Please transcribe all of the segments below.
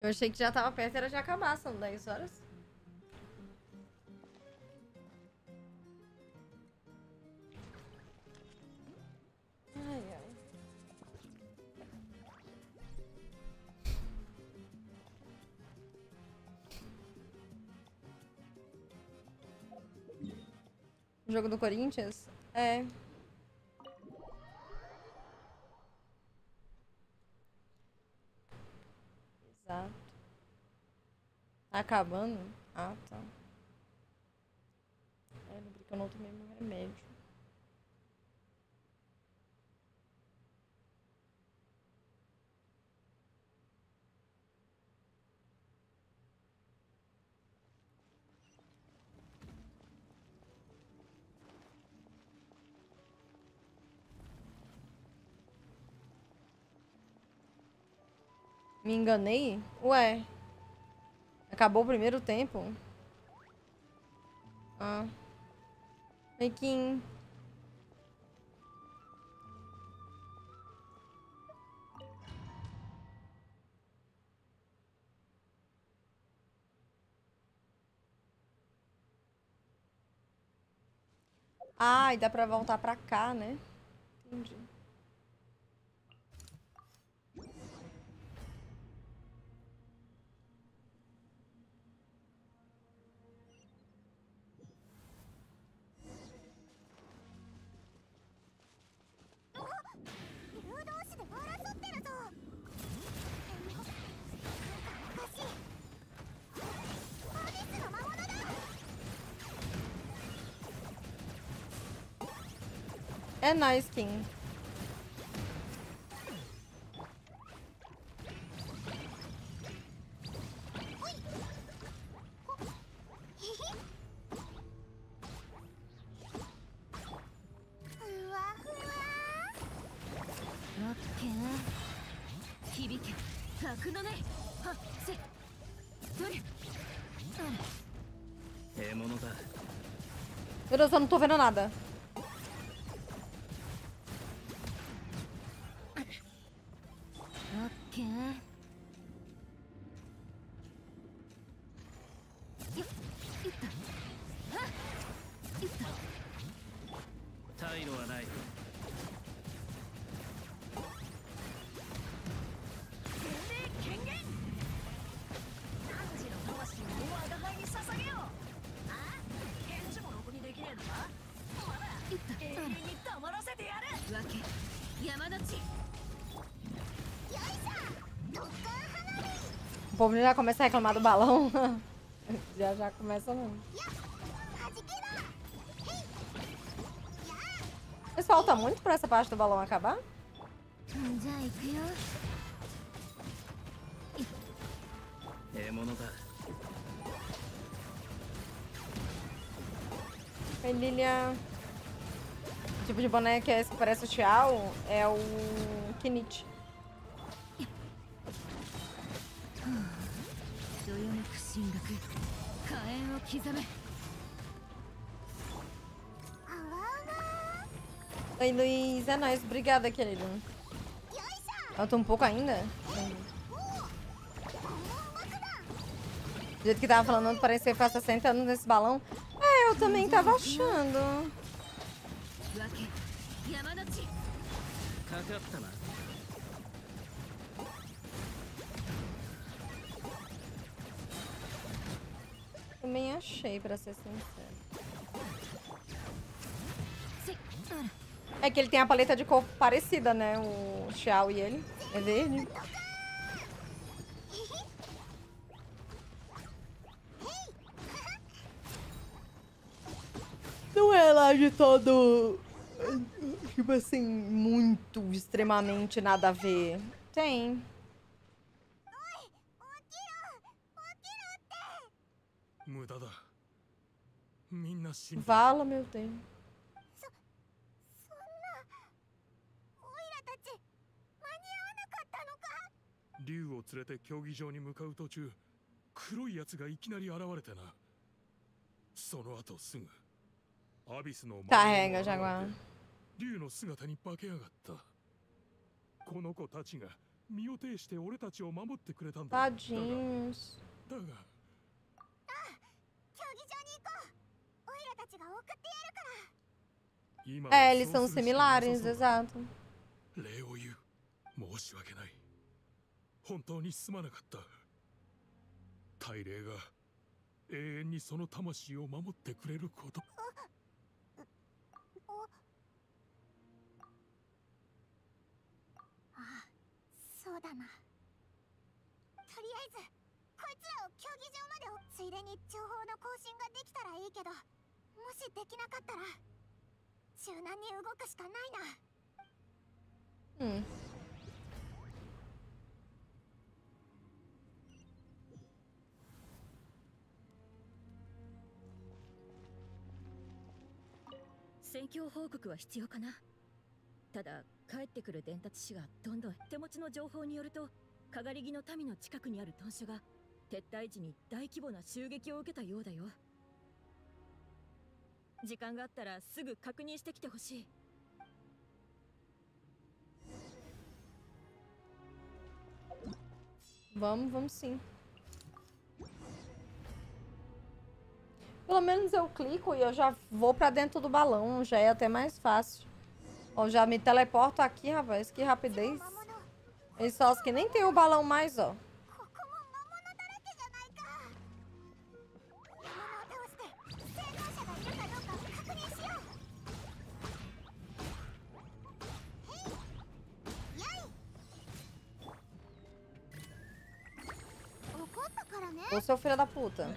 Eu achei que já tava perto, era de acabar, são 10 horas. Ai, ai. Jogo do Corinthians? É. Exato. Tá acabando? Ah, tá. É, eu não tomei meu remédio. Me enganei? Ué. Acabou o primeiro tempo? Ah. Mequim. Ah, e dá pra voltar pra cá, né? Entendi. É nice, King. Meu Deus, eu não tô vendo nada. O povo já começa a reclamar do balão. já já começa não. Mas falta muito pra essa parte do balão acabar? Oi, Lilia. O tipo de boneco que é esse que parece o Xiao é o Kinichi. Oi, Luiz. É nóis. Obrigada, querido. Falta um pouco ainda? Do jeito que tava falando, parecia que faz 60 anos nesse balão. É, eu também tava achando. Também achei, pra ser sincero. É que ele tem a paleta de cor parecida, né? O Xiao e ele. É verde. Não é lá de todo. Tipo assim, muito, extremamente nada a ver. Tem. Vala, meu Deus. 竜を連れて競技場に向かう途中黒いやつがいきなり現れてなその後すぐアビスの.竜の姿に化け上がったこの子たちが身を挺して俺たちを守ってくれたんだ.だが É, は eles そう são するしかなさ similares, そうだ exato. もしできなかったら柔軟に動くしかないな。うん。戦況報告は必要かな？ただ帰ってくる伝達士がどんどん手持ちの情報によるとかがり木の民の近くにある屯所が撤退時に大規模な襲撃を受けたようだよ。時間があったらすぐ確認してきてほしい Vamos, vamos sim. Pelo menos eu clico e eu já vou pra dentro do balão. Já é até mais fácil. Ó, já me teleporto aqui, rapaz. Que rapidez. 魔物 Eles só os que nem tem o balão mais, ó. seu é filho da puta.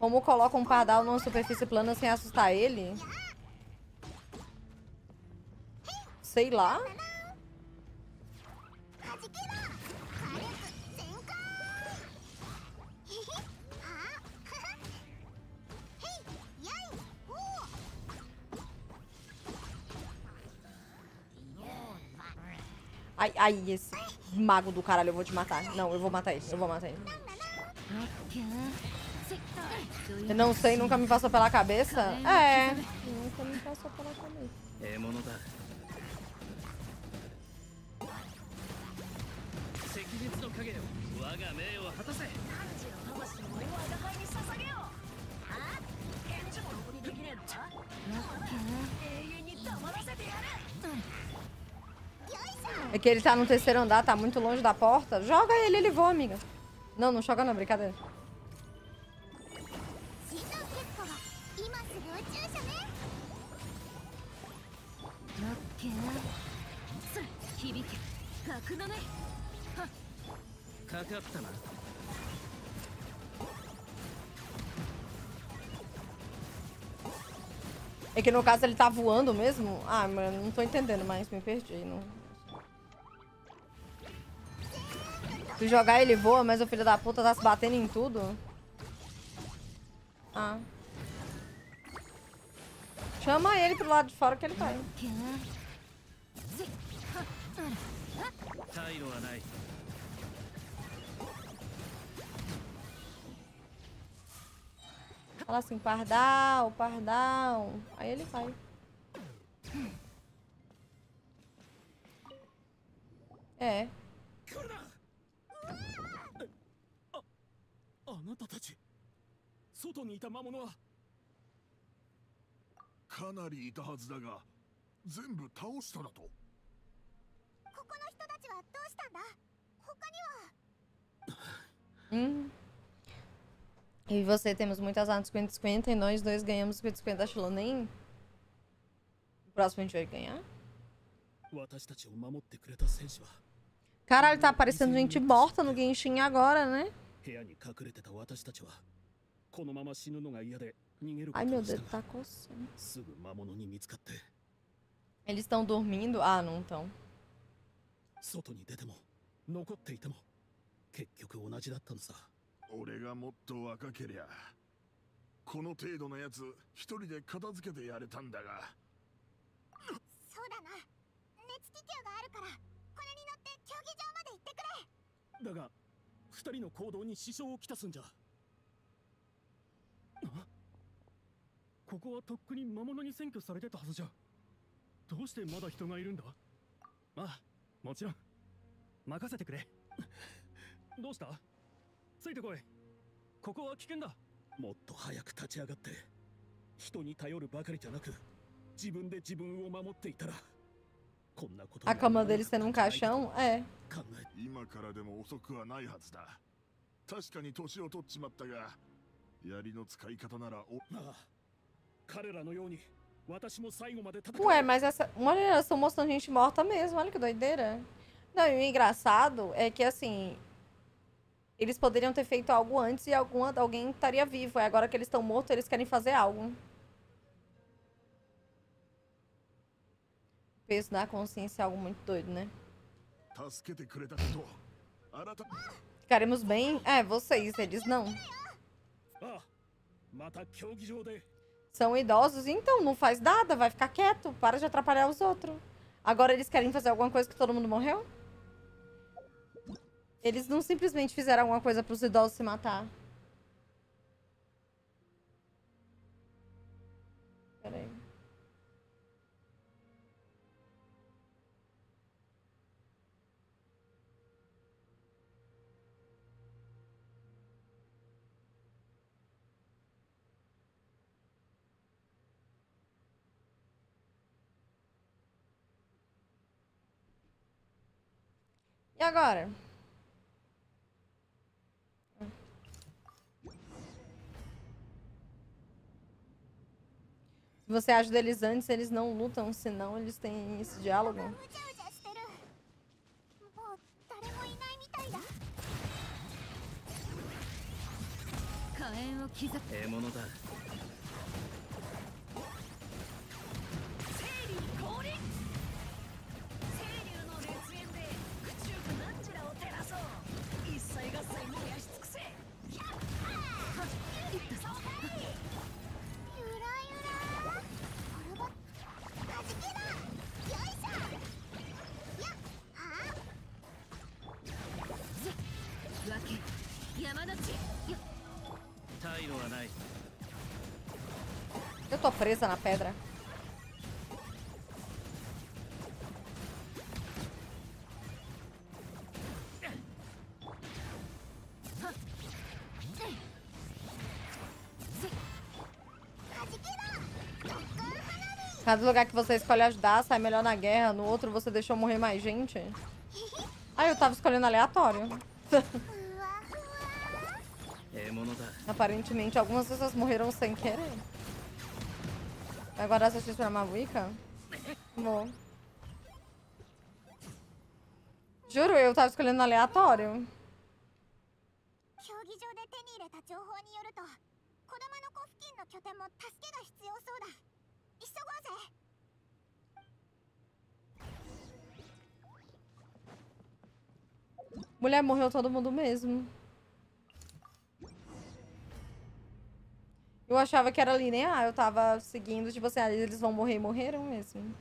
Como coloca um pardal numa superfície plana sem assustar ele? sei lá. Ai, ai, esse mago do caralho, eu vou te matar. Não, eu vou matar ele, eu vou matar ele. Eu não sei, nunca me passou pela cabeça? É. Nunca me passou pela cabeça. É, tá. É que ele tá no terceiro andar, tá muito longe da porta. Joga ele, ele voa, amiga. Não, não joga não, brincadeira. かかったな É que no caso ele tá voando mesmo. Ah, mano, não tô entendendo mais, me perdi. Não... Se jogar ele voa, mas o filho da puta tá se batendo em tudo. Ah. Chama ele pro lado de fora que ele vai. オ Fala assim, pardal, pardal. Aí ele vai. É. あなたたち外にいた魔物はかなりいたはずだが全部倒しただとここの人たちはどうしたんだ他には Hum? E você temos muitas armas 50-50 e nós dois ganhamos 50-50 da Shilonen. O próximo a gente vai ganhar? 私たちを守ってくれた戦士は Caralho, tá aparecendo gente morta no Genshin agora, né? 部屋に隠れてた私たちはこのまま死ぬのが嫌で逃げるこ Ai, と meu にした dedo が tá coçando. すぐ魔物に見つかって Eles estão dormindo? Ah, não estão. 外に出ても残っていても結局同じだったのさ 俺がもっと若けりゃこの程度のやつ一人で片付けてやれたんだが。そうだな。熱気球があるからこれに乗って競技場まで行ってくれ。だが二人の行動に支障をきたすんじゃ。あここはとっくに魔物に占拠されてたはずじゃ。どうしてまだ人がいるんだ？ああもちろん。任せてくれ。どうした？ついてこい。ここは危険だ。もっと早く立ち上がって人に頼るばかりじゃなく自分で自分を守っていたらこんなことあかまでりせんかしょんえ今からでも遅くはないはずだ。確かに年を取っちまったが槍の使い方ならおな彼らのように私も最後まで戦う。Ué, mas essa... Olha, elas estão mostrando gente morta mesmo. Olha que doideira. Não, e o engraçado é que, assim, Eles poderiam ter feito algo antes e alguma, alguém estaria vivo. É agora que eles estão mortos, eles querem fazer algo. Peso na consciência é algo muito doido, né? Ficaremos bem? É, vocês. Eles não. São idosos, então não faz nada. Vai ficar quieto. Para de atrapalhar os outros. Agora eles querem fazer alguma coisa que todo mundo morreu? Eles não simplesmente fizeram alguma coisa para os idosos se matar. Peraí. E agora? Você ajuda eles antes, eles não lutam, senão eles têm esse diálogo. presa na pedra. Cada lugar que você escolhe ajudar, sai melhor na guerra. No outro, você deixou morrer mais gente. Ah, eu tava escolhendo aleatório. É, Aparentemente, algumas pessoas morreram sem querer. Vai guardar essas coisas pra Mavuica? Vou. Juro, eu tava escolhendo aleatório. Mulher, morreu todo mundo mesmo. Eu achava que era linear, eu tava seguindo, tipo assim, ah, eles vão morrer e morreram mesmo.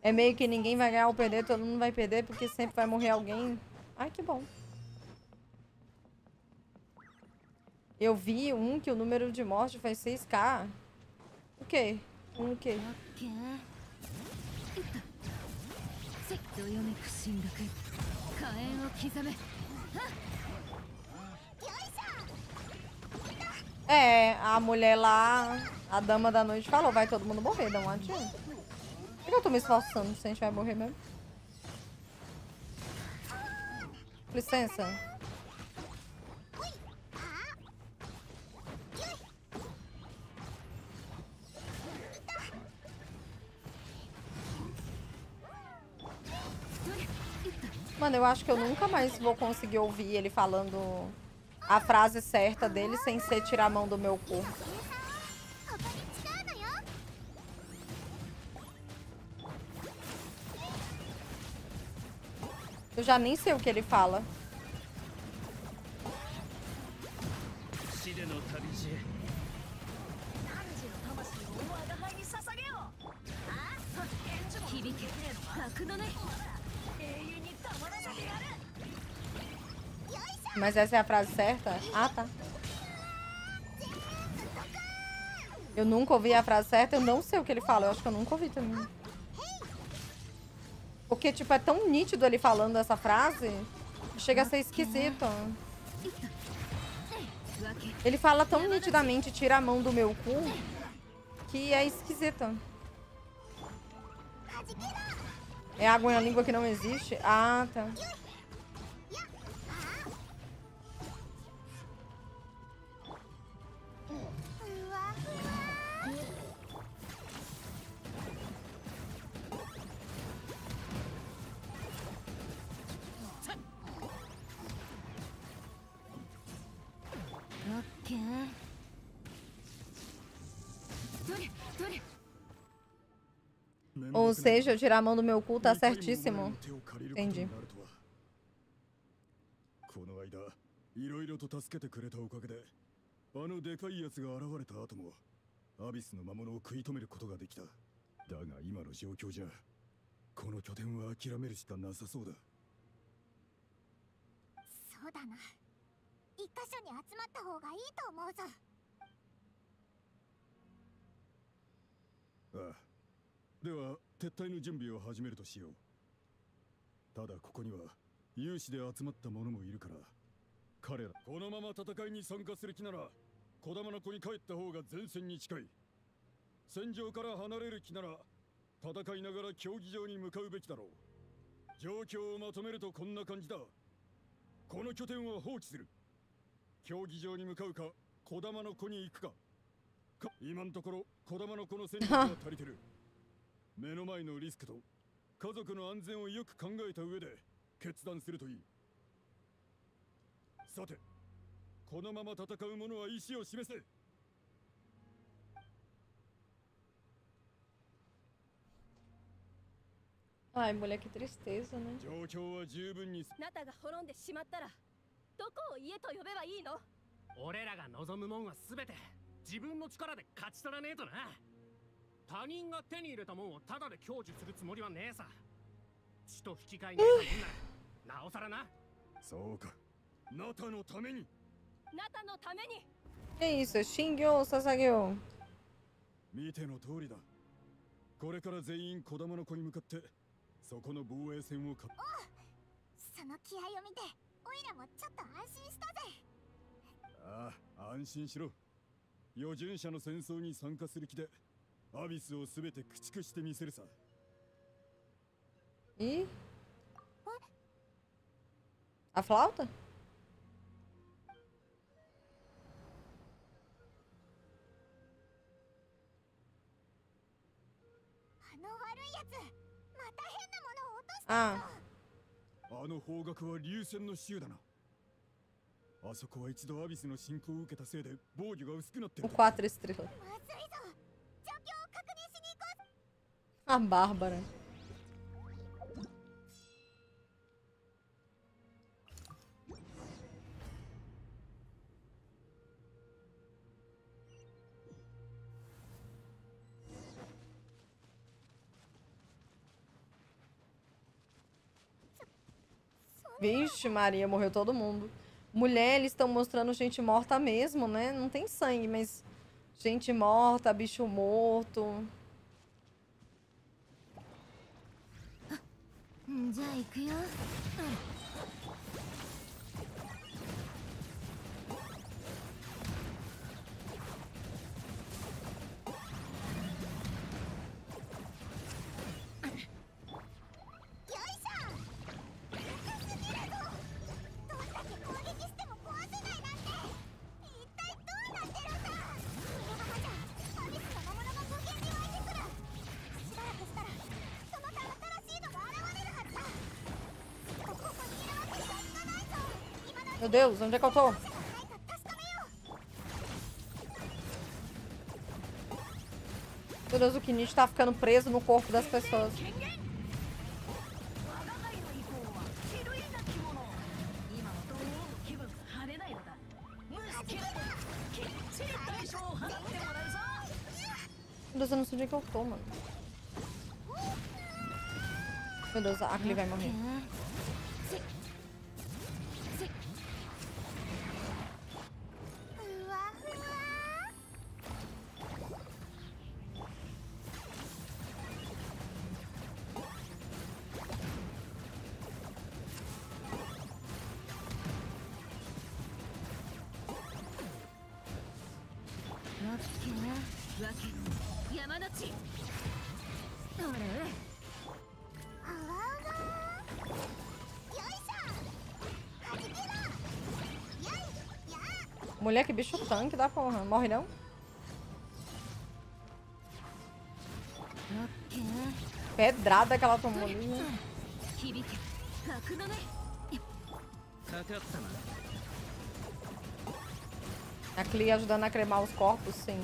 É meio que ninguém vai ganhar ou perder, todo mundo vai perder, porque sempre vai morrer alguém. Ai, que bom. Eu vi um que o número de mortes foi 6k. O quê? Um o quê? É, a mulher lá, a dama da noite falou, vai todo mundo morrer, não adianta. Por que eu tô me esforçando se a gente vai morrer mesmo? Licença. Mano, eu acho que eu nunca mais vou conseguir ouvir ele falando a frase certa dele sem ser tirar a mão do meu corpo. Eu já nem sei o que ele fala. Mas essa é a frase certa? Ah, tá. Eu nunca ouvi a frase certa, eu não sei o que ele fala. Eu acho que eu nunca ouvi também. Porque, tipo, é tão nítido ele falando essa frase, chega a ser esquisito. Ele fala tão nitidamente, tira a mão do meu cu, que é esquisito. É água na língua que não existe? Ah, tá. Ou seja, eu tirar a mão do meu cu tá certíssimo. Entendi. この間いろいろと助けてくれたおかげであのでかいやつが現れた後もアビスの魔物を食い止めることができただが今の状況じゃこの拠点は諦めるしかなさそうだそうだな一箇所に集まった方がいいと思うぞ。ああ。では撤退の準備を始めるとしよう。ただここには有志で集まった者もいるから。彼らこのまま戦いに参加する気なら児玉の子に帰った方が前線に近い。戦場から離れる気なら戦いながら競技場に向かうべきだろう。状況をまとめるとこんな感じだ。この拠点は放棄する。競技場に向かうか児玉の子に行くか。か今のところ児玉の子の戦力は足りてる。目の前のリスクと家族の安全をよく考えた上で決断するといい。さてこのまま戦う者は意志を示せ。Ai, mulher, que tristeza, né? 状況は十分にナタが滅んでしまったらどこを家と呼べばいいの？俺らが望むもんは全て自分の力で勝ち取らねえとな。他人が手に入れたもんをタダで享受するつもりはねえさ。血と引き換えに得たもんならなおさらな。そうか。ナタのために。ナタのために？Que isso? Xingyou, Sasagyo. 見ての通りだ。これから全員児玉の子に向かってそこの防衛戦をかその気合を見てオイラもちょっと安心したぜ。ああ安心しろ。預順者の戦争に参加する気でアビスを全て駆逐してみせるさ。E? A flauta? あの悪いやつまた変なものを落とした Ah, あの方角は流線の州だなあそこは一度アビスの侵攻を受けたせいで防御が薄くなってる quatro estrelas. まずいぞ状況を確認しに行こう A Bárbara. Vixe, Maria, morreu todo mundo. Mulher, eles estão mostrando gente morta mesmo, né? Não tem sangue, mas gente morta, bicho morto. じ Meu Deus, onde é que eu tô? Meu Deus, o Kinichi tá ficando preso no corpo das pessoas. Meu Deus, eu não sei onde é que eu tô, mano. Meu Deus, a Akli vai morrer. Mulher, que bicho tanque da porra. Morre não? Pedrada que ela tomou ali, né? A Clea ajudando a cremar os corpos, sim.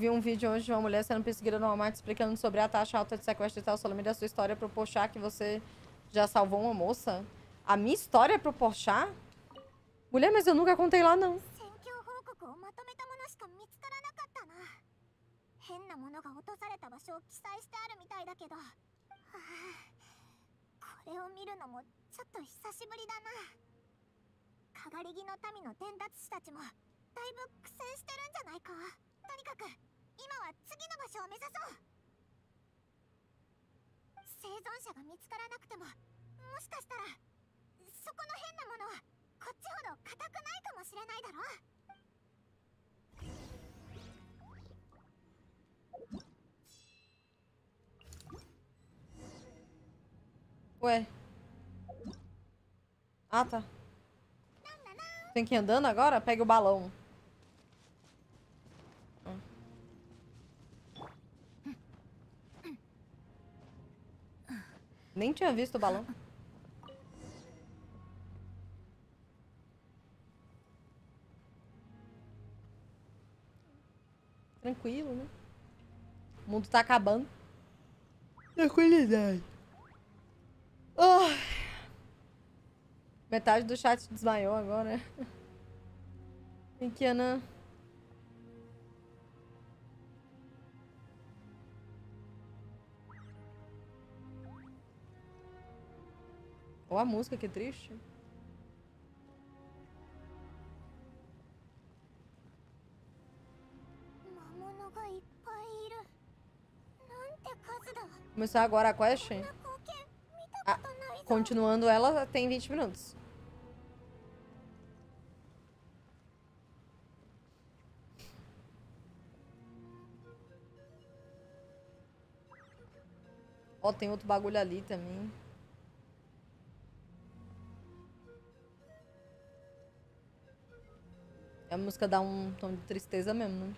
Vi um vídeo hoje de uma mulher sendo perseguida no Walmart explicando sobre a taxa alta de sequestro e tal. Só lembrei da sua história pro Pochá que você já salvou uma moça. A minha história pro Pochá? Mulher, mas eu nunca contei lá, não. 今は次の場所を目指そう生存者が見つからなくてももしかしたらそこの変なものはこっちほど硬くないかもしれないだろ Ué. Ah, tá. Tem que andando agora? Pega o balão. Nem tinha visto o balão. Tranquilo, né? O mundo tá acabando. Tranquilidade. Ai. Metade do chat desmaiou agora. Tem que Ana. Ou a música, que triste. Começar agora a quest? Ah, continuando ela, tem 20 minutos. Ó, tem outro bagulho ali também. A música dá um tom de tristeza mesmo, né?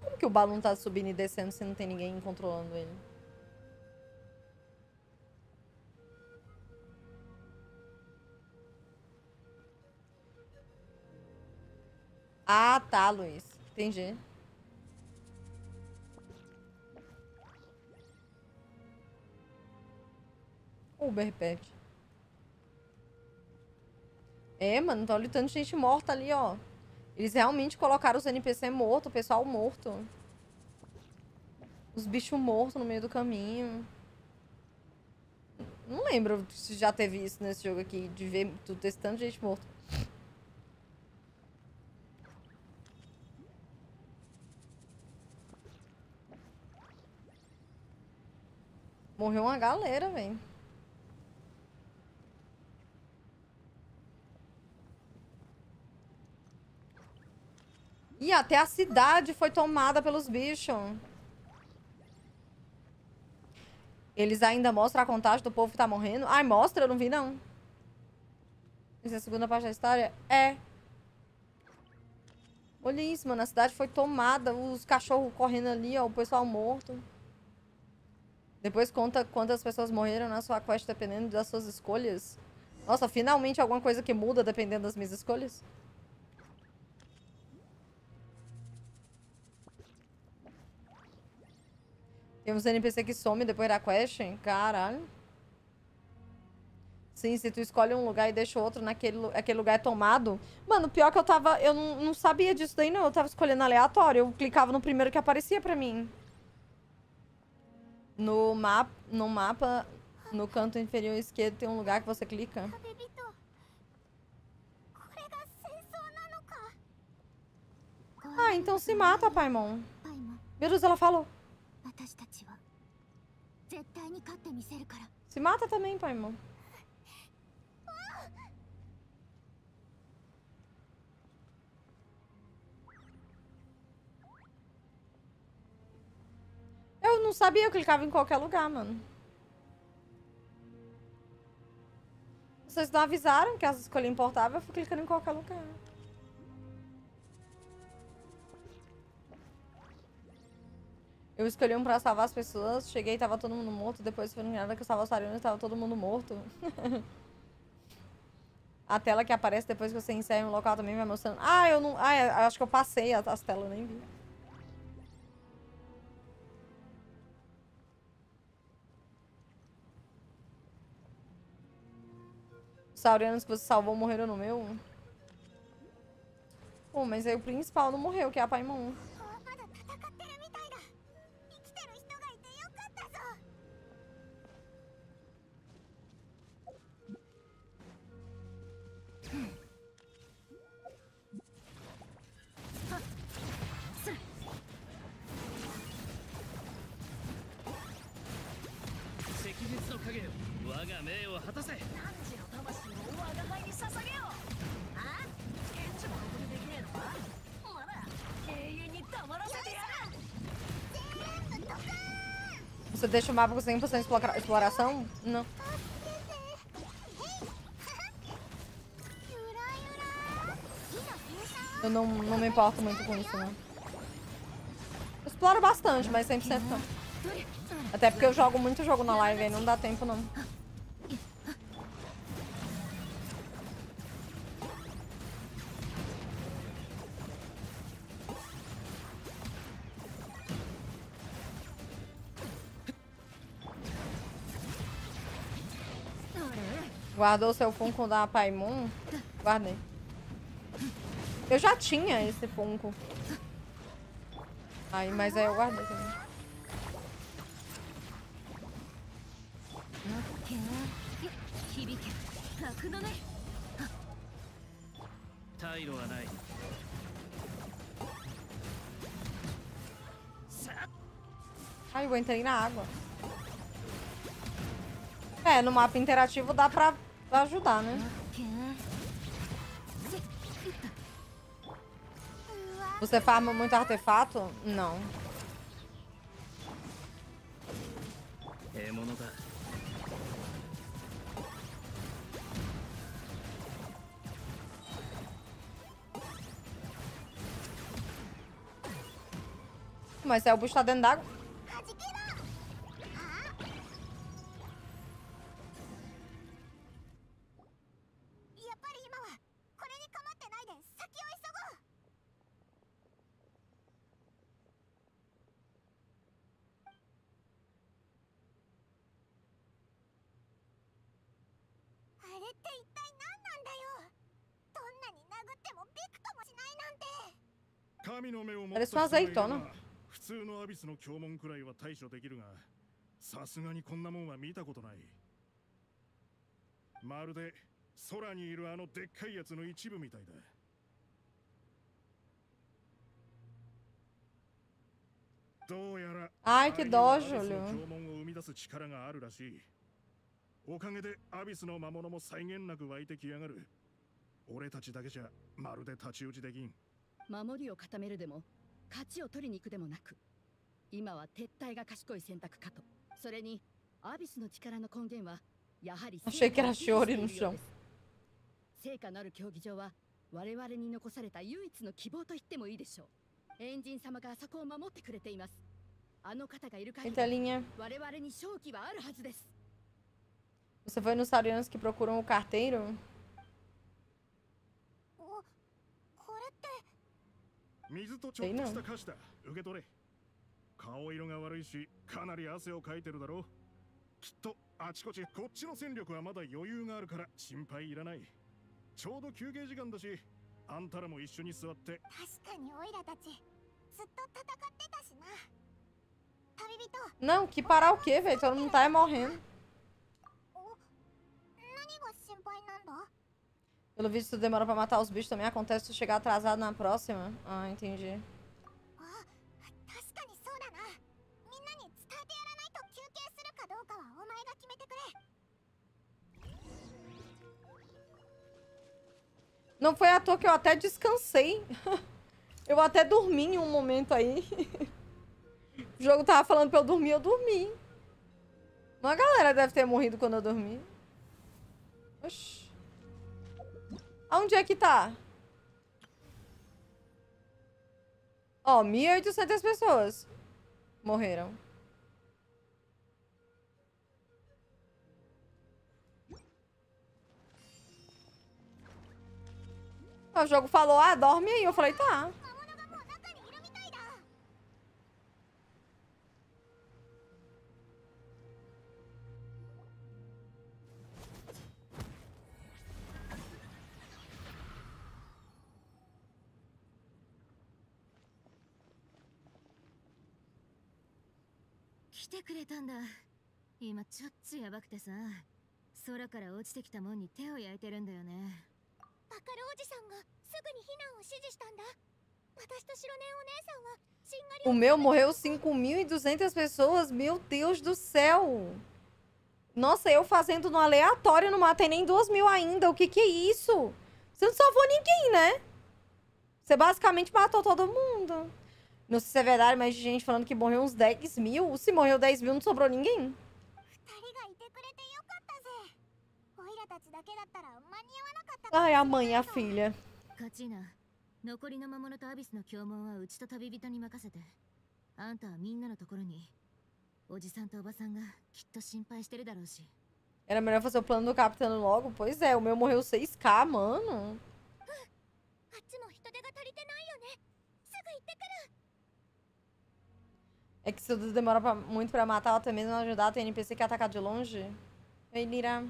Como que o balão tá subindo e descendo se não tem ninguém controlando ele? Ah, tá, Luiz. Entendi. Uber Pet. É, mano, tá lutando gente morta ali, ó. Eles realmente colocaram os NPC mortos, o pessoal morto. Os bichos mortos no meio do caminho. Não lembro se já teve isso nesse jogo aqui, de ver tu testando gente morta. Morreu uma galera, velho. E até a cidade foi tomada pelos bichos. Eles ainda mostram a contagem do povo que tá morrendo? Ai, mostra, eu não vi não. Essa é a segunda parte da história? É. Olha isso, mano. A cidade foi tomada. Os cachorros correndo ali, ó. O pessoal morto. Depois conta quantas pessoas morreram na sua quest dependendo das suas escolhas. Nossa, finalmente alguma coisa que muda dependendo das minhas escolhas. Tem uns NPC que some depois da quest? Caralho. Sim, se tu escolhe um lugar e deixa o outro naquele aquele lugar é tomado. Mano, pior que eu tava. Eu não, não sabia disso daí, não. Eu tava escolhendo aleatório. Eu clicava no primeiro que aparecia pra mim. No, map, no mapa, no canto inferior esquerdo, tem um lugar que você clica. Ah, então se mata, Paimon. Meu Deus, ela falou. Se mata também, Paimon. Eu não sabia, eu clicava em qualquer lugar, mano. Vocês não avisaram que as escolhas importáveis, eu fui clicando em qualquer lugar. Eu escolhi um pra salvar as pessoas, cheguei e tava todo mundo morto, depois foi nada que eu estava osariano e tava todo mundo morto. A tela que aparece depois que você encerra um local também vai mostrando. Ah, eu não. Ah, é, acho que eu passei as as telas, nem vi. Os saurianos que você salvou morreram no meu? Pô, mas aí o principal não morreu, que é a Paimon. Você deixa o mapa com 100% de exploração? Não. Eu não, não me importo muito com isso, não. Eu exploro bastante, mas 100% não. Até porque eu jogo muito jogo na live aí, não dá tempo não. Guardou seu Funko da Paimon? Guardei. Eu já tinha esse Funko. Aí, mas aí eu guardei também. Ai, eu entrei na água. É, no mapa interativo dá pra pra ajudar, né? Você farma muito artefato? Não. Mas é o bicho tá dentro d'água. の目を持 Parece った uma 人がいれ azeitona. ば普通のアビスの教文くらいは対処できるがさすがにこんなもんは見たことない。まるで空にいるあのでっかいやつの一部みたいだ。どうやら Ai, que あいうアビスの Júlio. 教文を生み出す力があるらしい。おかげでアビスの魔物も際限なく湧いてきやがる。俺たちだけじゃまるで太刀打ちできん。守りを固めるでも勝ちを取りに行くでもなく今は撤退が賢い選択かと。それにアビスの力の根源はやはり Achei 維 no 成果のある競技場は我々に残された唯一の希望と言ってもいいでしょう。エンジン様があそこを守ってくれています。あの方がいる限り.我々に勝機はあるはずです。Você foi nos saurianos que procuram o carteiro? おこれって水とちょっとした菓子だ。受け取れ。顔色が悪いしかなり汗をかいてるだろう。きっとあちこちこっちの戦力はまだ余裕があるから心配いらない。ちょうど休憩時間だしあんたらも一緒に座って。確かにオイラたちずっと戦ってたしな。旅人。Não, que parar o quê, velho? Todo mundo tá aí morrendo. Pelo visto, tu demora pra matar os bichos também. Acontece tu chegar atrasado na próxima. Ah, entendi. Não foi à toa que eu até descansei. eu até dormi em um momento aí. o jogo tava falando pra eu dormir, eu dormi. Uma galera deve ter morrido quando eu dormi. Oxi. Aonde é que tá? Ó, 1.800 pessoas morreram. O jogo falou, ah, dorme aí. Eu falei, tá. 来てくれたんだ今ちょっとやばくてさ空から落ちてきたもんに手を焼いてるんだよねバカルおじさんがすぐに避難を指示したんだ私と白根お姉さんはしんがり O meu morreu 5.200 pessoas. Meu Deus do céu. Nossa, eu fazendo no aleatório, não matei nem 2 mil ainda. O que que é isso? Você não salvou ninguém, né? Você basicamente matou todo mundo. Não sei se é verdade, mas gente falando que morreu uns 10 mil. Se morreu 10 mil, não sobrou ninguém. Ai, a mãe e a filha. Era melhor fazer o plano do capitão logo? Pois é, o meu morreu 6k, mano. É que se o demora pra, muito pra matar ou até mesmo ajudar, tem NPC que é atacar de longe. Ei, Nira.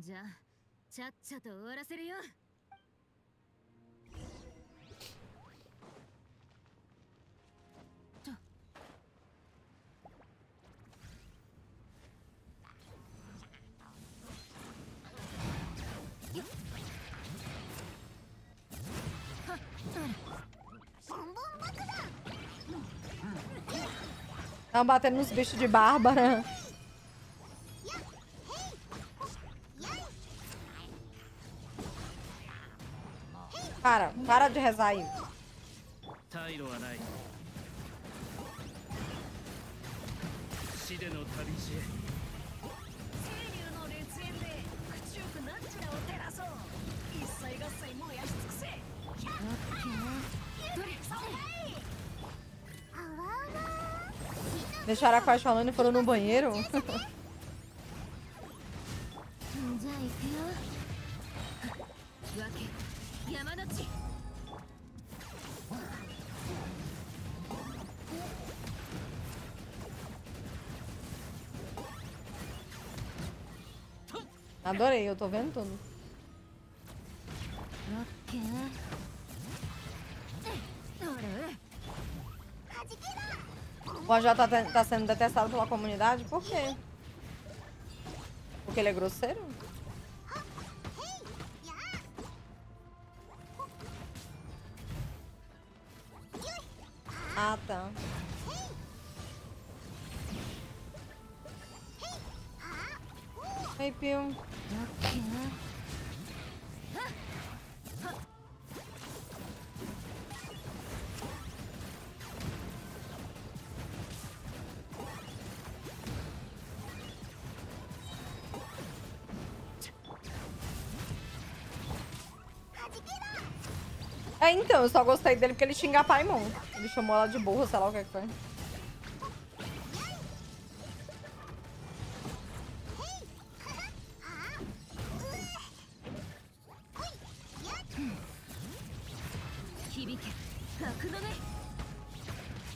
Já, tchau, tchau, Tava batendo nos bichos de Bárbara. Cara, para de rezar aí. Deixaram a Quash falando e foram no banheiro? Adorei, eu tô vendo tudo. Okay. O AJ tá, sendo detestado pela comunidade? Por quê? Porque ele é grosseiro? Ah, tá. Ei, Pio. É, então, eu só gostei dele porque ele xinga a Paimon. Ele chamou ela de burro, sei lá o é que foi.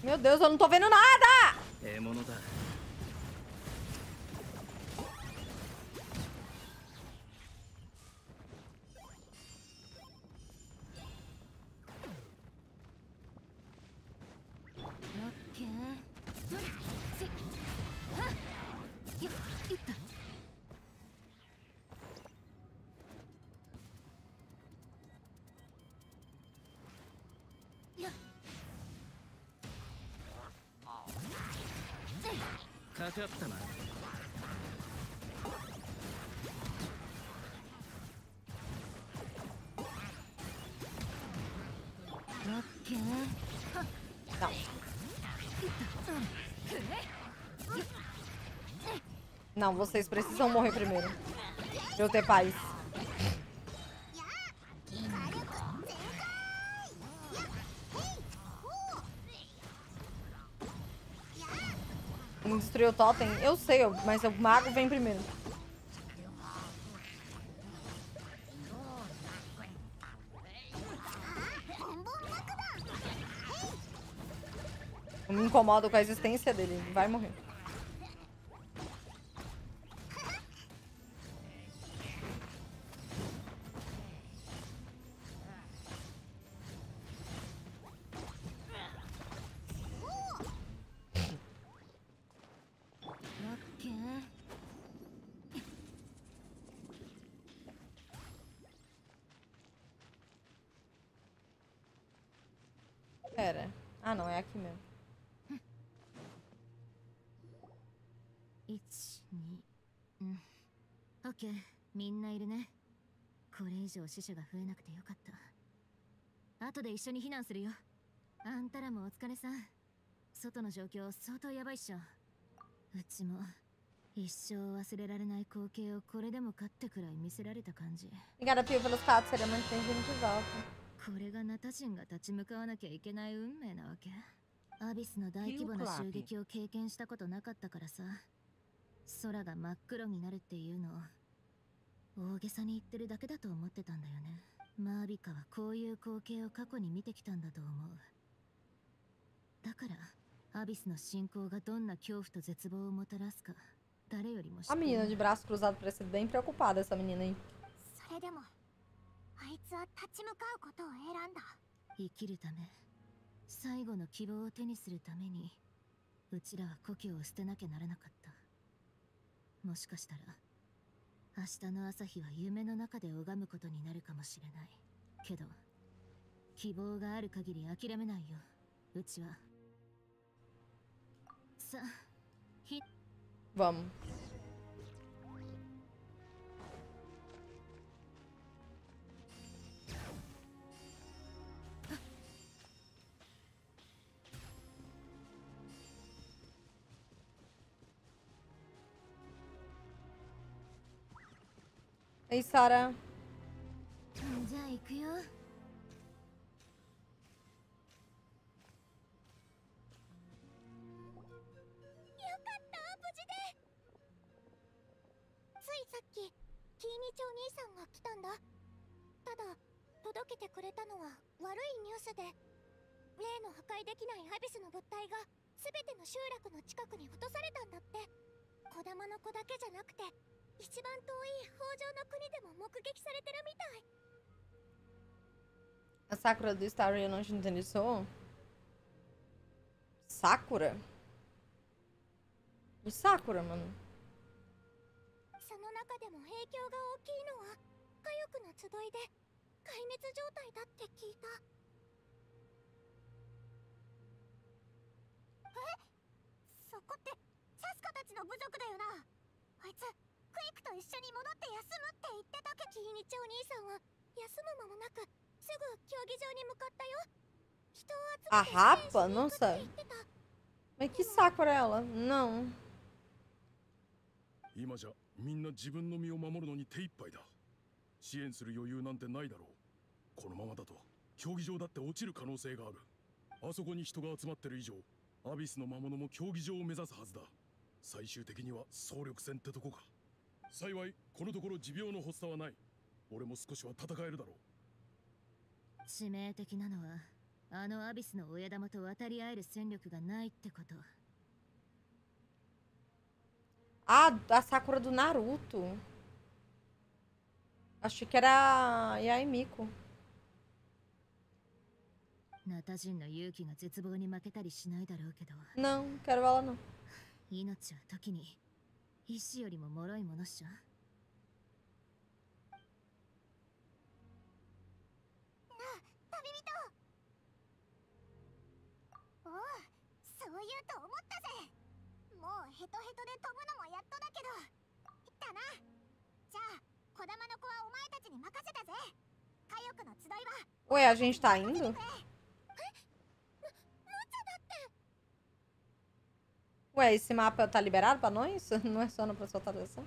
Meu Deus, eu não tô vendo nada! Não, vocês precisam morrer primeiro. Pra eu ter paz. Não destruiu o totem? Eu sei, mas o mago vem primeiro. Eu me incomodo com a existência dele. Vai morrer. Pera. Ah, não, é aqui mesmo. 1、2、うん。オッケー、みんないるね。これ以上死者が増えなくてよかった。後で一緒に避難するよ。あんたらもお疲れさん。外の状況相当やばいっしょ。うちも一生忘れられない光景をこれでもかってくらい見せられた感じ。Obrigada, Pio, pelos quatro. Seria muito bem-vindo de volta. これがナタ人が立ち向かわなきゃいけない運命なわけ？アビスの大規模な襲撃を経験したことなかったからさ。空が真っ黒になるっていうのを大げさに言ってるだけだと思ってたんだよね。マービカはこういう光景を過去に見てきたんだと思う。だからアビスの進行がどんな恐怖と絶望をもたらすか誰よりも知 A ってい menina る de braço cruzado parece bem preocupada, essa menina aí. それでもあいつは立ち向かうことを選んだ。生きるため最後の希望を手にするためにうちらは故郷を捨てなきゃならなかった。もしかしたら明日の朝日は夢の中で拝むことになるかもしれない。けど希望がある限り諦めないよ。うちは。さひ Vamos. んが来たんだ。ただ届けてくれたのは悪いニュースで。例の破壊できないアビスの物体が全ての集落の近くに落とされたんだって。小玉の子だけじゃなくて一番遠い北条の国でも目撃されてるみたい A Sakura do Star Rail não entendi isso. Sakura? E Sakura, mano? その中でも影響が大きいのは火翼の集いで壊滅状態だって聞いたえ？そこってサスカたちの部族だよなあいつクイックと一緒に戻って休むって言ってたけキーニチお兄さんは休む間もなくすぐ競技場に向かったよ人を集 A めて Rapa? 支援しに行くって Nossa. Mas que ela? Não. 今じゃみんな自分の身を守るのに手一杯だ支援する余裕なんてないだろうこのままだと競技場だって落ちる可能性があるあそこに人が集まってる以上アビスの魔物も競技場を目指すはずだ最終的には総力戦ってとこか幸いこのところ持病の発作はない俺も少しは戦えるだろう致命的なのはあのアビスの親玉と渡り合える戦力がないってこと Ah, a Sakura do Naruto. Achei que era a Yai Miko. ナタ人の勇気が絶望に負けたりしないだろうけど Não, quero ela não. 命は時に意志よりも脆いものっしょ。旅人。おうそう言うと思ったぜ。もうヘトヘトで飛ぶのもやっとだけど。だな。じゃあ児玉の子はお前たちに任せたぜ。火翼の集いは。Ué, a gente tá indo? Ué, esse mapa tá liberado pra nós? Não é só na próxima atualização?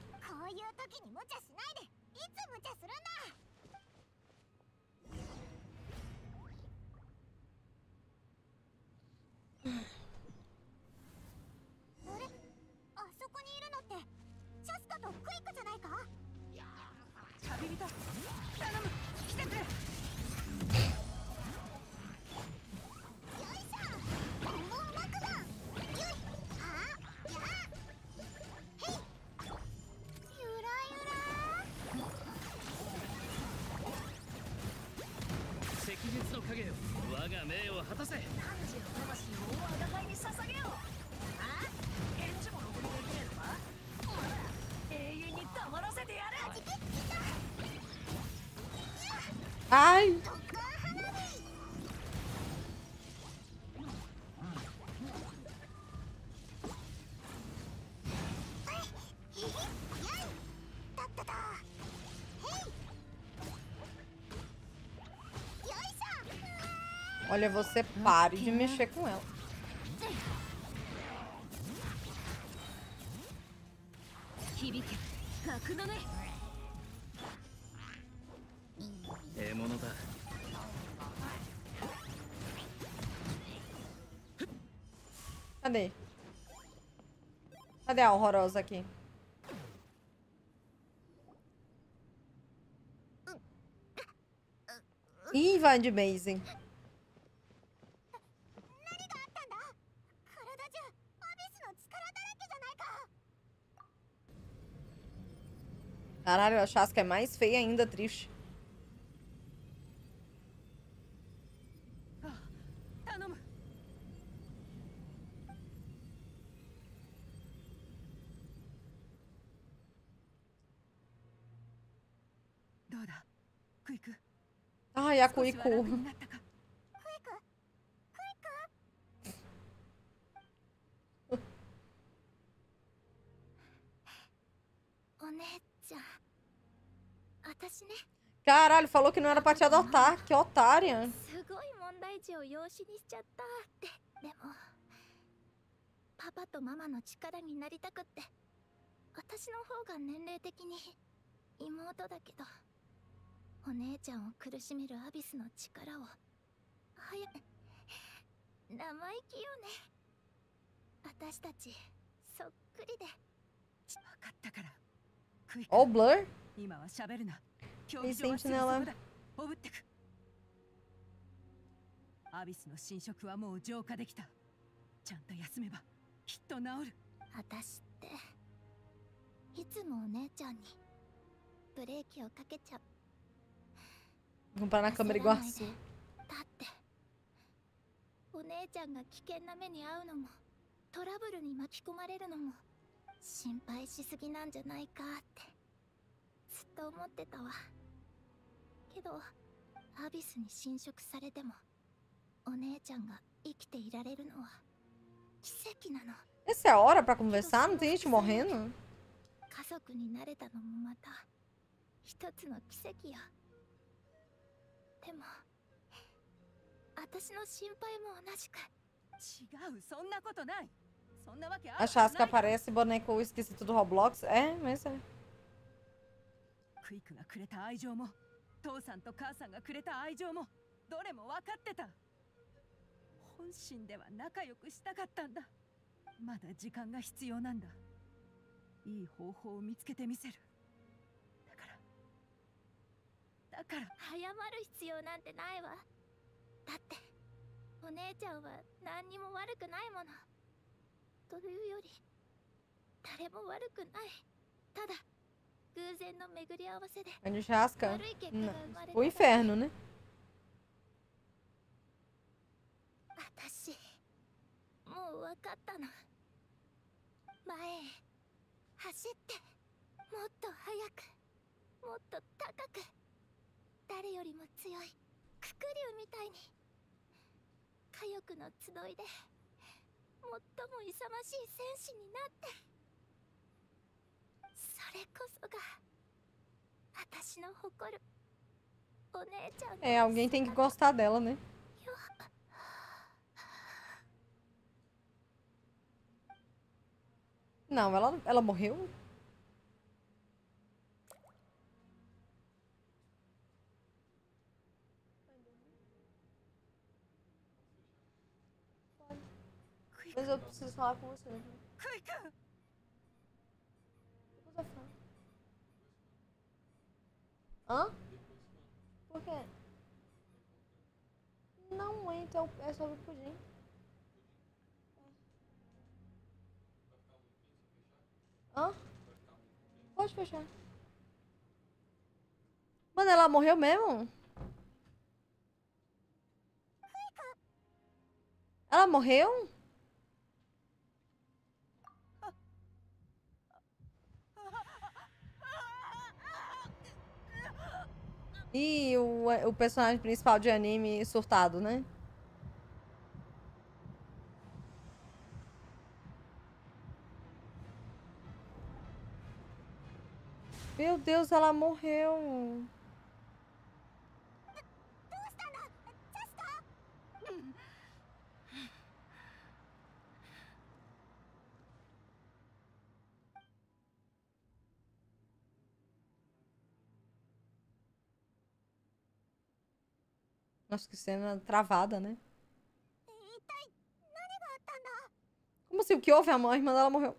こ No sé. Olha, você pare de mexer com ela. É, tá. Cadê? Cadê a horrorosa aqui? Ih, vai de base. Caralho, a chasca é mais feia ainda, triste. Ai, a Cuicu. ele falou que não era pra te adotar. Que otária. Ó. 今は喋るな競いい技場はすぐセンチネラそこだ。おぶってく。アビスの侵食はもう浄化できた。ちゃんと休めばきっと治る。私っていつもお姉ちゃんにブレーキをかけちゃう。Comprar. だってお姉ちゃんが危険な目に遭うのもトラブルに巻き込まれるのも心配しすぎなんじゃないかってずっと思ってたわけどアビスに侵食されてもお姉ちゃんが生きていられるのは奇跡なの Essa é a hora pra conversar? Não tem gente morrendo? 家族になれたのもまた一つの奇跡よでも私の心配も同じく違うそんなことないそんなわけある A はず Chasca ない aparece boneco esquisito do Roblox? É, mas é. クイックがくれた愛情も父さんと母さんがくれた愛情もどれも分かってた。本心では仲良くしたかったんだ。まだ時間が必要なんだ。いい方法を見つけてみせる。だから。だから。謝る必要なんてないわ。だってお姉ちゃんは何にも悪くないもの。というより誰も悪くない。ただ偶然の巡り合わせで悪い結果が生まれたら。しい私もう分かったの。前へ走ってもっと速くもっと高く誰よりも強いくくりゅうみたいに火力の集いで最も勇ましい戦士になって。それこそが私の誇るお姉ちゃんの É, alguém tem que gostar dela, né? Não, ela, ela morreu? Mas eu preciso falar com você. né? Sobre o pudim. Hã? Pode fechar. Mano, ela morreu mesmo? Ela morreu? E o, o personagem principal de anime surtado, né? Meu Deus, ela morreu. Nossa, que cena travada, né? Então, Como assim? O que houve? A irmã dela morreu.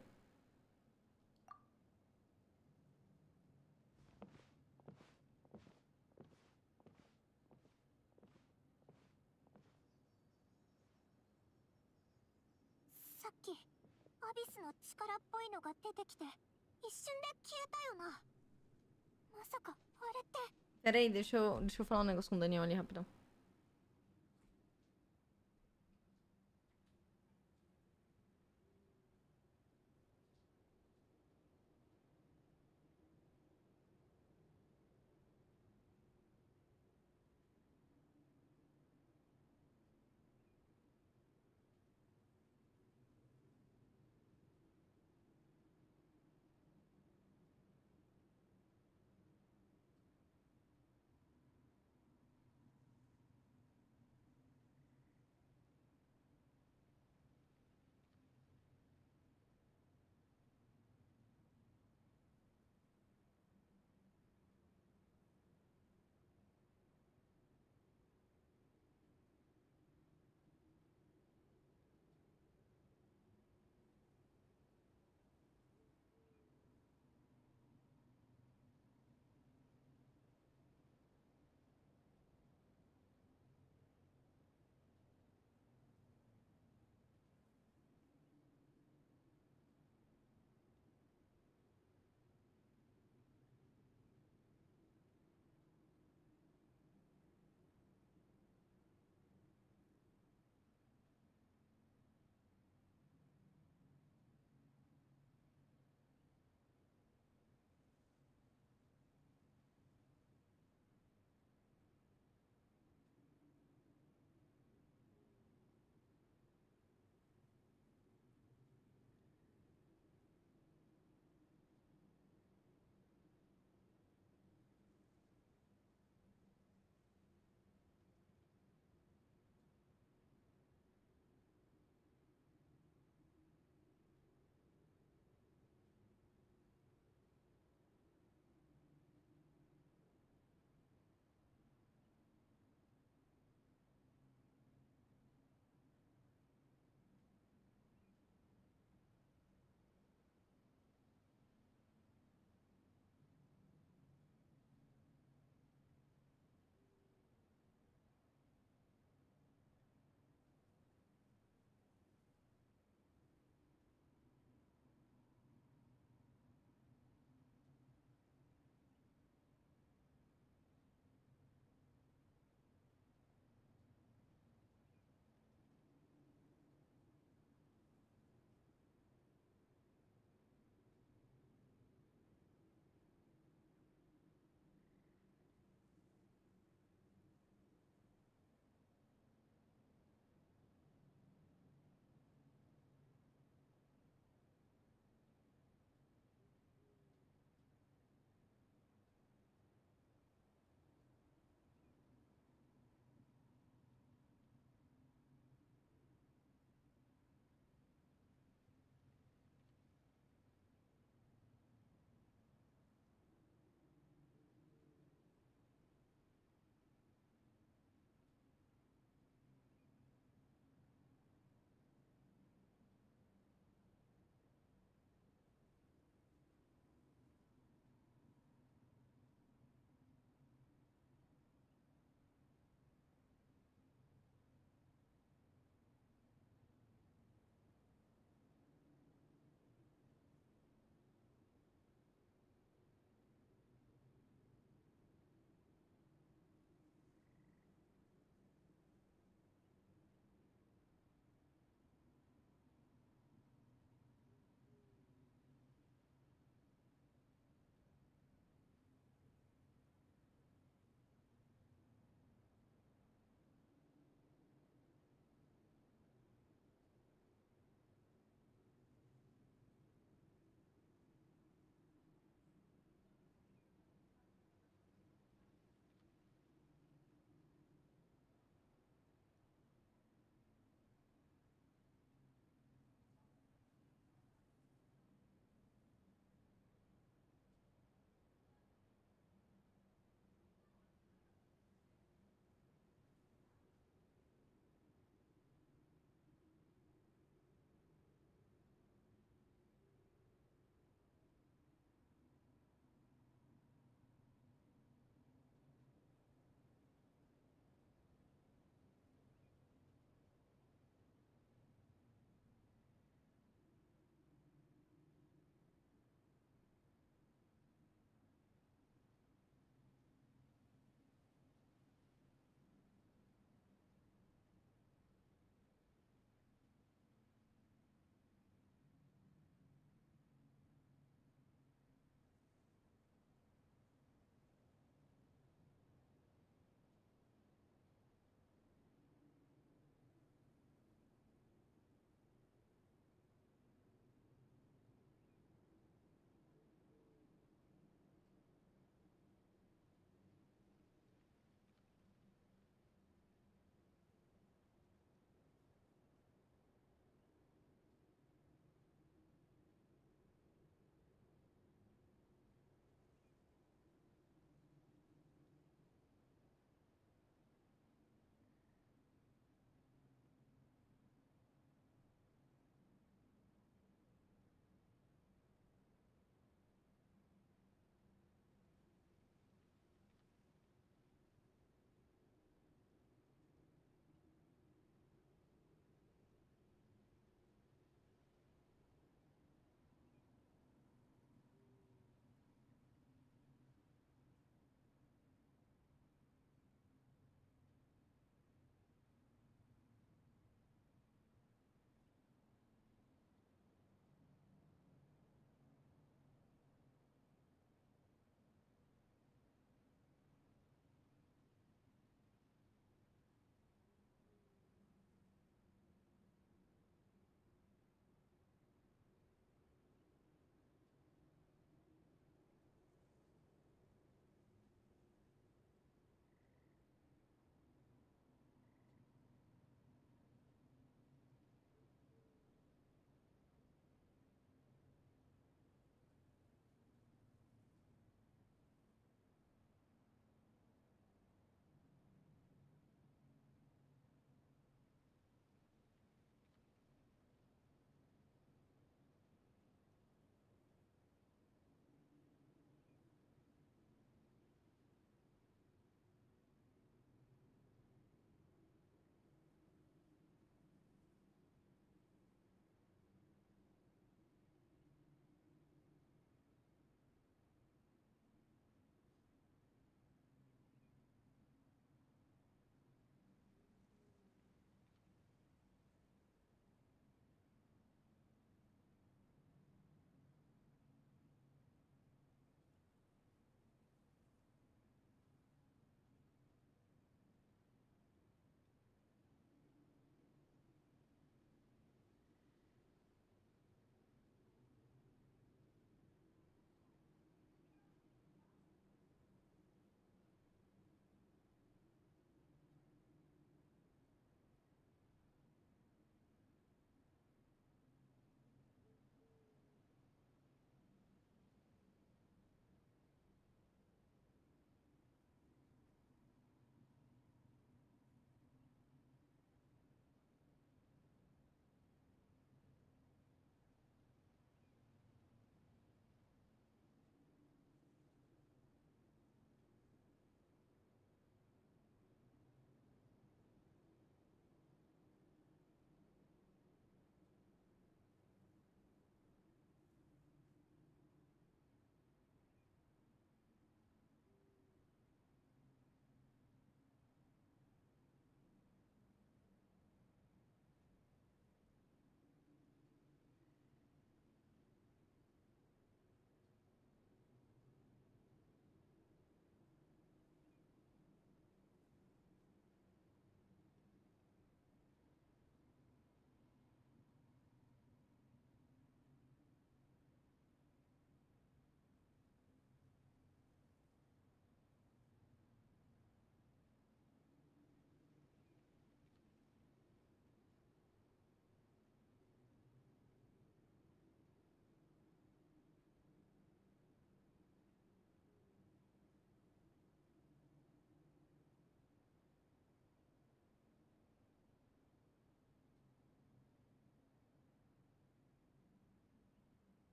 アビスの力っぽいのが出てきて一瞬で消えたよなまさかあれって Peraí, deixa eu, deixa eu falar um negócio com o Daniel ali rapidão.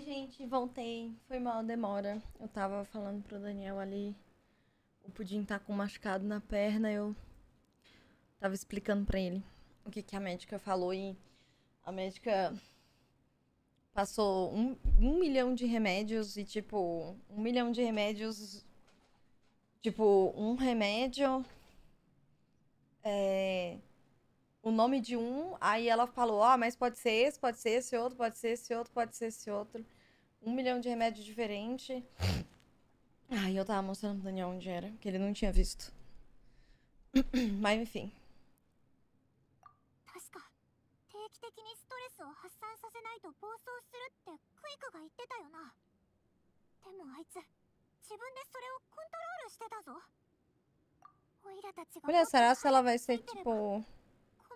Gente, voltei. Foi mal, demora. Eu tava falando pro Daniel ali. O pudim tá com machucado na perna. Eu tava explicando pra ele o que, que a médica falou e a médica passou um, um milhão de remédios e, tipo, um milhão de remédios. Tipo, um remédio. É, o nome de um, aí ela falou, ó, oh, mas pode ser esse, pode ser esse outro, pode ser esse outro, pode ser esse outro. Um milhão de remédios diferentes. Aí eu tava mostrando pro Daniel onde era, que ele não tinha visto. mas enfim. Olha, será se ela vai ser tipo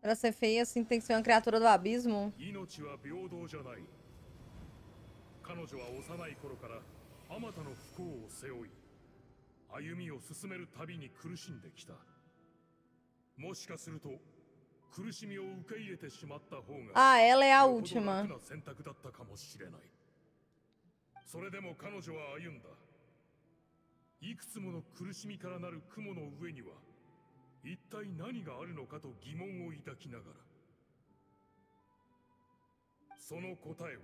Pra ser feia, assim, tem que ser uma criatura do abismo? 命は平等じゃない彼女は幼い頃からあまたの不幸を背負い歩みを進めるたびに苦しんできたもしかすると苦しみを受け入れてしまった方が Ah, ela é a よほど última. 楽な選択だったかもしれないそれでも彼女は歩んだいくつもの苦しみからなる雲の上には 一体何があるのかと疑問を抱きながらその答えは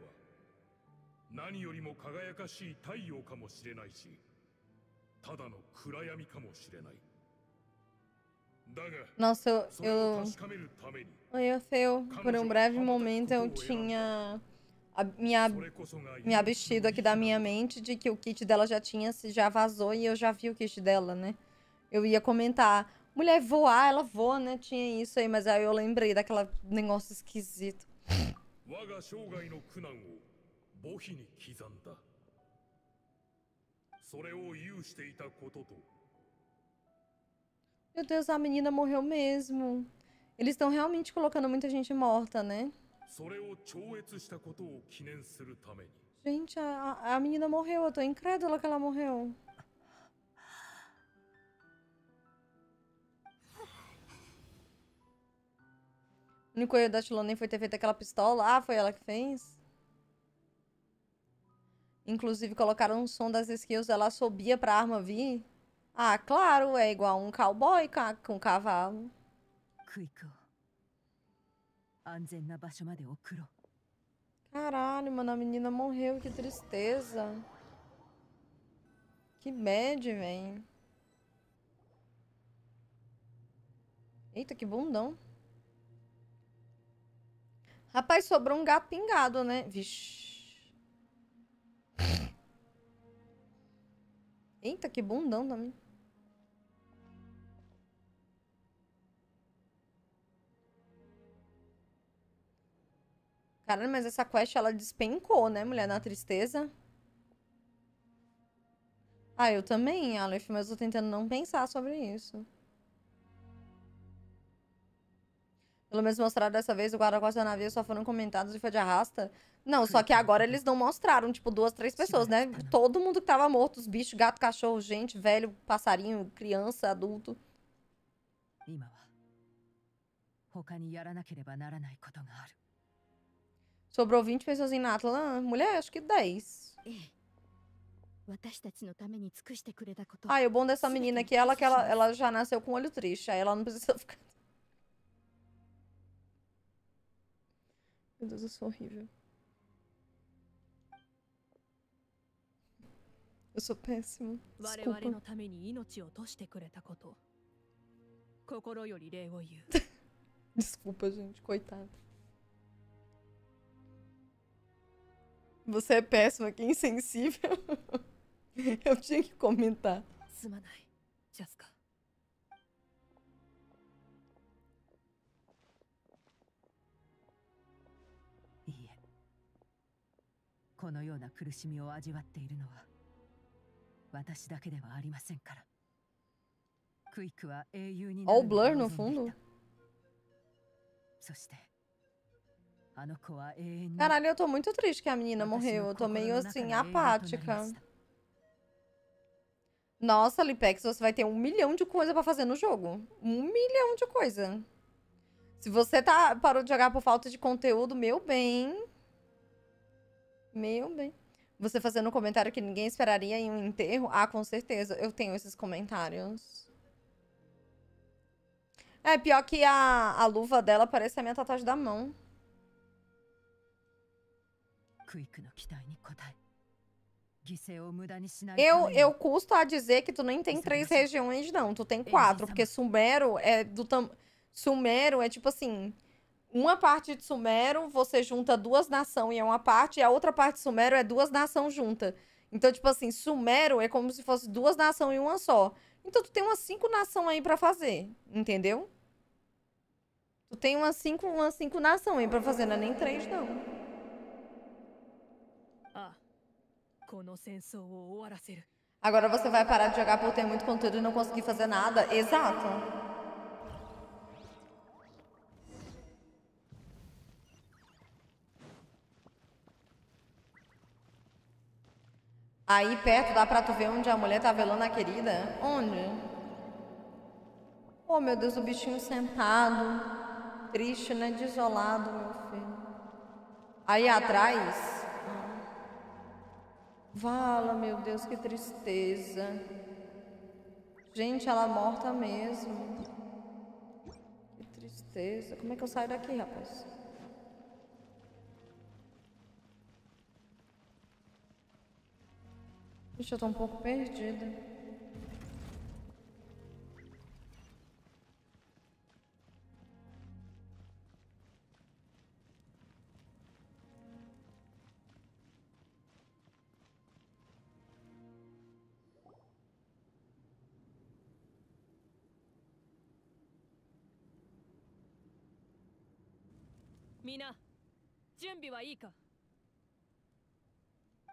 何よりも輝かしい太陽かもしれないしただの暗闇かもしれないだが Nossa, eu, それを eu, 確かめるために eu, eu, por um breve momento, eu tinha a, minha, それこそが me abstido aqui da minha mente de que o kit dela já tinha, se já vazou e eu já vi o kit dela, né? Eu ia comentar, mulher voar, ela voa, né? Tinha isso aí, mas aí eu lembrei daquela negócio esquisito. Meu Deus, a menina morreu mesmo. Eles estão realmente colocando muita gente morta, né? Gente, a, a menina morreu. Eu tô incrédula que ela morreu. O único erro da Chilonen foi ter feito aquela pistola. Ah, foi ela que fez? Inclusive, colocaram um som das skills, ela subia pra arma vir. Ah, claro, é igual um cowboy com cavalo. Caralho, mano, a menina morreu, que tristeza. Que bad, velho. Eita, que bundão. Rapaz, sobrou um gato pingado, né? Vixe. Eita, que bundão também. Caralho, mas essa quest ela despencou, né, mulher, na tristeza. Ah, eu também, Aleph, mas eu tô tentando não pensar sobre isso. Pelo menos mostraram dessa vez, o guarda-costas da navio só foram comentados e foi de arrasta. Não, só que agora eles não mostraram, tipo, duas, três pessoas, né? Todo mundo que tava morto, os bichos, gato, cachorro, gente, velho, passarinho, criança, adulto. Sobrou 20 pessoas em Natlan. Mulher, acho que 10. Ah, e o bom dessa menina é que ela, que ela, ela já nasceu com olho triste, aí ela não precisa ficar Meu Deus, eu sou horrível. Eu sou péssimo. Desculpa. Desculpa, gente, coitado. Você é péssima, que insensível. Eu tinha que comentar. このような苦しみを味わっているのは私だけではありませんからクイックは英雄にな Ó る o のを Blur no 望んでい fundo. たそしてあの子は永遠に Caralho, eu tô muito triste que a menina 私 morreu. の Eu tô 心 meio の中 assim, の英雄となりま apática. した Nossa, Lipex, você vai ter um milhão de coisa pra fazer no jogo. Um milhão de coisa. Se você tá parou de jogar por falta de conteúdo, meu bem. meu bem. Você fazendo um comentário que ninguém esperaria em um enterro? Ah, com certeza. Eu tenho esses comentários. É, pior que a, a luva dela parece a minha tatuagem da mão. Eu, eu custo a dizer que tu nem tem três regiões, não. Tu tem quatro, porque Sumero é do tam... Sumero é tipo assim uma parte de Sumero, você junta duas nações e é uma parte, e a outra parte de Sumero é duas nações juntas. Então, tipo assim, Sumero é como se fosse duas nações em uma só. Então, tu tem umas cinco nações aí para fazer, entendeu? Tu tem umas cinco, umas cinco nações aí pra fazer, não é nem três, não. Agora você vai parar de jogar por ter muito conteúdo e não conseguir fazer nada. Exato. Aí perto dá pra tu ver onde a mulher tá velando a querida? Onde? Oh, meu Deus, o bichinho sentado. Triste, né? Desolado, meu filho. Aí atrás. Vala, meu Deus, que tristeza. Gente, ela morta mesmo. Que tristeza. Como é que eu saio daqui, rapaz? Ixi, eu tô um pouco perdida. みんな準備はいいか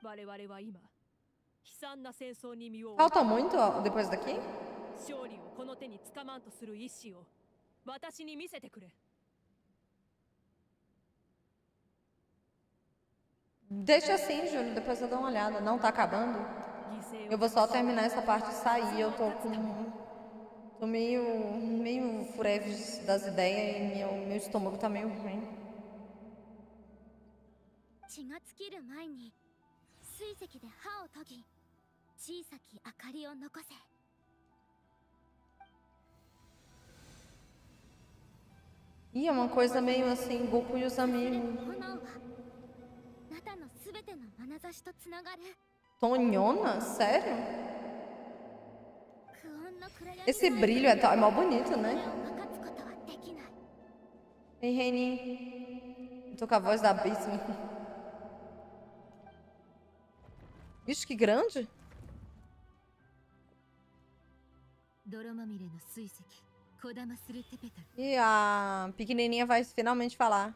我々は今 Falta muito ó, depois daqui? 勝利をこの手につかまんとする意志を私に見せてくれ Deixa assim, Júlio, depois eu dou uma olhada. Não tá acabando? 犠牲 Eu を vou só terminar essa parte e sair. Eu tô com. Tô meio. meio fureves das ideias e meu, meu estômago tá meio ruim. 血が尽きる前に 水石で歯を研ぎ小さき明かりを残せ Ih, é uma coisa meio assim, Goku e os それで amigos. 炎はあなたのすべての眼差しとつながる Tonhona? Sério? 苦音の暗闇 Esse brilho é, tá- é mó bonito, を né? 分かつことはできない Ei, Reni. Tô com a voz da abismo. Vixe, que grande. E a pequenininha vai finalmente falar.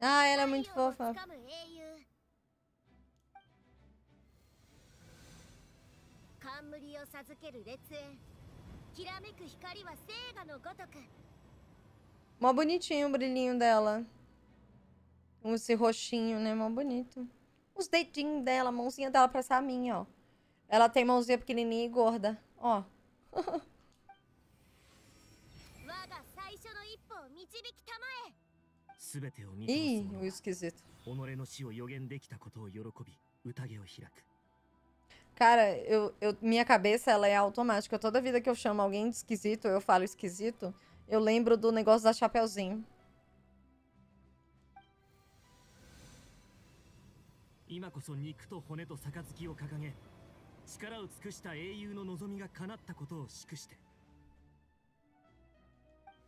Ah, ela é muito fofa. 冠を授ける烈焰きらめく光は聖画のごとく Mó bonitinho o brilhinho dela. Com Esse roxinho, né? Mó bonito. Os dedinhos dela, a mãozinha dela parece a minha, ó. Ela tem mãozinha pequenininha e gorda. Ó. 我が最初の一歩を導きたまえ全てを見通 Ih, す o 者は esquisito. 己の死を予言できたことを喜び宴を開く Cara, eu, eu, minha cabeça ela é automática. Toda vida que eu chamo alguém de esquisito, eu falo esquisito, eu lembro do negócio da Chapeuzinho.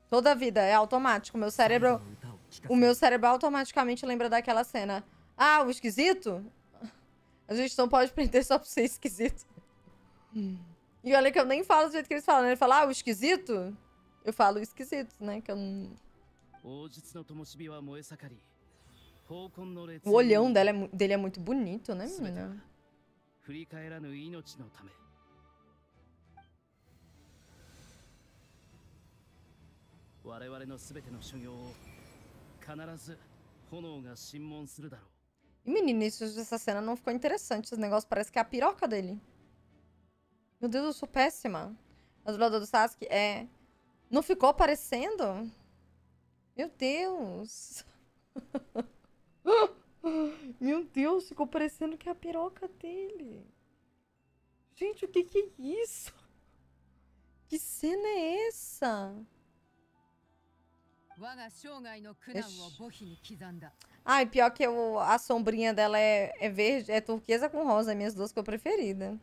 Toda vida é automático. Meu cérebro, o meu cérebro automaticamente lembra daquela cena. Ah, o esquisito? A gente não pode prender só por ser esquisito. Hum. E olha que eu nem falo do jeito que eles falam. Né? Ele fala, ah, o esquisito? Eu falo esquisito, né? Que eu não... O olhão dela é, dele é muito bonito, né, menina? E menina, isso, essa cena não ficou interessante. Esse negócio parece que é a piroca dele. Meu Deus, eu sou péssima. A dubladora do Sasuke é. Não ficou aparecendo? Meu Deus. Meu Deus, ficou parecendo que é a piroca dele. Gente, o que que é isso? Que cena é essa? Ai, pior que eu, a sombrinha dela é, é verde, é turquesa com rosa, é minhas duas cores preferidas.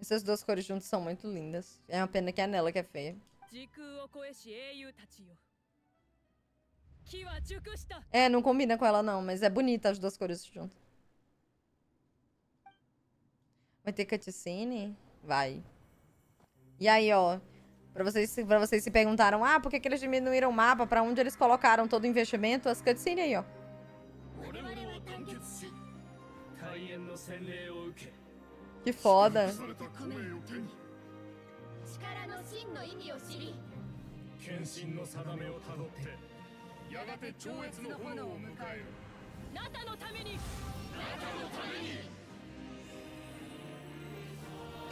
Essas duas cores juntas são muito lindas. É uma pena que é nela que é feia. É, não combina com ela não, mas é bonita as duas cores juntas. Vai ter cutscene? Vai. E aí, ó. Pra vocês, pra vocês se perguntaram, ah, por que, que eles diminuíram o mapa? Pra onde eles colocaram todo o investimento? As cutscenes aí, ó. Que foda.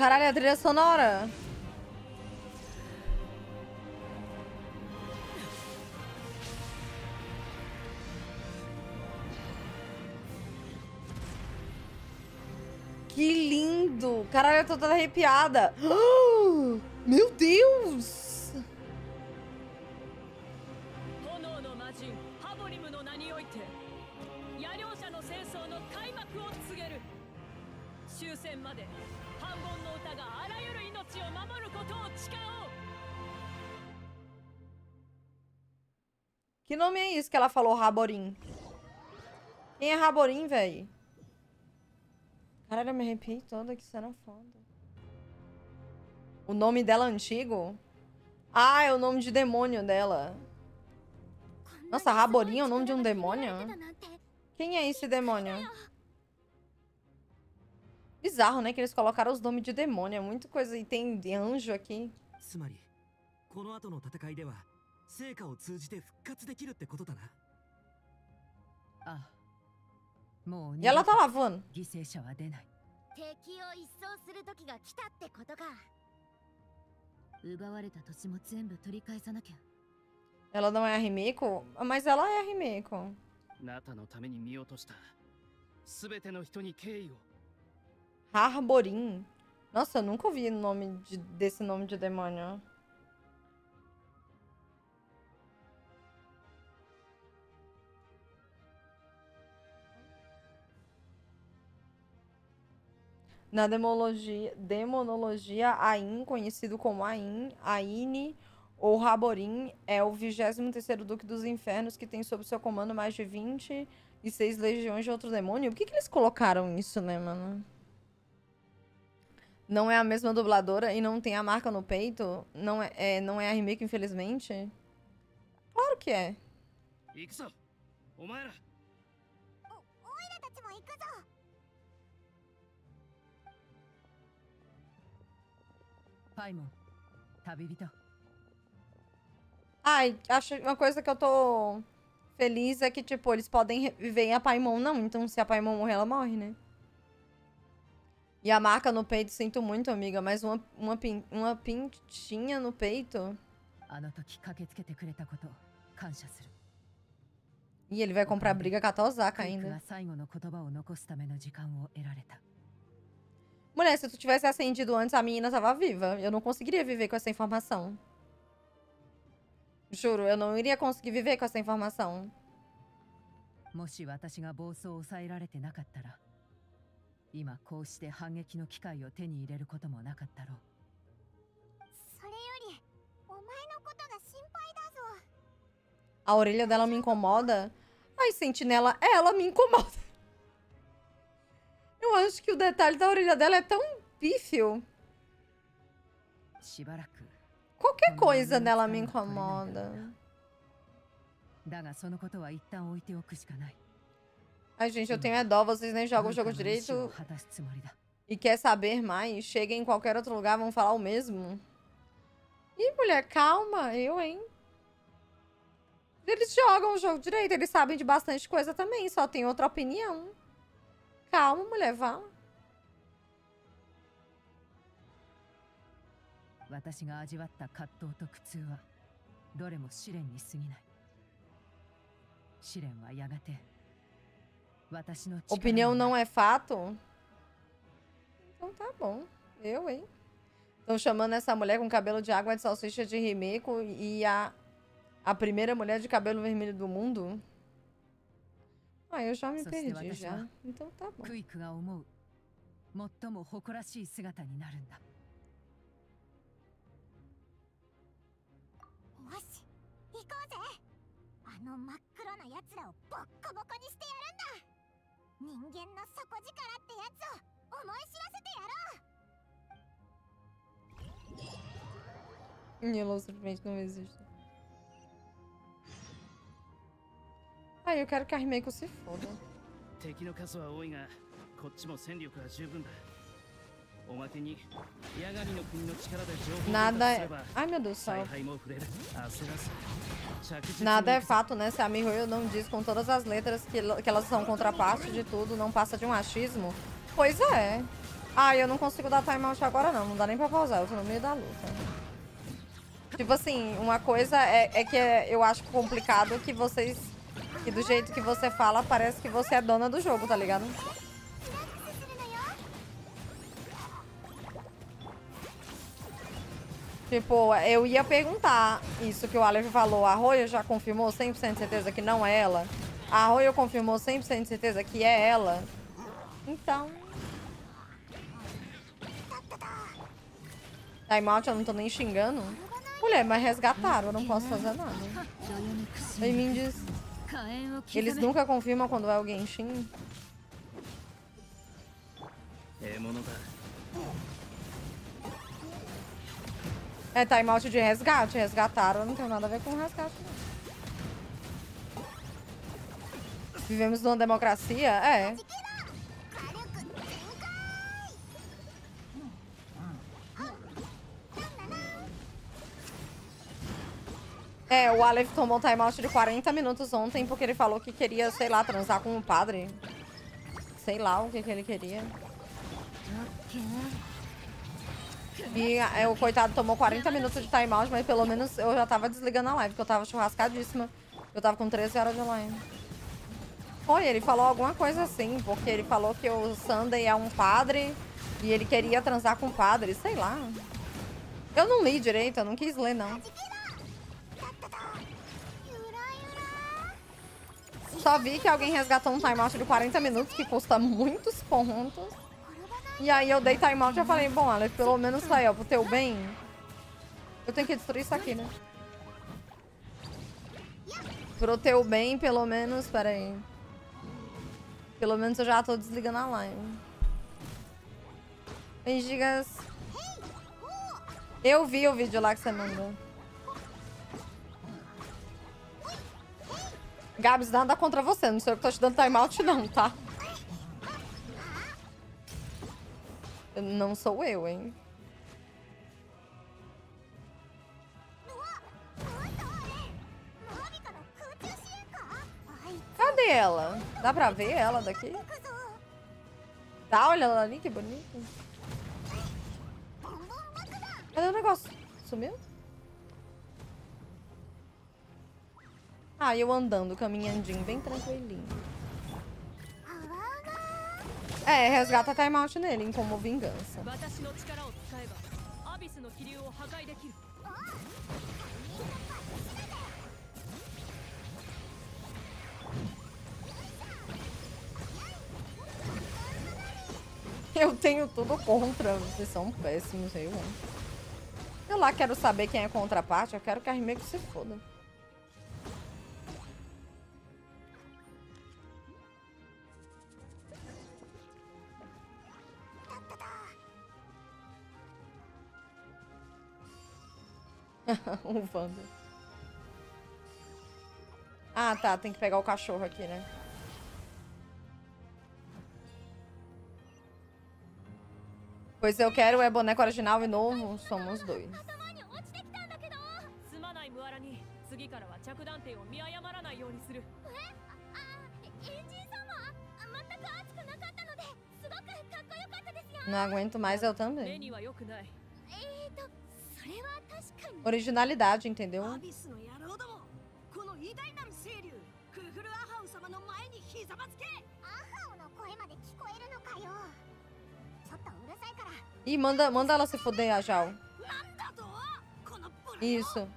Caralho, a trilha sonora. Que lindo! Caralho, eu tô toda arrepiada. Meu Deus! Que nome é isso que ela falou, Raborim? Quem é Raborim, véi? Caralho, eu me arrepiei toda, que foda. O nome dela antigo? Ah, é o nome de demônio dela. Nossa, Raborim é o nome de um demônio? Quem é esse demônio? Bizarro, né? Que eles colocaram os nomes de demônio. É muita coisa. E tem anjo aqui. 成果を通じて復活できるってことだなああもう E ela tá lavando. 犠牲者は出ない敵を一掃する時が来たってことか奪われた土地も全部取り返さなきゃ Ela não é a Rimeko? Mas ela é a Rimeko. ナタのために見落とした全ての人に敬意を Harborim. Nossa, eu nunca ouvi o nome de- desse nome de demônio. Na demologia, demonologia, Ain, conhecido como Ain, Aine ou Raborim, é o 23º Duque dos Infernos que tem sob seu comando mais de 26 legiões de outro demônio. Por que, que eles colocaram isso, né, mano? Não é a mesma dubladora e não tem a marca no peito? Não é, é- não é a remake, infelizmente? Claro que é. 行くぞお前ら Ai, acho uma coisa que eu tô feliz é que, tipo, eles podem viver em a Paimon não. Então, se a Paimon morrer, ela morre, né? E a marca no peito, sinto muito, amiga, mas uma, uma, pin, uma pintinha no peito. E ele vai comprar briga com a Tozaka ainda. Mulher, se tu tivesse acendido antes, a menina tava viva. Eu não conseguiria viver com essa informação. Juro, eu não iria conseguir viver com essa informação. A orelha dela me incomoda? Ai, sentinela, ela me incomoda. Eu acho que o detalhe da orelha dela é tão pífio. Qualquer coisa nela me incomoda. Ai, gente, eu tenho é dó, vocês nem jogam o jogo direito. E quer saber mais? Chega em qualquer outro lugar, vão falar o mesmo. Ih, mulher, calma, eu, hein? Eles jogam o jogo direito, eles sabem de bastante coisa também, só tem outra opinião. Calma, mulher, vá. Opinião não é fato? Então tá bom. Eu, hein? Estão chamando essa mulher com cabelo de água de salsicha de rimeco e a, a primeira mulher de cabelo vermelho do mundo? Ah, eu já me perdi já. Então tá bom. クイクが思う最も誇らしい姿になるんだよし行こうぜあの真っ黒な奴らをボッコボコにしてやるんだ人間の底力ってやつを思い知らせてやろう Yellow simplesmente não existe. Ah, eu quero que a Rimeco se foda. 敵の数は多いがこっちも戦力は十分だおまけにヤガミの国の力で情報 Nada 伝達す é. れば Ai, meu Deus do 采 céu. 配も触れる焦らず着実に Nada é fato, né? Se a Mihoyo não diz com todas as letras que, que elas são contraparte de tudo, não passa de um achismo. Pois é. Ah, eu não consigo dar timeout agora não. Não dá nem pra pausar, eu tô no meio da luta. Tipo assim, uma coisa é, é que é- eu acho complicado que vocês... que do jeito que você fala, parece que você é dona do jogo, tá ligado? Tipo, eu ia perguntar isso que o Aleph falou. A Roya já confirmou 100% de certeza que não é ela? A Roya confirmou 100% de certeza que é ela? Então... Timeout, eu não tô nem xingando. Mulher, mas resgataram, eu não posso fazer nada. Aí me diz... Eles nunca confirmam quando é o Genshin. Tá. É timeout de resgate. Resgataram, não tem nada a ver com resgate. Não. Vivemos numa democracia? É. É, o Aleph tomou um timeout de 40 minutos ontem porque ele falou que queria, sei lá, transar com o padre. Sei lá o que, que ele queria. E é, o coitado tomou 40 minutos de timeout, mas pelo menos eu já tava desligando a live, porque eu tava churrascadíssima. Eu tava com 13 horas de live. Foi, ele falou alguma coisa assim, porque ele falou que o Sunday é um padre e ele queria transar com o padre, sei lá. Eu não li direito, eu não quis ler, não. Só vi que alguém resgatou um timeout de 40 minutos, que custa muitos pontos. E aí eu dei timeout e falei, bom, Aleph, pelo menos tá aí, ó, pro teu bem. Eu tenho que destruir isso aqui, né? Pro teu bem, pelo menos, pera aí. Pelo menos eu já tô desligando a live. Ei, gigas. Eu vi o vídeo lá que você mandou. Gabs, nada contra você. Não sou eu que tô te dando timeout, não, tá? Não sou eu, hein? Cadê ela? Dá pra ver ela daqui? Tá, olha ela ali, que bonita. Cadê o negócio? Sumiu? Ah, eu andando, caminhandinho, bem tranquilinho. É, resgata timeout nele, como vingança. Eu tenho tudo contra, vocês são péssimos, eu amo. Eu lá quero saber quem é a contraparte, eu quero que a Rimeco se foda. o Wander. Ah, tá. Tem que pegar o cachorro aqui, né? Pois eu quero é boneco original e novo. Somos dois. Não aguento mais eu também originalidade, entendeu? e manda, manda ela se fuder, a Isso.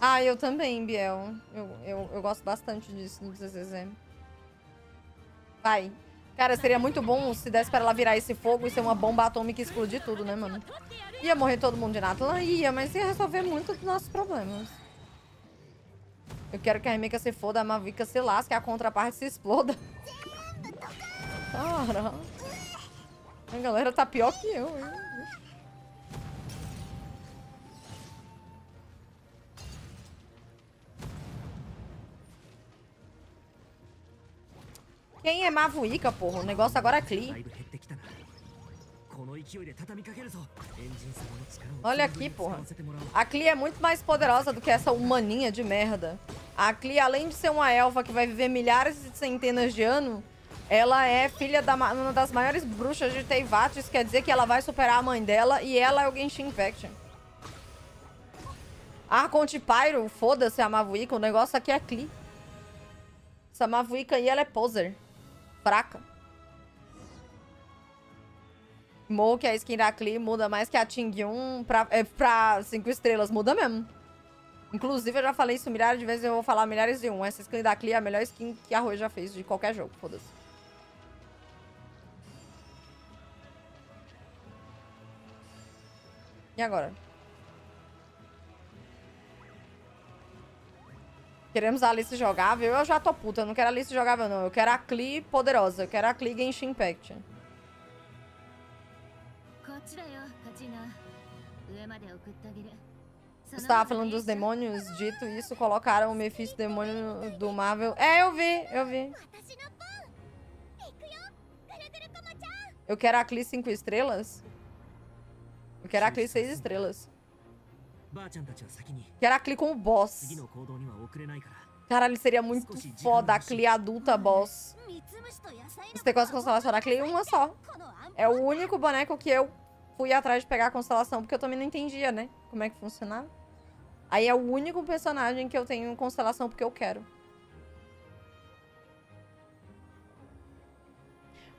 Ah, eu também, Biel. Eu, eu, eu gosto bastante disso no 16 Vai. Cara, seria muito bom se desse pra ela virar esse fogo e ser uma bomba atômica e explodir tudo, né, mano? Ia morrer todo mundo de Natlan? Ia, mas ia resolver muito dos nossos problemas. Eu quero que a Remeka se foda, a Mavica se lasque, a contraparte se exploda. Cara. A galera tá pior que eu, hein? Quem é Mavuika? porra? O negócio agora é Klee. Olha aqui, porra. A Klee é muito mais poderosa do que essa humaninha de merda. A Klee, além de ser uma elfa que vai viver milhares e centenas de anos, ela é filha da uma das maiores bruxas de Teyvat. Isso quer dizer que ela vai superar a mãe dela e ela é o Genshin Infection. Arconte ah, Pyro, foda-se a Mavuika, O negócio aqui é Klee. Essa Mavuika aí, ela é poser. Fraca. Mo, que é a skin da Clee, muda mais que a Ting 1 pra, é, pra 5 estrelas. Muda mesmo. Inclusive, eu já falei isso milhares de vezes, eu vou falar milhares de um. Essa skin da Clee é a melhor skin que a Rui já fez de qualquer jogo, foda-se. E agora? Queremos a Alice jogável? Eu já tô puta, eu não quero a Alice jogável, não. Eu quero a Klee poderosa, eu quero a Klee Genshin Impact. Estava falando dos demônios, dito isso, colocaram o Mephisto demônio do Marvel. É, eu vi, eu vi. Eu quero a Klee 5 estrelas? Eu quero a Klee 6 estrelas. Que era a com o boss. Caralho, seria muito foda a Clee adulta boss. Você tem quase constelação da Clee? Uma só. É o único boneco que eu fui atrás de pegar a constelação, porque eu também não entendia, né? Como é que funcionava. Aí é o único personagem que eu tenho constelação porque eu quero.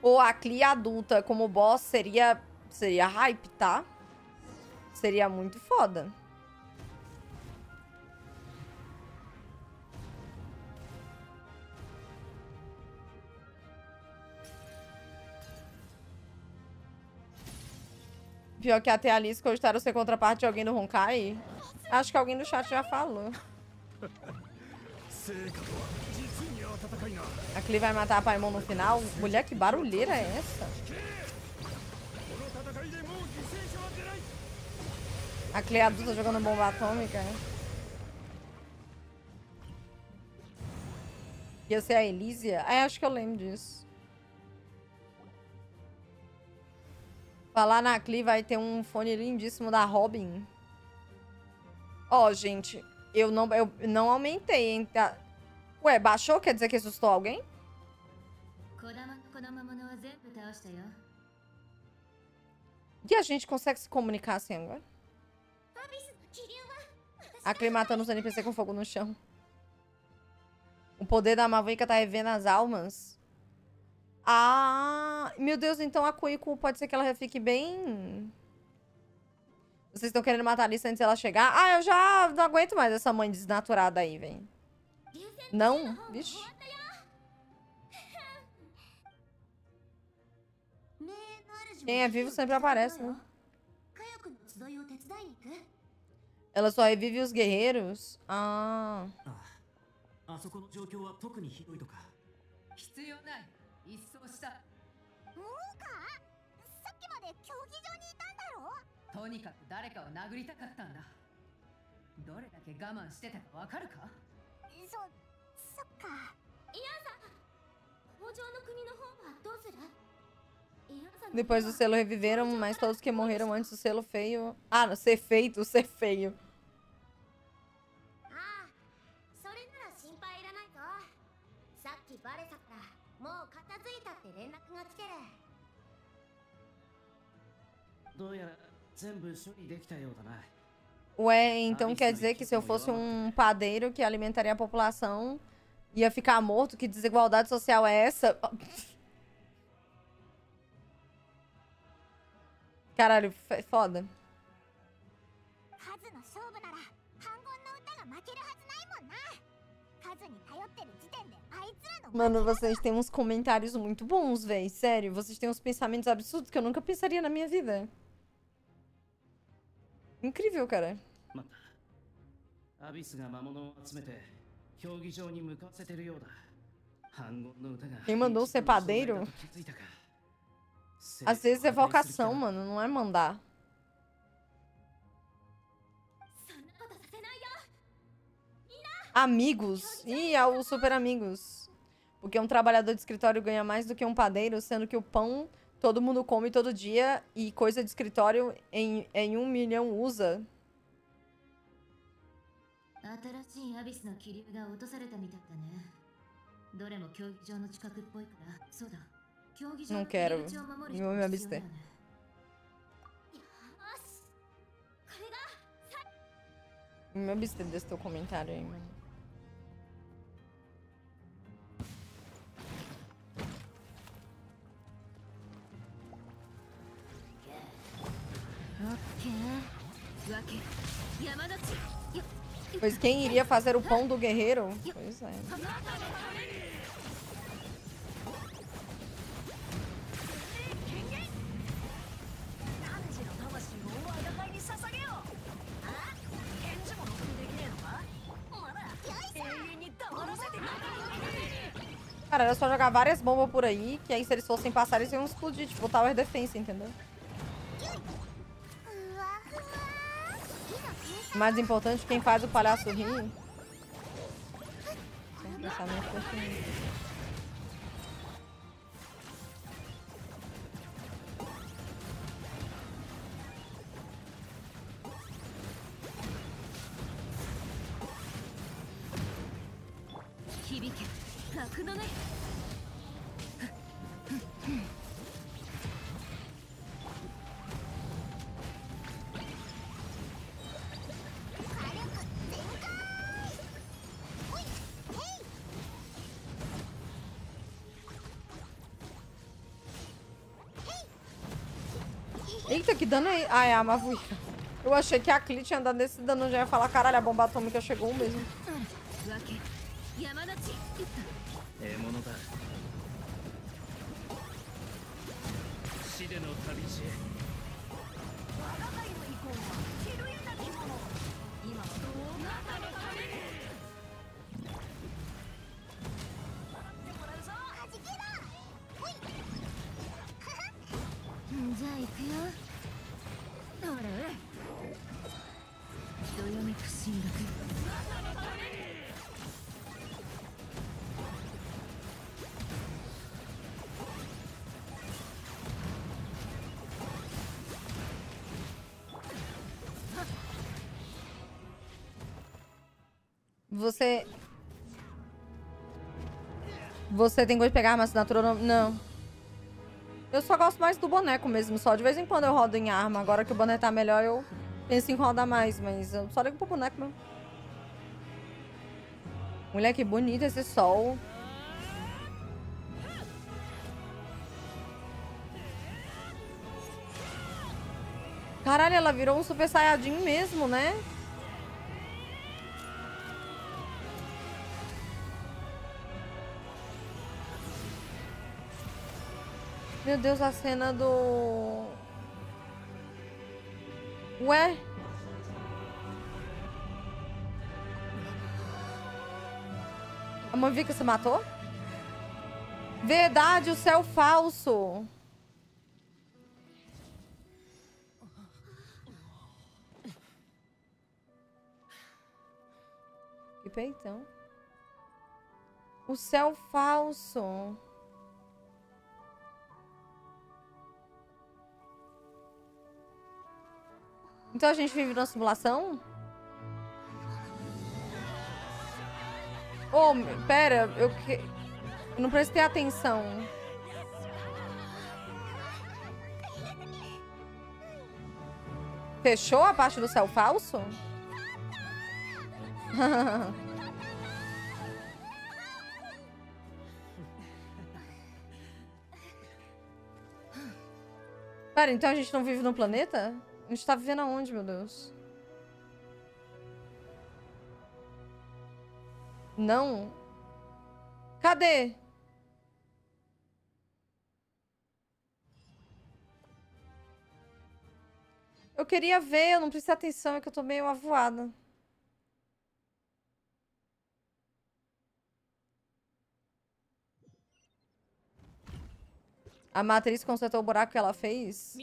Ou a Clee adulta como boss seria, seria hype, tá? Seria muito foda. Pior que até a gostar cogitaram ser contraparte de alguém do Honkai. Acho que alguém do chat já falou. A Klee vai matar a Paimon no final? Mulher, que barulheira é essa? A Klee adulta tá jogando bomba atômica. Né? Ia ser a Elísia? É, acho que eu lembro disso. Falar na Cli vai ter um fone lindíssimo da Robin. Ó, oh, gente, eu não, eu não aumentei, hein? Tá? Ué, baixou? Quer dizer que assustou alguém? E a gente consegue se comunicar assim agora? Aclimatando os NPC com fogo no chão. O poder da Mavica tá revendo as almas. Ah, meu Deus, então a Kuiko pode ser que ela já fique bem... Vocês estão querendo matar a Lisa antes dela chegar? Ah, eu já não aguento mais essa mãe desnaturada aí, vem. Não? Vixe. Quem é vivo sempre aparece, né? Ela só revive os guerreiros? Ah. Ah, ah とにかく誰かを殴りたかったんだどれだけ我慢してたかわかるかそそっかイアンさん工場の国の方はどうする Depois do selo reviveram, mas todos que morreram antes do selo feio. Ah, não, ser feito, ser feio. ああ Ué, então tá, quer é dizer que se eu fosse um padeiro que alimentaria a população, ia ficar morto? Que desigualdade social é essa? Caralho, foda. Mano, vocês têm uns comentários muito bons, véi. Sério, vocês têm uns pensamentos absurdos que eu nunca pensaria na minha vida. Incrível, cara. Quem mandou ser padeiro? Às vezes é vocação, mano, não é mandar. Amigos? Ih, é o super amigos. Porque um trabalhador de escritório ganha mais do que um padeiro, sendo que o pão Todo mundo come todo dia e coisa de escritório em, em um milhão usa. Não quero. Meu me abster. Me abster desse teu comentário aí, mano. Pois quem iria fazer o pão do guerreiro? Pois é. Cara, era só jogar várias bombas por aí, que aí se eles fossem passar, eles iam explodir, tipo, Tower Defense, entendeu? Mais importante, quem faz o palhaço rir. Pensamento dano é... Ah, é a Mavuia. Eu achei que a Clit tinha dado esse dano, já ia falar, caralho, a bomba atômica chegou mesmo. 山 Você. Você tem coisa de pegar arma assinatura? Não. não. Eu só gosto mais do boneco mesmo, só. De vez em quando eu rodo em arma. Agora que o boneco tá melhor, eu penso em rodar mais, mas eu só ligo pro boneco mesmo. Mulher, que bonito esse sol. Caralho, ela virou um super saiyajin mesmo, né? Meu Deus, a cena do. Ué? A Movica se matou? Verdade, o céu falso. Que peitão. O céu falso. Então a gente vive numa simulação? Oh, pera, eu, que... eu não prestei atenção. Fechou a parte do céu falso? Pera, então a gente não vive no planeta? A gente tá vivendo aonde, meu Deus? Não. Cadê? Eu queria ver, eu não prestei atenção, é que eu tô meio avoada. A matriz consertou o buraco que ela fez?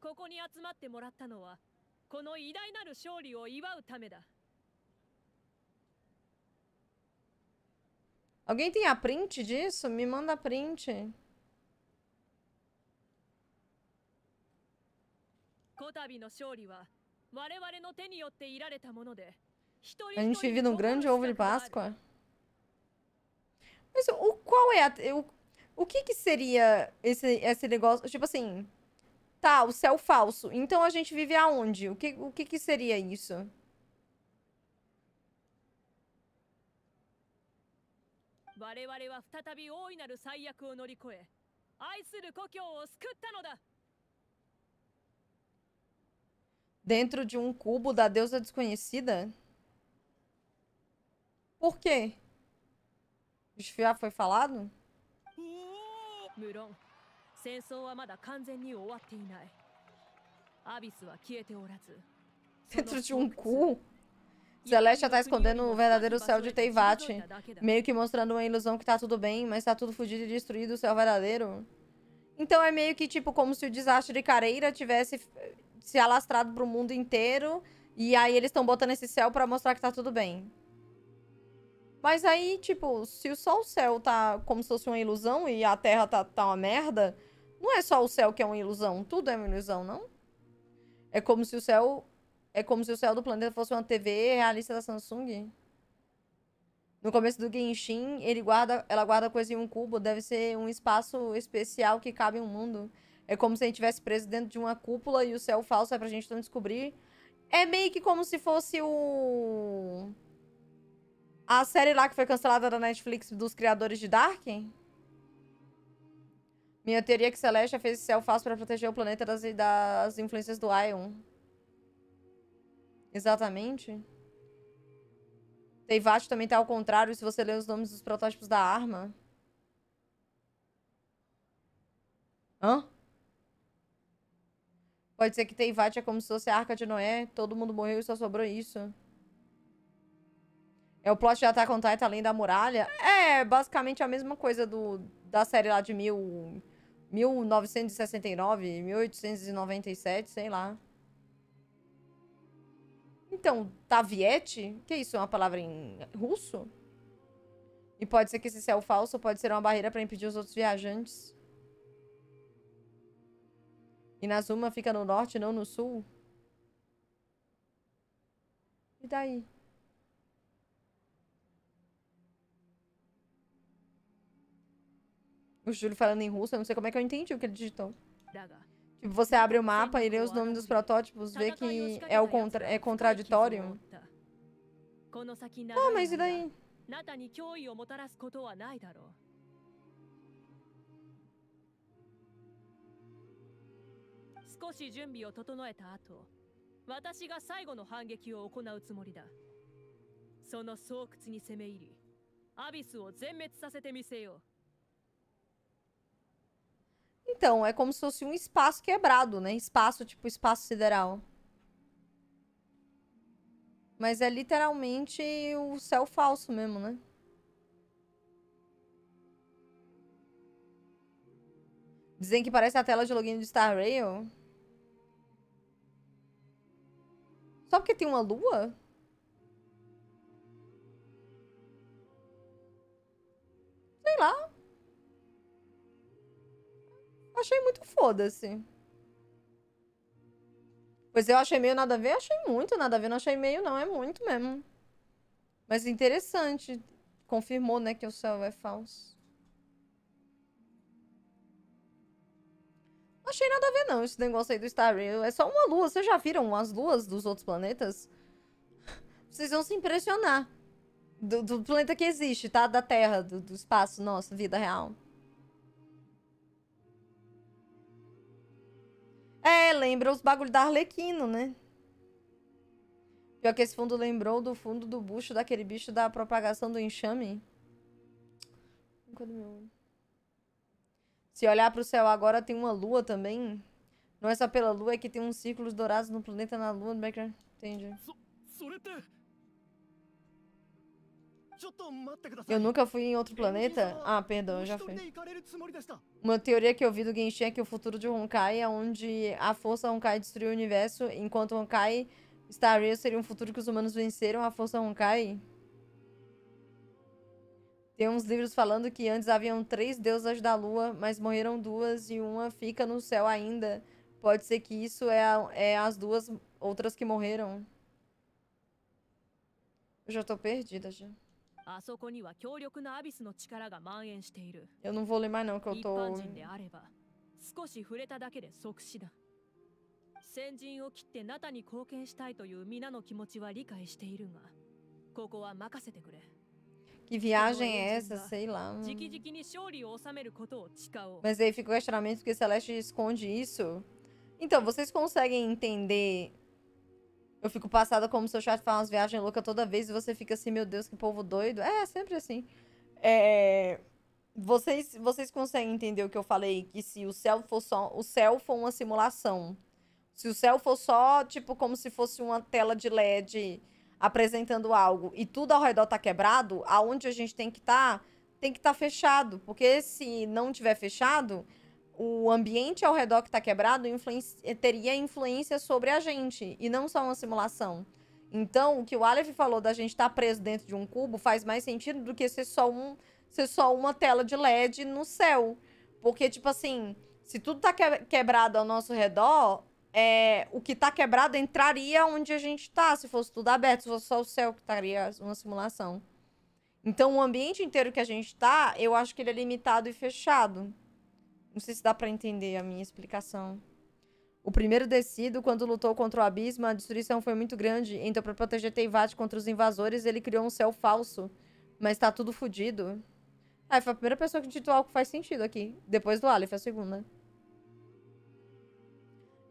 ここに集まってもらったのはこの偉大なる勝利を祝うためだ Alguém tem a print disso? Me manda print. こたびの勝利は我々の手によっていられたもので A gente vive num grande ovo de Páscoa. Mas o qual é a, o, o que que seria esse, esse negócio? Tipo assim, Tá, o céu falso. Então a gente vive aonde? O que, o que, que seria isso? Dentro de um cubo da deusa desconhecida? Por quê? Já foi falado? 戦争はまだ完全に終わっていないアビスは消えておらず Dentro de um cu? Celeste tá escondendo o verdadeiro céu de Teivat, meio que mostrando uma ilusão que tá tudo bem, mas tá tudo fudido e destruído o céu verdadeiro. Então é meio que tipo como se o desastre de Careira tivesse se alastrado pro mundo inteiro e aí eles estão botando esse céu para mostrar que tá tudo bem. Mas aí, tipo, se só o céu tá como se fosse uma ilusão e a Terra tá, tá uma merda, não é só o céu que é uma ilusão, tudo é uma ilusão, não? É como se o céu. É como se o céu do planeta fosse uma TV realista da Samsung. No começo do Genshin, ele guarda, ela guarda coisa em um cubo. Deve ser um espaço especial que cabe um mundo. É como se a gente estivesse preso dentro de uma cúpula e o céu falso é pra gente não descobrir. É meio que como se fosse o... A série lá que foi cancelada da Netflix dos criadores de Dark. Minha teoria é que Celestia fez esse céu falso para proteger o planeta das, das influências do Ion. Exatamente. Teivat também tá ao contrário se você ler os nomes dos protótipos da arma. Hã? Pode ser que Teivat é como se fosse a Arca de Noé. Todo mundo morreu e só sobrou isso. É o plot de Attack on Titan além da muralha? É, basicamente a mesma coisa do, da série lá de mil... 1969, 1897, sei lá. Então, Taviete? Que isso? É uma palavra em russo? E pode ser que esse céu falso pode ser uma barreira para impedir os outros viajantes. Inazuma fica no norte, não no sul? E daí? O Júlio falando em russo, eu não sei como é que eu entendi o que ele digitou. Tipo, você abre o mapa e lê os nomes dos protótipos, vê que é, o contra é contraditório. Ah, mas e daí? Então, é como se fosse um espaço quebrado, né? Espaço, tipo espaço sideral. Mas é literalmente o céu falso mesmo, né? Dizem que parece a tela de login do Star Rail. Só porque tem uma lua? Sei lá. Achei muito foda-se. Pois eu achei meio nada a ver, achei muito nada a ver. Não achei meio, não, é muito mesmo. Mas interessante. Confirmou, né, que o céu é falso. Não achei nada a ver, não, esse negócio aí do Star Rail. É só uma lua. Vocês já viram as luas dos outros planetas? Vocês vão se impressionar. Do, do planeta que existe, tá? Da Terra, do, do espaço, nossa, vida real. É, lembra os bagulho da Arlequino, né? Pior que esse fundo lembrou do fundo do bucho daquele bicho da propagação do enxame. Se olhar pro céu agora, tem uma lua também. Não é só pela lua, é que tem uns círculos dourados no planeta na lua background. Entendi. Eu nunca fui em outro planeta? Ah, perdão, eu já fui. Uma teoria que eu vi do Genshin é que o futuro de Honkai é onde a força Honkai destruiu o universo, enquanto Honkai Star Rail seria um futuro que os humanos venceram a força Honkai. Tem uns livros falando que antes haviam três deusas da lua, mas morreram duas e uma fica no céu ainda. Pode ser que isso é, a, é as duas outras que morreram. Eu já tô perdida já. あそこには強力なアビスの力が蔓延している Eu não vou ler mais não, que eu 一 tô... 般人であれば少し触れただけで即死だ先陣を切ってナタに貢献したいという皆の気持ちは理解しているがここは任せてくれ Que viagem é essa? Sei lá. 直々に勝利を収めることを誓おう Mas aí fica o questionamento porque Celeste esconde isso. Então, vocês conseguem entender... Eu fico passada como se o chat faz umas viagens loucas toda vez e você fica assim, meu Deus, que povo doido. É, sempre assim. É... Vocês, vocês conseguem entender o que eu falei? Que se o céu for só... O céu for uma simulação. Se o céu for só, tipo, como se fosse uma tela de LED apresentando algo e tudo ao redor tá quebrado, aonde a gente tem que estar, tá, tem que estar tá fechado. Porque se não tiver fechado, o ambiente ao redor que está quebrado influência, teria influência sobre a gente e não só uma simulação. Então, o que o Aleph falou da gente estar tá preso dentro de um cubo faz mais sentido do que ser só, um, ser só uma tela de LED no céu. Porque, tipo assim, se tudo tá quebrado ao nosso redor, é, o que tá quebrado entraria onde a gente tá, se fosse tudo aberto, se fosse só o céu que estaria uma simulação. Então, o ambiente inteiro que a gente tá, eu acho que ele é limitado e fechado. Não sei se dá para entender a minha explicação. O primeiro descido, quando lutou contra o abismo, a destruição foi muito grande. Então, para proteger Teyvat contra os invasores, ele criou um céu falso. Mas tá tudo fodido. Ah, foi a primeira pessoa que ditou algo que faz sentido aqui. Depois do Aleph, a segunda.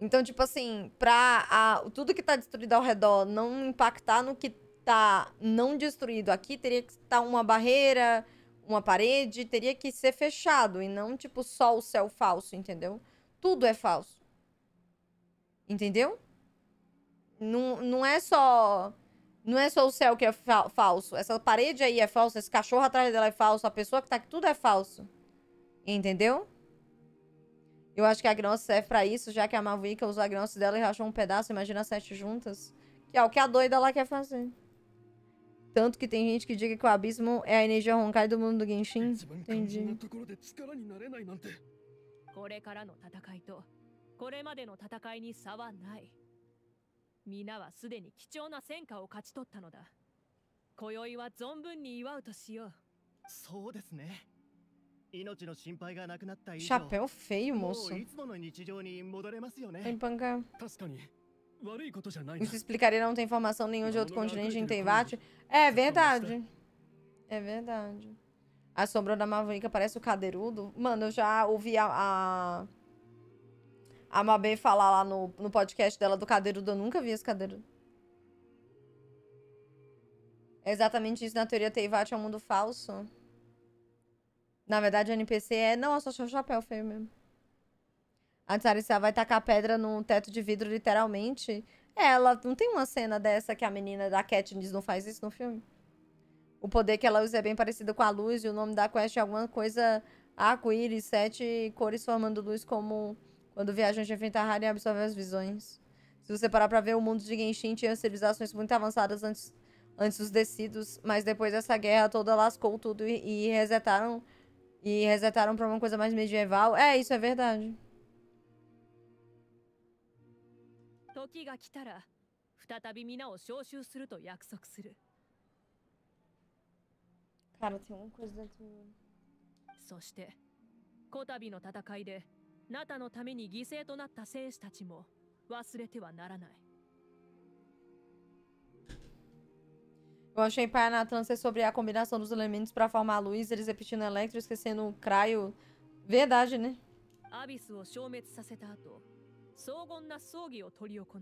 Então, tipo assim, pra a, tudo que tá destruído ao redor não impactar no que tá não destruído aqui, teria que estar uma barreira, uma parede, teria que ser fechado e não tipo só o céu falso, entendeu? Tudo é falso. Entendeu? Não, não é só não é só o céu que é fa falso. Essa parede aí é falsa, esse cachorro atrás dela é falso, a pessoa que tá aqui, tudo é falso. Entendeu? Eu acho que a Gnoss serve pra isso, já que a Mavuika usou a Gnoss dela e rachou um pedaço, imagina sete juntas. Que é o que a doida lá quer fazer. Tanto que tem gente que diga que o abismo é a energia Honkai do mundo do Genshin. Entendi. これからの戦いとこれまでの戦いに差はない皆はすでに貴重な戦果を勝ち取ったのだ今宵は存分に祝うとしようそうですね命の心配がなくなった以上 Chapéu feio, もう moço. いつもの日常に戻れますよね Tem panca. 確かに Isso explicaria não ter informação nenhuma de outro continente em Teivate. É verdade. É verdade. A sombra da Maverick parece o cadeirudo. Mano, eu já ouvi a... a... A Mabê falar lá no, no podcast dela do cadeirudo, eu nunca vi esse cadeirudo. É exatamente isso na teoria Teivate é um mundo falso. Na verdade, a NPC é... Não, é só o chapéu feio mesmo. A Tsarissa vai tacar pedra num teto de vidro, literalmente. É, ela não tem uma cena dessa que a menina da Katniss não faz isso no filme? O poder que ela usa é bem parecido com a luz e o nome da quest é alguma coisa arco-íris, sete cores formando luz como quando o viajante enfrenta a e absorve as visões. Se você parar pra ver, o mundo de Genshin tinha civilizações muito avançadas antes, antes dos descidos, mas depois dessa guerra toda lascou tudo e, e resetaram e resetaram pra uma coisa mais medieval. É, isso é verdade. 時が来たら再び皆を召集すると約束する Cara, tem uma coisa dentro do... そしてこたびの戦いでナタのために犠牲となった戦士たちも忘れてはならない Eu achei Pai Nathan ser sobre a combinação dos elementos pra formar a luz, eles repetindo elétrico, esquecendo o craio. Verdade, né? アビスを消滅させた後 荘厳な葬儀を執り行う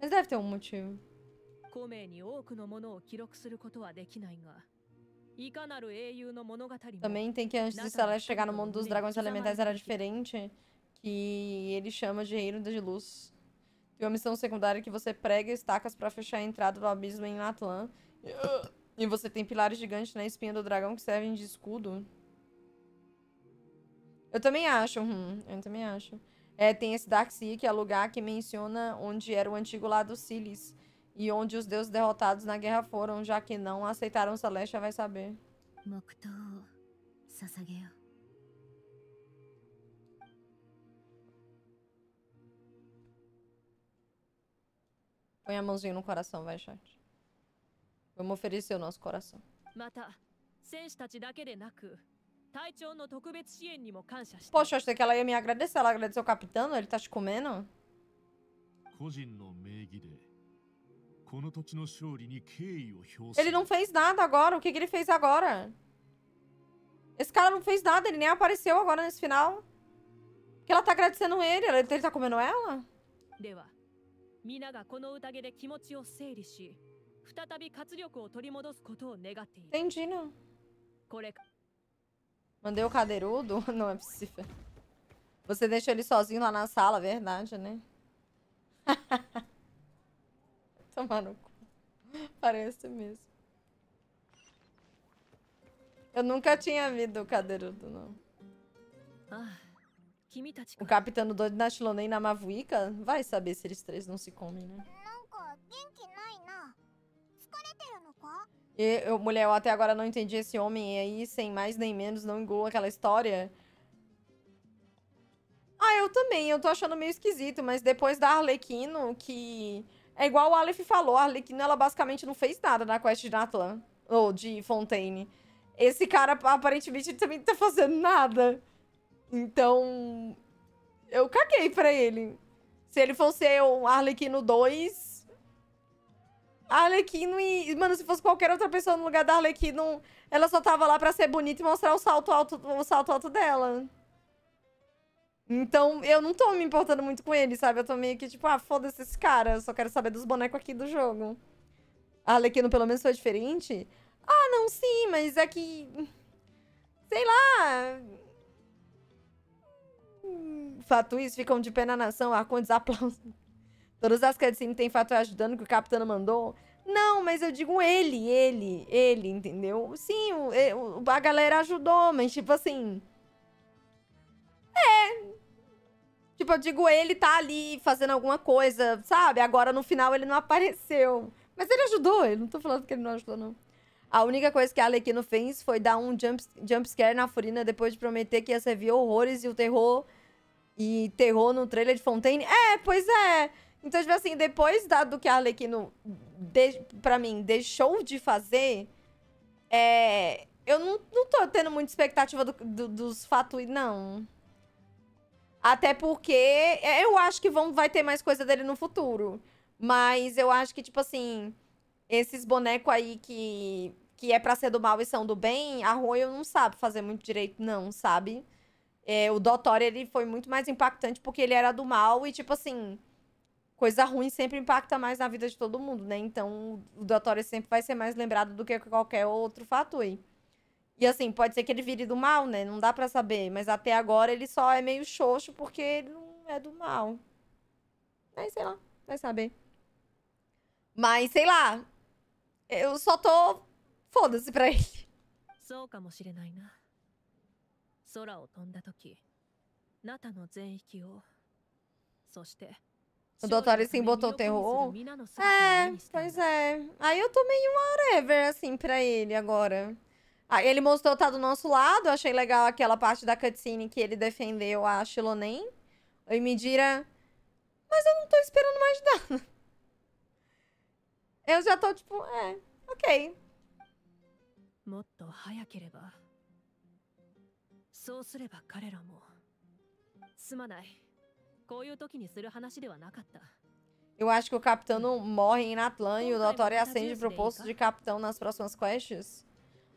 Mas deve ter um motivo. 孔明に多くのものを記録することはできないがいかなる英雄の物語も Também tem que antes de Celeste chegar no mundo dos dragões elementais era diferente. Que ele chama de Reino de Luz. Tem uma missão secundária que você prega estacas pra fechar a entrada do abismo em Atlan. E você tem pilares gigantes na espinha do dragão que servem de escudo. Eu também acho, hum, eu também acho. É, tem esse Dark Sea, que é lugar que menciona onde era o antigo lado Silis. E onde os deuses derrotados na guerra foram, já que não aceitaram Celestia, vai saber. 黙祷を捧げよう Põe a mãozinha no coração, vai, chat. Vamos oferecer o nosso coração. また戦士たちだけでなく 隊長の特別支援にも感謝して Poxa, eu achei que ela ia me agradecer. Ela agradeceu o capitão? Ele tá te comendo? 個人の名義でこの土地の勝利に敬意を表す Ele não fez nada agora. O que, que ele fez agora? Esse cara não fez nada. Ele nem apareceu agora nesse final. Que ela tá agradecendo ele. Ele ele tá comendo ela? では皆がこの宴で気持ちを整理し再び活力を取り戻すことを願っている Entendi, não. これか Mandei o cadeirudo? Não é possível. Você deixou ele sozinho lá na sala, verdade, né? Tomar no cu. Parece mesmo. Eu nunca tinha visto o cadeirudo, não. Ah, tá o capitão doido na Shilonei na Mavuika? Vai saber se eles três não se comem, né? Eu, mulher, eu até agora não entendi esse homem e aí, sem mais nem menos, não engulo aquela história. Ah, eu também, eu tô achando meio esquisito, mas depois da Arlequino, que... É igual o Aleph falou, a Arlequino, ela basicamente não fez nada na quest de Natlan, ou de Fontaine. Esse cara, aparentemente, também não tá fazendo nada. Então, eu caguei pra ele. Se ele fosse um Arlequino 2, Arlequino e. Mano, se fosse qualquer outra pessoa no lugar da Arlequino, ela só tava lá pra ser bonita e mostrar o salto alto, o salto alto dela. Então, eu não tô me importando muito com ele, sabe? Eu tô meio que tipo, ah, foda-se esse cara, eu só quero saber dos bonecos aqui do jogo. A Arlequino pelo menos foi diferente? Ah, não, sim, mas é que. Sei lá. Fatuis ficam de pé na nação, Arcondes aplausos. Todas as cutscenes tem Fatuí ajudando que o capitão mandou. Não, mas eu digo ele, ele, ele, entendeu? Sim, o, e- o- a galera ajudou, mas tipo assim. É. Tipo, eu digo ele tá ali fazendo alguma coisa, sabe? Agora no final ele não apareceu. Mas ele ajudou, eu não tô falando que ele não ajudou, não. A única coisa que a Alequino fez foi dar um jump, jump scare na Furina depois de prometer que ia servir horrores e o terror. E terror no trailer de Fontaine. É, pois é. Então, tipo assim, depois da, do que a Arlequino, de, pra mim, deixou de fazer, é, eu não, não tô tendo muita expectativa do- do- dos fatos, não. Até porque é, eu acho que vão, vai ter mais coisa dele no futuro. Mas eu acho que, tipo assim, esses bonecos aí que, que é pra ser do mal e são do bem, a Royal não sabe fazer muito direito, não, sabe? É, o Dottor, ele foi muito mais impactante porque ele era do mal e, tipo assim, coisa ruim sempre impacta mais na vida de todo mundo, né? Então, o Dottor sempre vai ser mais lembrado do que qualquer outro Fatui. E assim, pode ser que ele vire do mal, né? Não dá pra saber. Mas até agora ele só é meio xoxo porque ele não é do mal. Mas sei lá, vai saber. Mas sei lá. Eu só tô. Foda-se pra ele. そうかもしれないな空を飛んだ時ナタの全域をそして O Doutor sim botou terror. É, pois é. Aí eu tô meio whatever, assim, pra ele agora. Aí ele mostrou tá do nosso lado. Achei legal aquela parte da cutscene que ele defendeu a Shilonen. E me dira. Mas eu não tô esperando mais nada. Eu já tô tipo, é, ok. もっと早ければそうすれば彼らもすまない eu acho que o capitão não morre em Natlan e o Doutor acende pro posto de capitão nas próximas quests.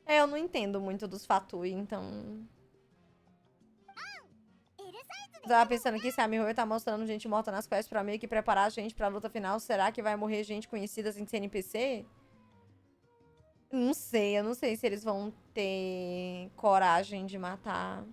É, eu não entendo muito dos Fatui, então. Eu tava pensando aqui se a Mihoyo tá mostrando gente morta nas quests pra meio que preparar a gente pra luta final. Será que vai morrer gente conhecida sem ser NPC? Não sei, eu não sei se eles vão ter coragem de matar.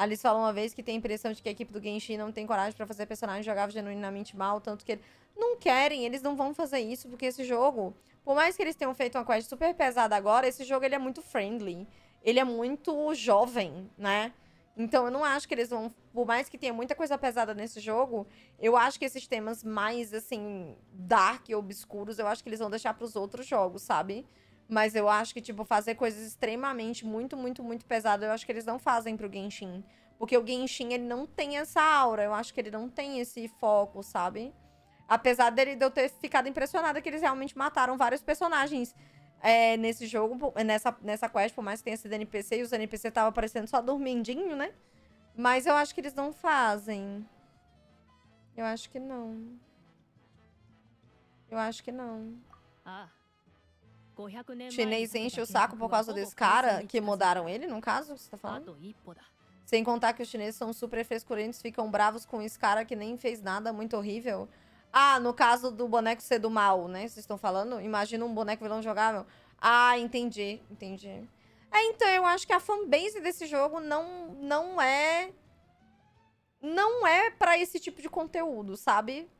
Alice falou uma vez que tem a impressão de que a equipe do Genshin não tem coragem pra fazer personagem jogar genuinamente mal, tanto que eles não querem, eles não vão fazer isso, porque esse jogo, por mais que eles tenham feito uma quest super pesada agora, esse jogo ele é muito friendly. Ele é muito jovem, né? Então eu não acho que eles vão, por mais que tenha muita coisa pesada nesse jogo, eu acho que esses temas mais assim dark e obscuros, eu acho que eles vão deixar para os outros jogos, sabe? Mas eu acho que, tipo, fazer coisas extremamente, muito, muito, muito pesadas, eu acho que eles não fazem pro Genshin. Porque o Genshin, ele não tem essa aura. Eu acho que ele não tem esse foco, sabe? Apesar dele, de eu ter ficado impressionada que eles realmente mataram vários personagens é, nesse jogo, nessa, nessa quest, por mais que tenha sido NPC, e os NPC estavam aparecendo só dormindinho, né? Mas eu acho que eles não fazem. Eu acho que não. Eu acho que não. Ah. Chinês enche o saco por causa desse cara que mudaram ele, no caso, você tá falando? Sem contar que os chineses são super frescurentos, ficam bravos com esse cara que nem fez nada, muito horrível. Ah, no caso do boneco ser do mal, né? Vocês estão falando? Imagina um boneco vilão jogável. Ah, entendi, entendi. É, então, eu acho que a fanbase desse jogo não, não é... Não é pra esse tipo de conteúdo, sabe?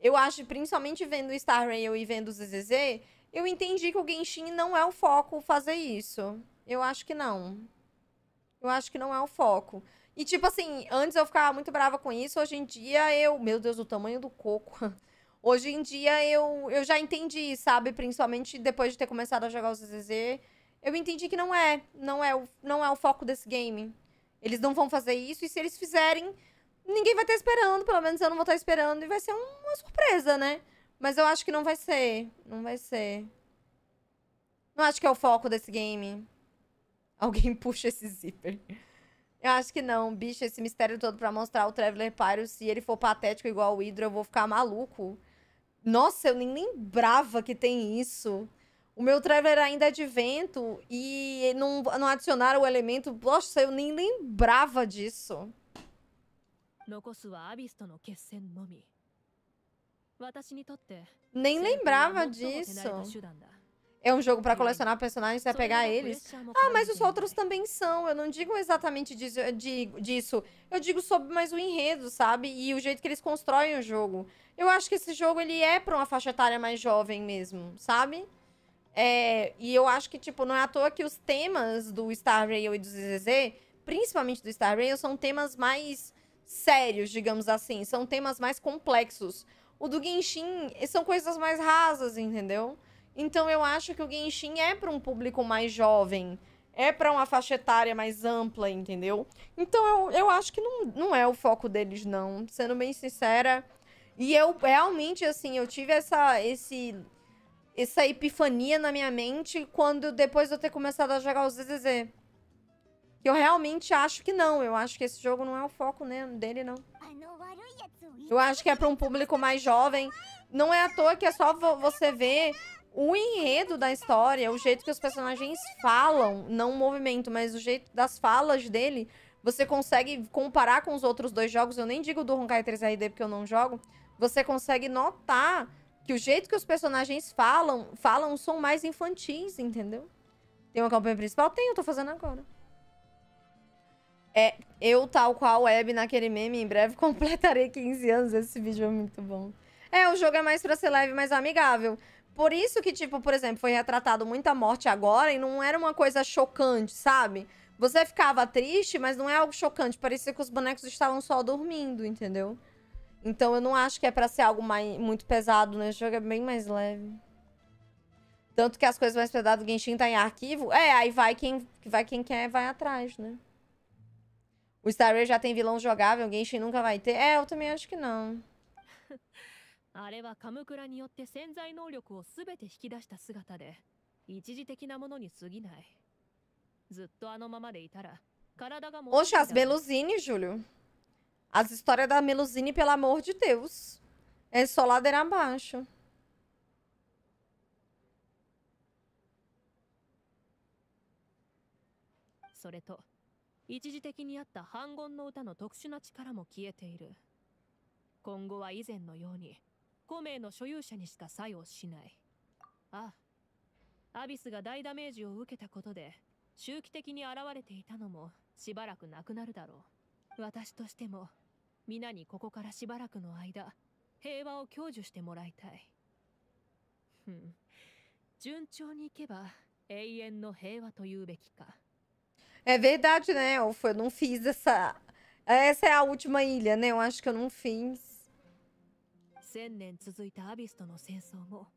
Eu acho, principalmente vendo Star Rail e vendo o ZZZ, eu entendi que o Genshin não é o foco fazer isso. Eu acho que não. Eu acho que não é o foco. E, tipo assim, antes eu ficava muito brava com isso. Hoje em dia eu. Meu Deus, o tamanho do coco. Hoje em dia eu, eu já entendi, sabe? Principalmente depois de ter começado a jogar o ZZZ. Eu entendi que não é. Não é, o, não é o foco desse game. Eles não vão fazer isso. E se eles fizerem, ninguém vai estar esperando. Pelo menos eu não vou estar esperando. E vai ser uma surpresa, né? Mas eu acho que não vai ser. Não vai ser. Não acho que é o foco desse game. Alguém puxa esse zíper. Eu acho que não. Bicho, esse mistério todo pra mostrar o Traveler Pyro, se ele for patético igual o Hydro, eu vou ficar maluco. Nossa, eu nem lembrava que tem isso. O meu Traveler ainda é de vento e não, não adicionaram o elemento. Nossa, eu nem lembrava disso. 残すはアビスとの決戦のみ私にとって Nem lembrava disso. É um jogo pra colecionar personagens e pegar eles. Ah, mas os outros também são. Eu não digo exatamente disso. Eu digo sobre mais o enredo, sabe? E o jeito que eles constroem o jogo. Eu acho que esse jogo, ele é pra uma faixa etária mais jovem mesmo, sabe? É, e eu acho que, tipo, não é à toa que os temas do Star Rail e do ZZZ, principalmente do Star Rail, são temas mais sérios, digamos assim. São temas mais complexos. O do Genshin são coisas mais rasas, entendeu? Então eu acho que o Genshin é para um público mais jovem. É para uma faixa etária mais ampla, entendeu? Então eu, eu acho que não, não é o foco deles, não. Sendo bem sincera. E eu realmente, assim, eu tive essa, esse, essa epifania na minha mente quando depois de eu ter começado a jogar o ZZZ. Eu realmente acho que não. Eu acho que esse jogo não é o foco né, dele, não. Eu acho que é para um público mais jovem. Não é à toa que é só você ver o enredo da história, o jeito que os personagens falam, não o movimento, mas o jeito das falas dele, você consegue comparar com os outros dois jogos. Eu nem digo do Honkai 3RD porque eu não jogo. Você consegue notar que o jeito que os personagens falam, falam são mais infantis, entendeu? Tem uma campanha principal? Tem, eu tô fazendo agora. É, eu, tal qual Web naquele meme, em breve completarei 15 anos. Esse vídeo é muito bom. É, o jogo é mais pra ser leve, mais amigável. Por isso que, tipo, por exemplo, foi retratado muita morte agora e não era uma coisa chocante, sabe? Você ficava triste, mas não é algo chocante. Parecia que os bonecos estavam só dormindo, entendeu? Então eu não acho que é pra ser algo mais, muito pesado, né? O jogo é bem mais leve. Tanto que as coisas mais pesadas do Genshin tá em arquivo. É, aí vai quem, vai quem quer, vai atrás, né? O Star Rail já tem vilão jogável, o Genshin nunca vai ter. É, eu também acho que não. あれはカムクラによって潜在能力を全て引き出した姿で一時的なものに過ぎないずっとあのままでいたら体が Oxe, as Melusine, Júlio. As histórias da Melusine, pelo amor de Deus. É só ladeira abaixo. それと 一時的にあった反言の歌の特殊な力も消えている。今後は以前のように5名の所有者にしか作用しない。ああアビスが大ダメージを受けたことで周期的に現れていたのもしばらくなくなるだろう。私としても皆にここからしばらくの間平和を享受してもらいたい。ふん。順調にいけば永遠の平和というべきか。É verdade, né? Eu, eu não fiz essa. Essa é a última ilha, né? Eu acho que eu não fiz. 千年続いたアビスとの戦争も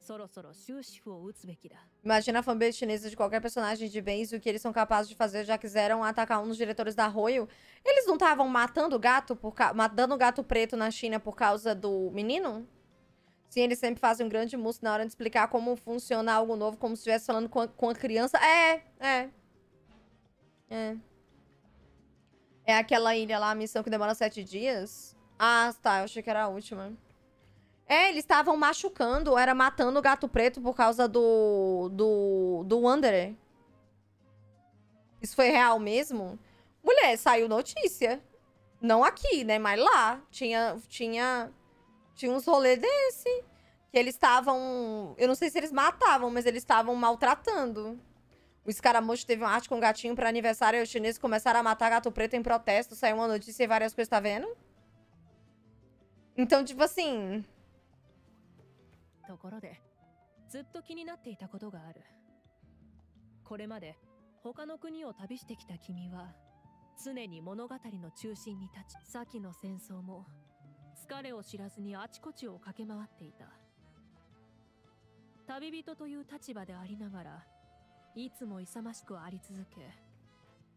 そろそろ終止符を打つべきだ Imagina a fanbase chinesa de qualquer personagem de bens e o que eles são capazes de fazer, já quiseram atacar um dos diretores da Arroio. Eles não estavam matando o gato por ca... matando o gato preto na China por causa do menino? Sim, eles sempre fazem um grande músico na hora de explicar como funciona algo novo, como se estivesse falando com a, com a criança. É, é. É. É aquela ilha lá, a missão que demora sete dias? Ah, tá. Eu achei que era a última. É, eles estavam machucando, era matando o gato preto por causa do. do. do Wanderer. Isso foi real mesmo? Mulher, saiu notícia. Não aqui, né? Mas lá. Tinha. Tinha. Tinha uns rolês desse. Que eles estavam. Eu não sei se eles matavam, mas eles estavam maltratando. O escaramujo teve um arte com gatinho para aniversário e os chineses começaram a matar gato preto em protesto. Saiu uma notícia e várias coisas, tá vendo? Então, tipo assim. ところでずっと気になっていたことがあるこれまで他の国を旅してきた君は常に物語の中心に立ち先の戦争も疲れを知らずにあちこちを駆け回っていた旅人という立場でありながらいつも勇ましくあり続け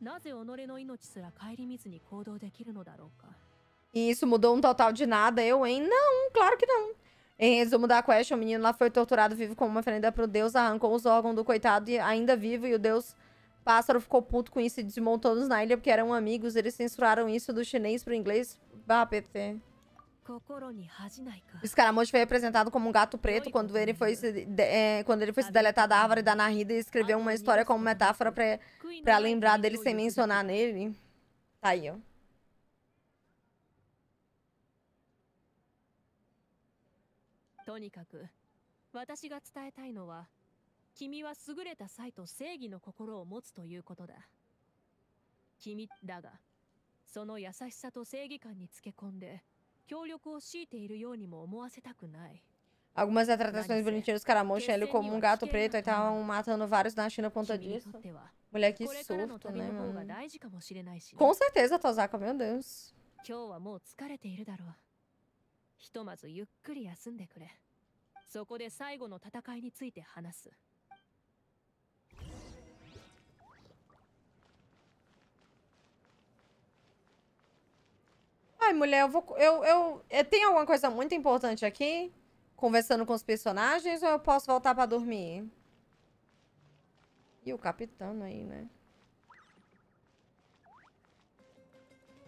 なぜ己の命すら顧みずに行動できるのだろうか E isso mudou um total de nada, eu, hein? Não, claro que não. Em resumo da quest, o menino lá foi torturado vivo como uma oferenda pro deus, arrancou os órgãos do coitado e ainda vivo, e o deus pássaro ficou puto com isso e desmontou todos na ilha porque eram amigos. Eles censuraram isso do chinês pro inglês. Bah, PT. 心に恥じないか O escaramujo foi representado como um gato preto quando ele foi se, de- é, quando ele foi se deletar da árvore da Narida e escreveu uma história como metáfora pra, pra lembrar dele sem mencionar nele. Tá aí, ó. とにかく私が伝えたいのは君は優れた才と正義の心を持つということだ君だがその優しさと正義感につけ込んで Algumas atratações bonitinhas caramujo, ele como um gato preto, aí estavam matando vários na China por conta disso. Mulher, que surto, né, mano? Com certeza, Tozaka, meu Deus. ひとまずゆっくり休んでくれ。そこで最後の戦いについて話す。Ai, mulher, eu vou. Eu, eu, eu- tem alguma coisa muito importante aqui? Conversando com os personagens ou eu posso voltar pra dormir? E o capitão aí, né?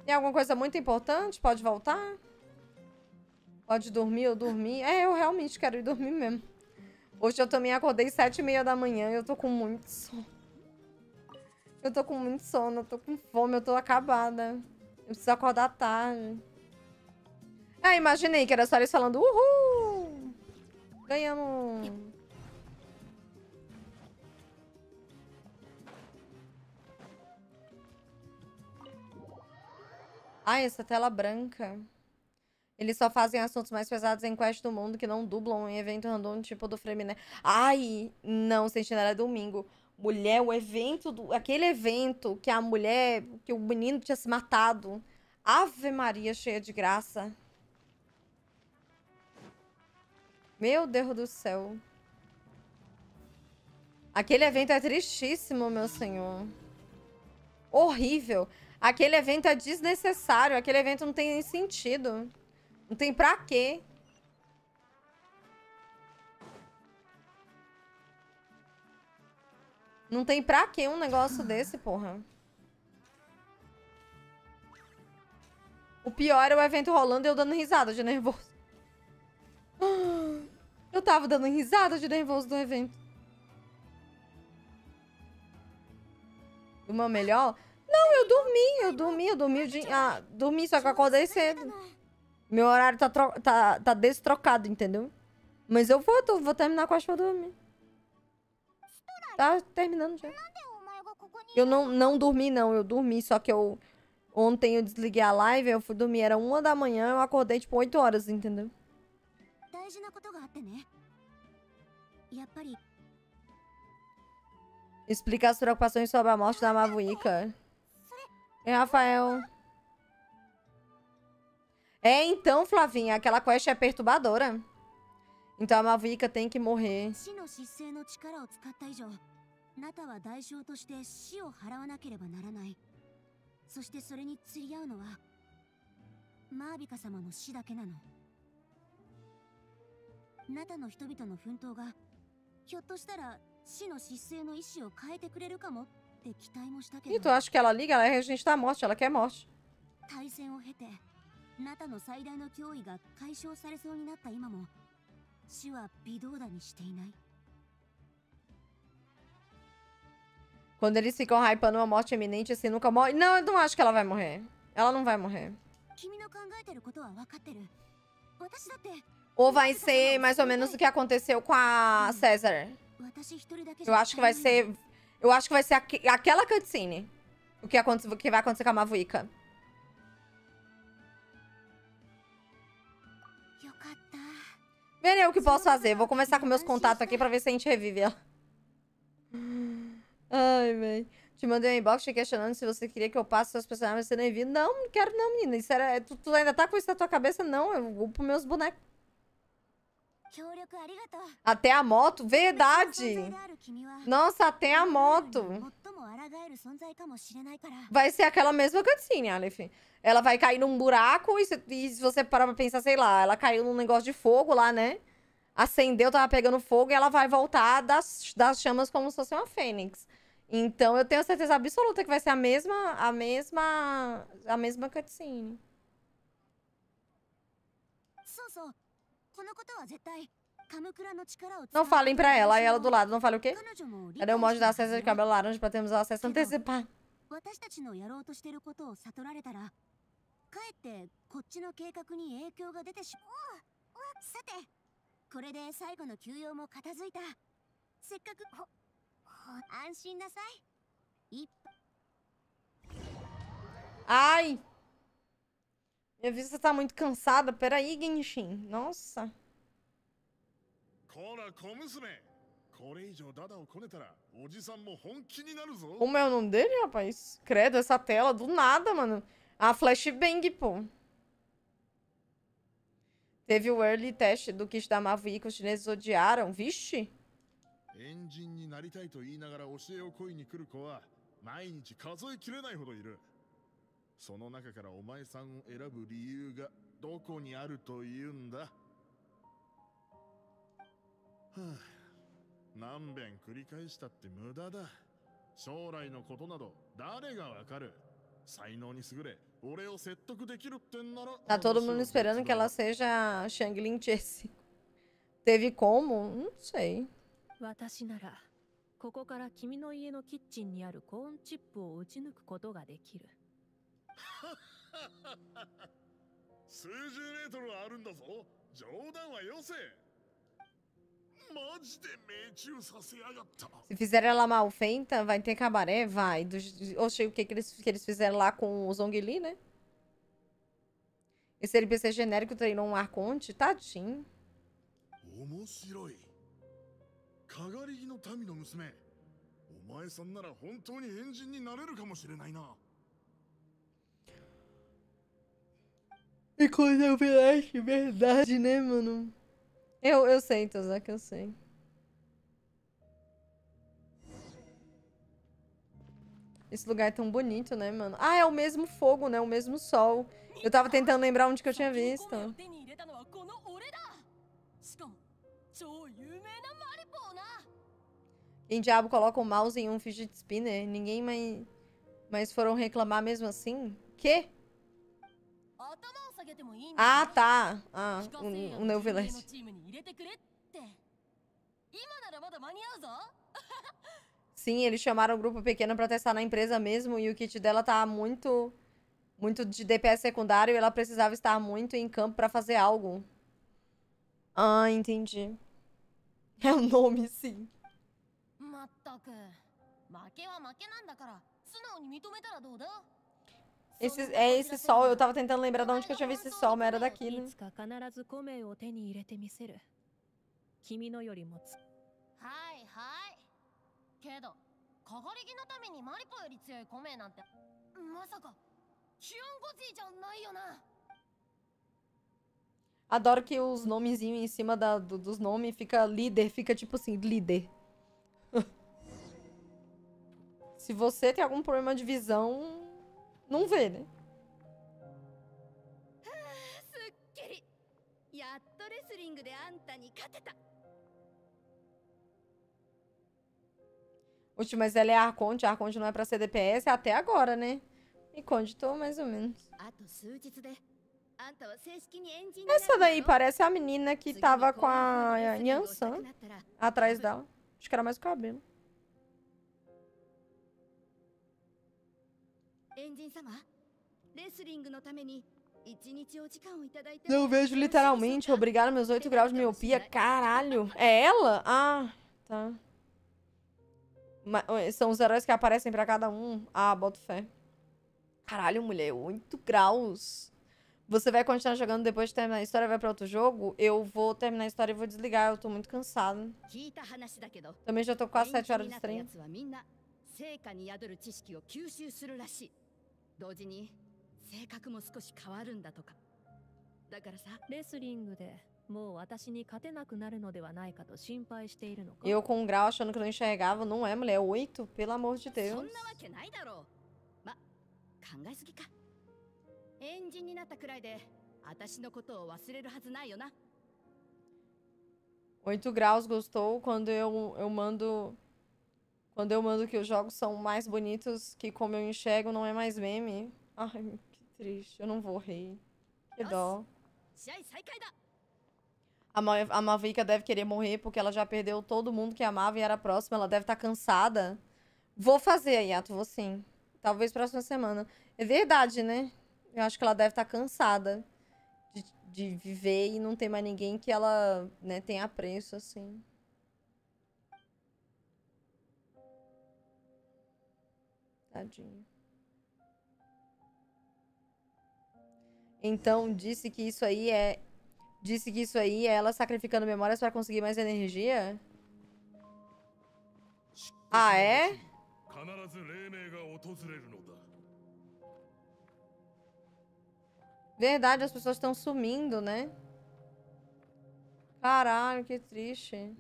Tem alguma coisa muito importante? Pode voltar? Pode dormir, eu dormir. É, eu realmente quero ir dormir mesmo. Hoje eu também acordei sete e meia da manhã e eu tô com muito sono. Eu tô com muito sono, eu tô com fome, eu tô acabada. Eu preciso acordar tarde. Ah, imaginei que era só eles falando uhul! Ganhamos! Ah, essa tela branca. Eles só fazem assuntos mais pesados em quest do mundo que não dublam em evento random tipo do Fremine. Ai, não, Sentinela é domingo. Mulher, o evento do. Aquele evento que a mulher. que o menino tinha se matado. Ave Maria cheia de graça. Meu Deus do céu. Aquele evento é tristíssimo, meu senhor. Horrível. Aquele evento é desnecessário. Aquele evento não tem sentido. Não tem pra quê. Não tem pra quê um negócio desse, porra. O pior é o evento rolando e eu dando risada de nervoso. Eu tava dando risada de nervoso do evento. Uma melhor? Não, eu dormi, eu dormi, eu dormi o dia... Ah, dormi, só que eu acordei cedo. Meu horário tá, tá, tá destrocado, entendeu? Mas eu vou, tô, vou terminar com a pra dormir. Tá terminando já. Eu não, não dormi, não. Eu dormi, só que eu... Ontem eu desliguei a live, eu fui dormir, era uma da manhã, eu acordei tipo 8 horas, entendeu? Explica as preocupações sobre a morte da Mavuica. E Rafael? É, então, Flavinha, aquela quest é perturbadora. Então a Mavuica tem que morrer. ナタは代償として死を払わなければならないそしてそれに釣り合うのはマービカ様の死だけなのナタの人々の奮闘がひょっとしたら死の失勢の意志を変えてくれるかもって期待もしたけど E tu acha que ela liga? Ela é regente da morte, ela quer morte 対戦を経てナタの最大の脅威が解消されそうになった今も 死は微動だにしていない Quando eles ficam hypando uma morte iminente, assim, nunca morre. Não, eu não acho que ela vai morrer. Ela não vai morrer. Ou vai ser mais ou menos o que aconteceu com a César. Eu acho que vai ser... Eu acho que vai ser aqu aquela cutscene. O que, o que vai acontecer com a Mavuica. Verei o que posso fazer. Vou conversar com meus contatos aqui pra ver se a gente revive ela. Ai, velho. Te mandei um inbox te questionando se você queria que eu passe seus personagens, você nem viu. Não, não quero não, menina. Isso era... Tu, tu ainda tá com isso na tua cabeça? Não, eu upo meus bonecos. Até a moto? Verdade! Nossa, até a moto. Vai ser aquela mesma cutscene, Aleph. Ela vai cair num buraco e se, e se você parar pra pensar, sei lá, ela caiu num negócio de fogo lá, né? Acendeu, tava pegando fogo e ela vai voltar das, das chamas como se fosse uma fênix. Então eu tenho certeza absoluta que vai ser a mesma, a mesma, a mesma cutscene. Não falem pra ela, aí ela do lado, não fale o quê? Ela deu um monte da acesso de cabelo laranja pra termos acesso antecipado. Ai! Minha vista tá muito cansada. Peraí, Genshin. Nossa. Como é o nome dele, rapaz? Credo, essa tela do nada, mano. A flashbang, pô. Teve o early test do kit da Mavic, os chineses odiaram. Vixe. エンジンになりたいと言いながら教えを請いに来る子は毎日数えきれないほどいるその中からお前さんを選ぶ理由がどこにあるというんだ はあ何遍繰り返したって無駄だ将来のことなど誰がわかる才能に優れ俺を説得できるってんなら Tá todo mundo esperando que ela seja Shangling Jessie. Teve como? Não sei. 私ならここから君の家のキッチンにあるコーンチップを打ち抜くことができる 数十メートルあるんだぞ冗談はよせ Se fizer ela malfeita, vai ter cabaré? Vai. Do, oxe, o que, que, eles, que eles fizeram lá com o Zongli, né? Esse NPC genérico treinou um arconte? Tadinho. E quando eu vi verdade, né, mano? Eu, eu sei, Tozaki, eu sei. Esse lugar é tão bonito, né, mano? Ah, é o mesmo fogo, né? O mesmo sol. Eu tava tentando lembrar onde que eu tinha visto. Em diabo coloca o mouse em um fidget spinner. Ninguém mais... Mas foram reclamar mesmo assim? Que? Ah, tá. Ah, o, o Sim, eles chamaram o grupo pequeno para testar na empresa mesmo e o kit dela tá muito muito de DPS secundário e ela precisava estar muito em campo para fazer algo. Ah, entendi. É o nome, sim. Esse, é esse sol, eu tava tentando lembrar de onde que eu tinha visto esse sol, mas era daqui, né? Adoro que os nomezinhos em cima da, do, dos nomes fica líder, fica tipo assim, líder. Se você tem algum problema de visão, não vê, né? Oxe, mas ela é Arconte. Arconte não é pra ser DPS até agora, né? E Conde tô mais ou menos. Essa daí parece a menina que tava com a Nyansan atrás dela. Acho que era mais o cabelo. Eu vejo literalmente obrigado meus 8 graus de miopia. Caralho. É ela? Ah, tá. São os heróis que aparecem pra cada um. Ah, boto fé. Caralho, mulher, 8 graus. Você vai continuar jogando depois de terminar a história vai pra outro jogo? Eu vou terminar a história e vou desligar, eu tô muito cansado. Também já tô quase 7 horas de trem. 同時に性格も少し変わるんだとかだからさレスリングでもう私に勝てなくなるのではないかと心配しているのか Eu com um grau achando que não enxergava. Não é, mulher? 8, pelo amor de そ Deus. んなわけないだろうま考えすぎかエンジンになったくらいで私のことを忘れるはずないよな8 graus gostou quando eu, eu mando. Quando eu mando que os jogos são mais bonitos, que como eu enxergo não é mais meme. Ai, que triste. Eu não vou rir. Que dó. A, Mavica deve querer morrer porque ela já perdeu todo mundo que amava e era próxima. Ela deve estar tá cansada. Vou fazer, Yato, vou sim. Talvez próxima semana. É verdade, né? Eu acho que ela deve estar tá cansada de, de viver e não ter mais ninguém que ela né, tenha apreço, assim. Tadinho. Então disse que isso aí é. Disse que isso aí é ela sacrificando memórias para conseguir mais energia? Ah, é? Verdade, as pessoas estão sumindo, né? Caralho, que triste.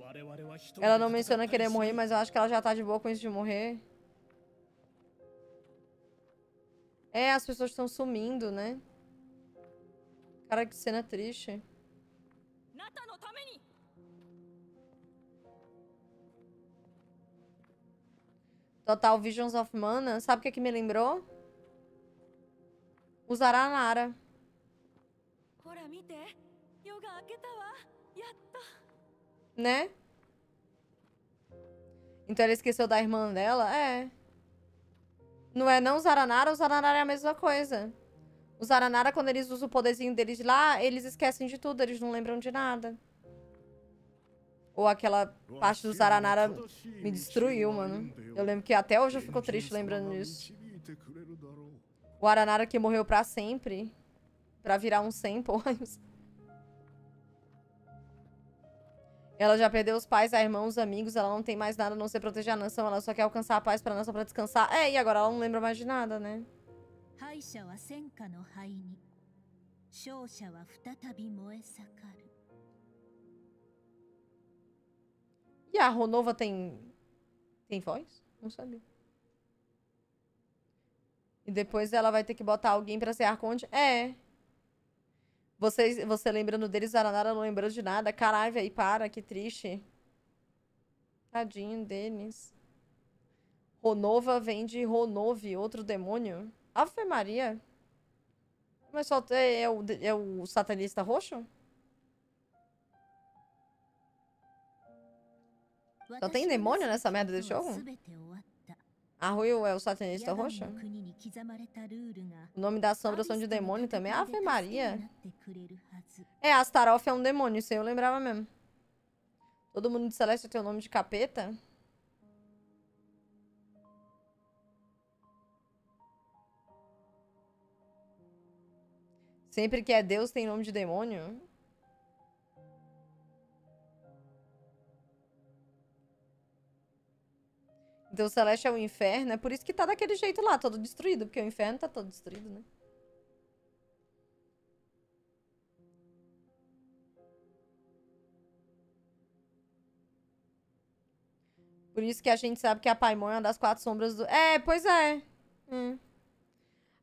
Ela não menciona querer morrer, mas eu acho que ela já tá de boa com isso de morrer. É, as pessoas estão sumindo, né? Cara, que cena triste. Total Visions of Mana. Sabe o que, é que me lembrou? Usará a Nara. Né? Então ela esqueceu da irmã dela? É. Não é não o Zaranara? O Zaranara é a mesma coisa. O Zaranara, quando eles usam o poderzinho deles lá, eles esquecem de tudo, eles não lembram de nada. Ou aquela parte do Zaranara me destruiu, mano. Eu lembro que até hoje eu fico triste lembrando disso. O Aranara que morreu pra sempre. Pra virar um 100, Ela já perdeu os pais, a irmã, os amigos, ela não tem mais nada a não ser proteger a nação, ela só quer alcançar a paz para a nação para descansar. É, e agora ela não lembra mais de nada, né? E a Ronova tem. tem voz? Não sabia. E depois ela vai ter que botar alguém para ser arconte? É. Você, você lembrando deles, Aranara não lembrando de nada. Caralho, velho, para, que triste. Tadinho deles. Ronova vem de Ronove, outro demônio. Ave Maria. Mas só é, é o, é o satanista roxo? Só tem demônio nessa merda desse jogo? A Ruil é o satanista roxo? O nome da assombração de demônio também Ave Maria. É, Astaroth é um demônio, isso aí eu lembrava mesmo. Todo mundo de Celeste tem o nome de capeta? Sempre que é Deus tem nome de demônio? O Celeste é o inferno, é por isso que tá daquele jeito lá, todo destruído, porque o inferno tá todo destruído, né? Por isso que a gente sabe que a Paimon é uma das quatro sombras do... É, pois é. Hum.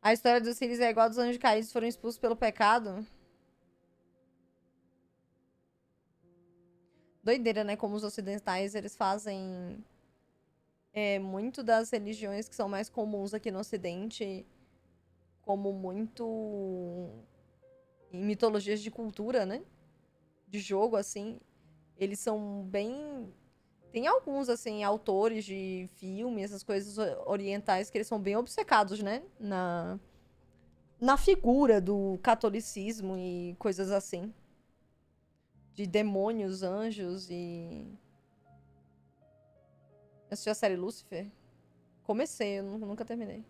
A história dos Sirius é igual dos anjos caídos foram expulsos pelo pecado. Doideira, né? Como os ocidentais, eles fazem é, muito das religiões que são mais comuns aqui no Ocidente, como muito em mitologias de cultura, né? De jogo, assim, eles são bem. Tem alguns, assim, autores de filme, essas coisas orientais, que eles são bem obcecados, né? Na, na figura do catolicismo e coisas assim. De demônios, anjos e Assistiu a série Lucifer? Comecei, eu nunca terminei.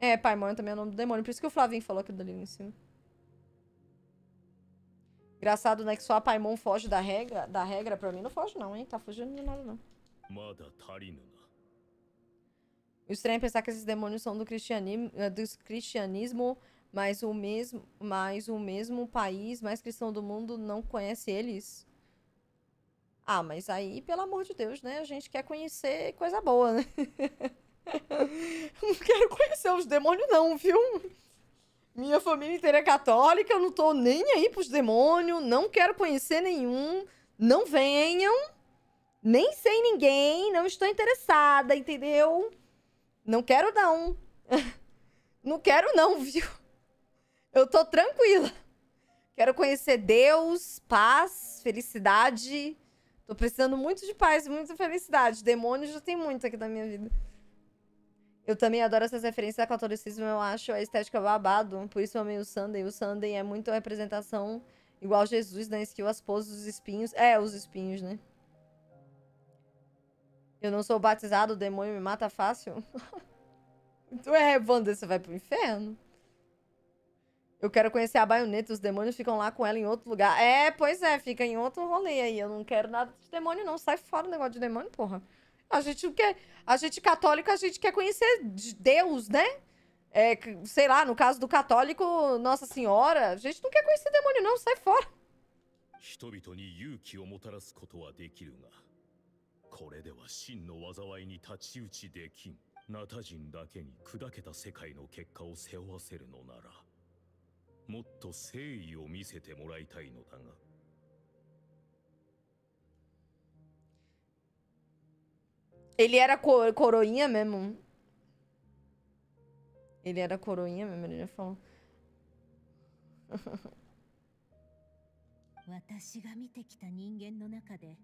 É, Paimon também é o nome do demônio. Por isso que o Flavinho falou aquilo dali em cima. Engraçado, né? Que só a Paimon foge da regra. Da regra, pra mim não foge não, hein? Tá fugindo de nada, não. O estranho é pensar que esses demônios são do cristianismo, eh, do cristianismo mas o mesmo, mas o mesmo país mais cristão do mundo não conhece eles. Ah, mas aí, pelo amor de Deus, né? A gente quer conhecer coisa boa, né? não quero conhecer os demônios, não, viu? Minha família inteira é católica, eu não tô nem aí pros demônios, não quero conhecer nenhum. Não venham. Nem sei ninguém, não estou interessada, entendeu? Não quero, não. não quero, não, viu? Eu tô tranquila. Quero conhecer Deus, paz, felicidade Tô precisando muito de paz, muita felicidade. Demônios já tem muito aqui na minha vida. Eu também adoro essas referências ao catolicismo. Eu acho a estética babado. Por isso eu amei o Sunday. O Sunday é muito a representação igual Jesus, né? Skill as poses, os espinhos. É, os espinhos, né? Eu não sou batizado, o demônio me mata fácil. então é, Wanda, você vai pro inferno. Eu quero conhecer a baioneta, os demônios ficam lá com ela em outro lugar. É, pois é, fica em outro rolê aí. Eu não quero nada de demônio, não. Sai fora do negócio de demônio, porra. A gente quer. A gente católico, a gente quer conhecer Deus, né? É, sei lá, no caso do católico, Nossa Senhora, a gente não quer conhecer demônio, não, sai fora. 人々に勇気をもたらすことはできるがこれでは真の災いに太刀打ちできんナタ人だけに砕けた世界の結果を背負わせるのなら もっと誠意を見せてもらいたいのだが Ele era coroinha mesmo. Ele era coroinha mesmo, ele já falou. 私が見てきた人間の中で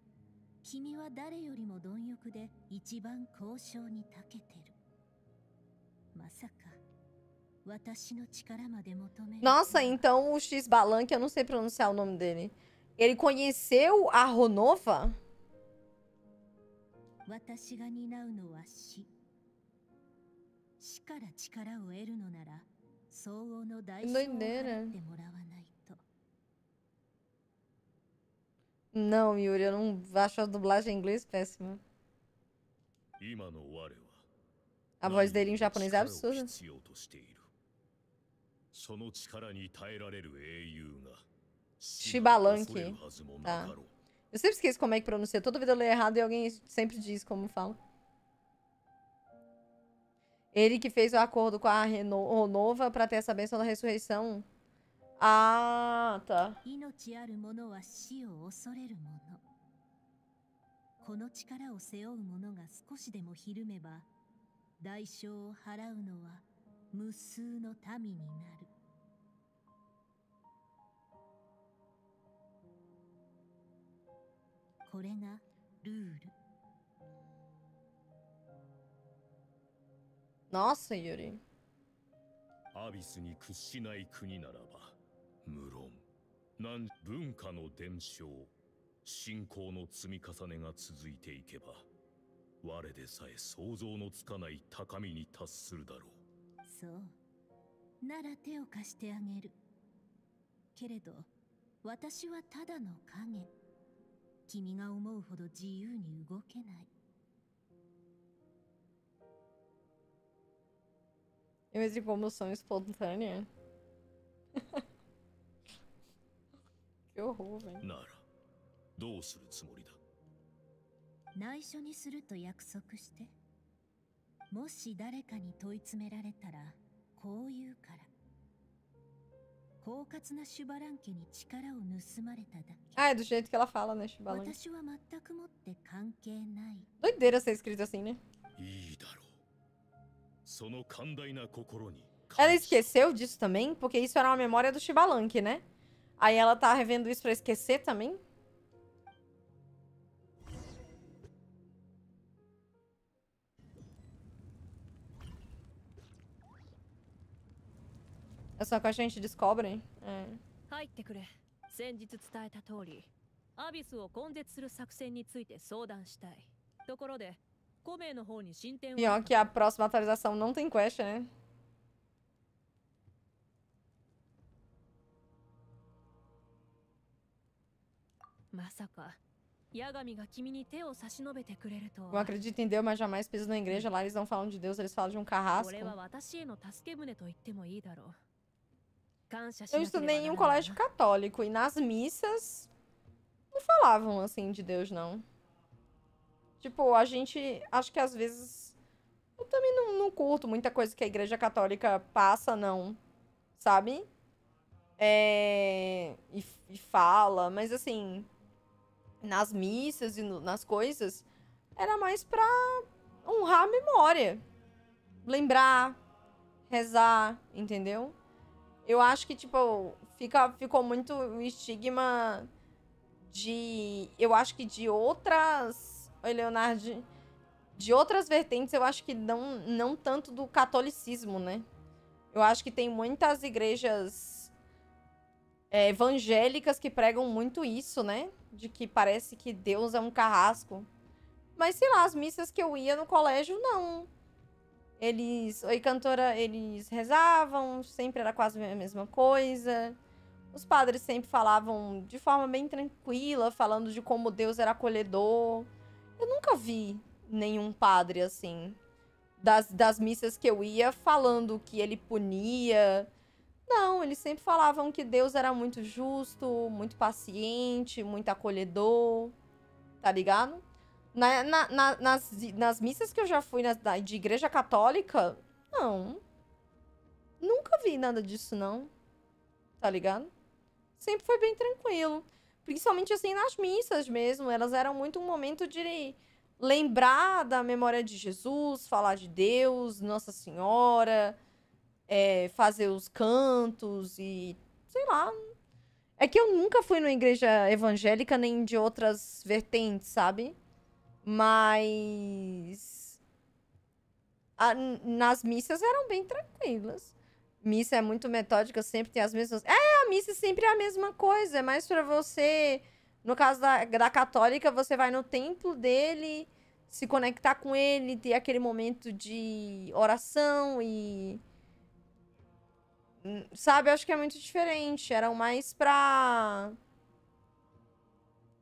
君は誰よりも貪欲で一番交渉に長けてるまさか Nossa, então o X-Balan, que eu não sei pronunciar o nome dele. Ele conheceu a Ronova? Doideira. Não, Yuri, eu não acho a dublagem em inglês péssima. A voz dele em japonês é absurda. 必要としているその力に耐えられる英雄が死を恐れる Shibalanque. はずもな Tá. かろう Eu sempre esqueço como é que pronuncia. Toda vida eu leio errado e alguém sempre diz como fala. Ele que fez o acordo com a Reno- Renova pra ter essa bênção da ressurreição. Ah, tá. 命ある者は死を恐れる者この力を背負う者が少しでもひるめば代償を払うのは 無数の民になる。これがルール。Nossa, Yuri. アビスに屈しない国ならば無論。何文化の伝承信仰の積み重ねが続いていけば我でさえ想像のつかない高みに達するだろうそう。なら手を貸してあげる。けれど私はただの影。君が思うほど自由に動けない。Eu entrei em comoção espontânea. que horror, velho. ならどうするつもりだ？内緒にすると約束して もし誰かに問い詰められたらこう言うから狡猾なシュバラン家に力を盗まれただけ Ah, é do jeito que ela fala, né, Shibalanque? 私は全くもって関係ない Doideira ser escrito assim, né? いいだろうその寛大な心に Ela esqueceu disso também, porque isso era uma memória do Shibalanque, né? Aí ela tá revendo isso pra esquecer também? só que a gente descobre. É. 入ってくれ先日伝えた通りアビスを根絶する作戦について相談したいところでコメの方に進展は Pior que a próxima atualização não tem quest, né? まさかヤガミが君に手を差し伸べてくれると Eu は acredito em Deus, mas jamais piso na igreja. Lá eles não falam de Deus, eles falam de um carrasco. Eu estudei em um colégio católico e nas missas não falavam assim de Deus, não. Tipo, a gente. Acho que às vezes. Eu também não, não curto muita coisa que a igreja católica passa, não. Sabe? É, e, e, fala, mas assim, nas missas e no, nas coisas, era mais pra honrar a memória. Lembrar, rezar, entendeu? Eu acho que, tipo, fica, ficou muito o estigma de. Eu acho que de outras. Oi, Leonardo. De, outras vertentes, eu acho que não, não tanto do catolicismo, né? Eu acho que tem muitas igrejas é, evangélicas que pregam muito isso, né? De que parece que Deus é um carrasco. Mas sei lá, as missas que eu ia no colégio, não. Eles. Oi, cantora, eles rezavam, sempre era quase a mesma coisa. Os padres sempre falavam de forma bem tranquila, falando de como Deus era acolhedor. Eu nunca vi nenhum padre assim. Das, das missas que eu ia, falando que ele punia. Não, eles sempre falavam que Deus era muito justo, muito paciente, muito acolhedor. Tá ligado? Na, na- na- nas, nas missas que eu já fui na, de igreja católica, não. Nunca vi nada disso, não. Tá ligado? Sempre foi bem tranquilo. Principalmente assim nas missas mesmo. Elas eram muito um momento de lembrar da memória de Jesus, falar de Deus, Nossa Senhora, é, fazer os cantos e sei lá. É que eu nunca fui numa igreja evangélica nem de outras vertentes, sabe? Mas. a- nas missas eram bem tranquilas. Missa é muito metódica, sempre tem as mesmas. É, a missa sempre é a mesma coisa. É mais pra você. No caso da, da católica, você vai no templo dele, se conectar com ele, ter aquele momento de oração e. Sabe, acho que é muito diferente. Eram mais pra.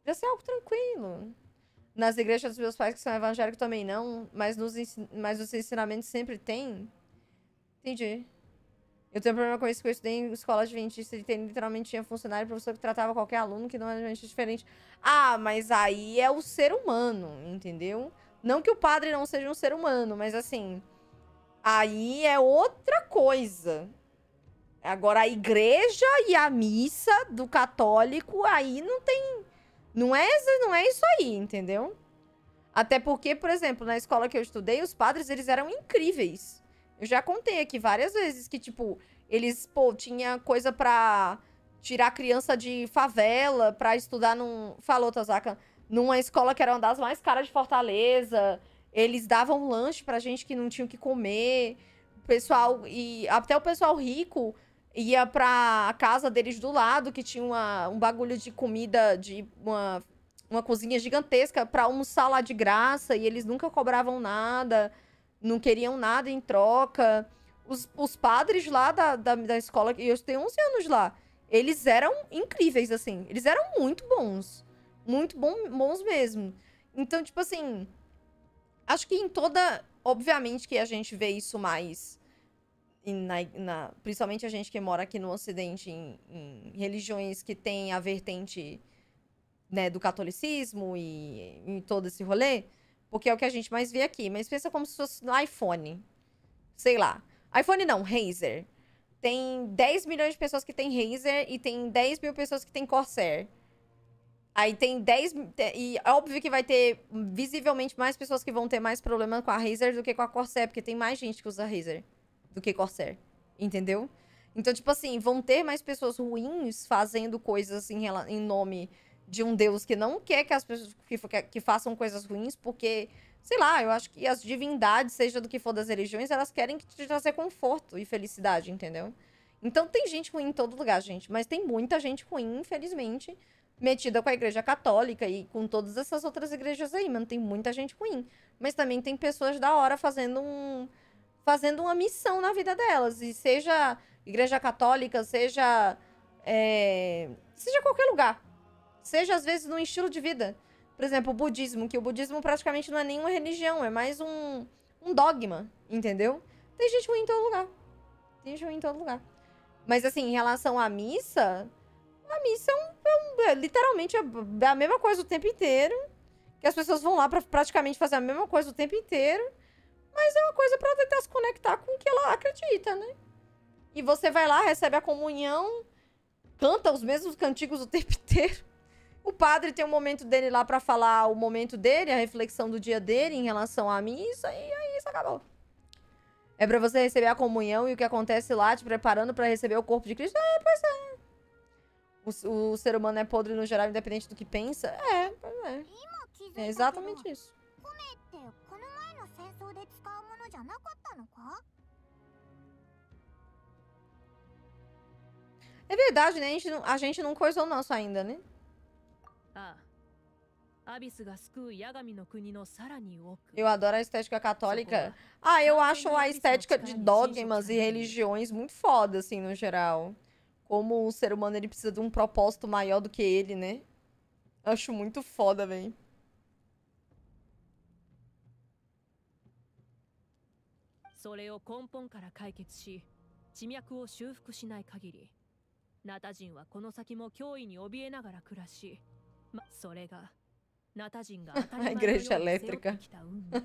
Pra ser algo tranquilo. Nas igrejas dos meus pais, que são evangélicos, também não. Mas nos, mas os ensinamentos sempre tem. Entendi. Eu tenho um problema com isso, que eu estudei em escola adventista e tem, literalmente tinha funcionário e professor que tratava qualquer aluno que não era diferente. Ah, mas aí é o ser humano, entendeu? Não que o padre não seja um ser humano, mas assim. Aí é outra coisa. Agora, a igreja e a missa do católico, aí não tem. Não é, não é isso aí, entendeu? Até porque, por exemplo, na escola que eu estudei, os padres, eles eram incríveis. Eu já contei aqui várias vezes que, tipo, eles, pô, tinha coisa pra tirar criança de favela, pra estudar num. Falou, Tazaka. Numa escola que era uma das mais caras de Fortaleza. Eles davam lanche pra gente que não tinha o que comer. O pessoal. E até o pessoal rico ia pra casa deles do lado, que tinha uma, um bagulho de comida, de uma, uma cozinha gigantesca, pra almoçar lá de graça. E eles nunca cobravam nada não queriam nada em troca. Os, os padres lá da, da, da escola, e eu tenho 11 anos lá, eles eram incríveis, assim. Eles eram muito bons. Muito bom, bons mesmo. Então, tipo assim, acho que em toda. Obviamente que a gente vê isso mais. Na, na- principalmente a gente que mora aqui no Ocidente, em, em religiões que tem a vertente né, do catolicismo e em todo esse rolê. Porque é o que a gente mais vê aqui. Mas pensa como se fosse no iPhone. Sei lá. iPhone não, Razer. Tem 10 milhões de pessoas que tem Razer e tem 10 mil pessoas que tem Corsair. Aí tem 10. mi- te- E é óbvio que vai ter visivelmente mais pessoas que vão ter mais problema com a Razer do que com a Corsair, porque tem mais gente que usa Razer do que Corsair. Entendeu? Então, tipo assim, vão ter mais pessoas ruins fazendo coisas em, em nome de um Deus que não quer que as pessoas que, fa- que façam coisas ruins, porque, sei lá, eu acho que as divindades, seja do que for das religiões, elas querem te trazer conforto e felicidade, entendeu? Então tem gente ruim em todo lugar, gente, mas tem muita gente ruim, infelizmente, metida com a igreja católica e com todas essas outras igrejas aí, mano, tem muita gente ruim. Mas também tem pessoas da hora fazendo um fazendo uma missão na vida delas, e seja igreja católica, seja é, seja qualquer lugar. Seja às vezes num estilo de vida. Por exemplo, o budismo, que o budismo praticamente não é nenhuma religião, é mais um, um dogma, entendeu? Tem gente ruim em todo lugar. Tem gente ruim em todo lugar. Mas assim, em relação à missa, a missa é, um, é um- é literalmente é b- a mesma coisa o tempo inteiro. Que as pessoas vão lá pra praticamente fazer a mesma coisa o tempo inteiro. Mas é uma coisa pra tentar se conectar com o que ela acredita, né? E você vai lá, recebe a comunhão, canta os mesmos cantigos o tempo inteiro. O padre tem um momento dele lá pra falar o momento dele, a reflexão do dia dele em relação à missa, e aí isso acabou. É pra você receber a comunhão e o que acontece lá, te preparando pra receber o corpo de Cristo. É, pois é. O, o ser humano é podre no geral, independente do que pensa. É, pois é. É exatamente isso. ってこの前の戦争で使うものじゃなかったのか É verdade, né? A gente não, a gente não coisou o nosso ainda, né? ああアビスが救うヤガミの国のさらに奥 Eu adoro a estética católica. Ah, eu acho a estética de dogmas e religiões muito foda, assim, no geral. Como o ser humano, ele precisa de um propósito maior do que ele, né? Acho muito foda, velho. それを根本から解決し地脈を修復しない限りナタ人はこの先も脅威に怯えながら暮らしまそれがナタ人が当たり前のように 背負って.きた運命。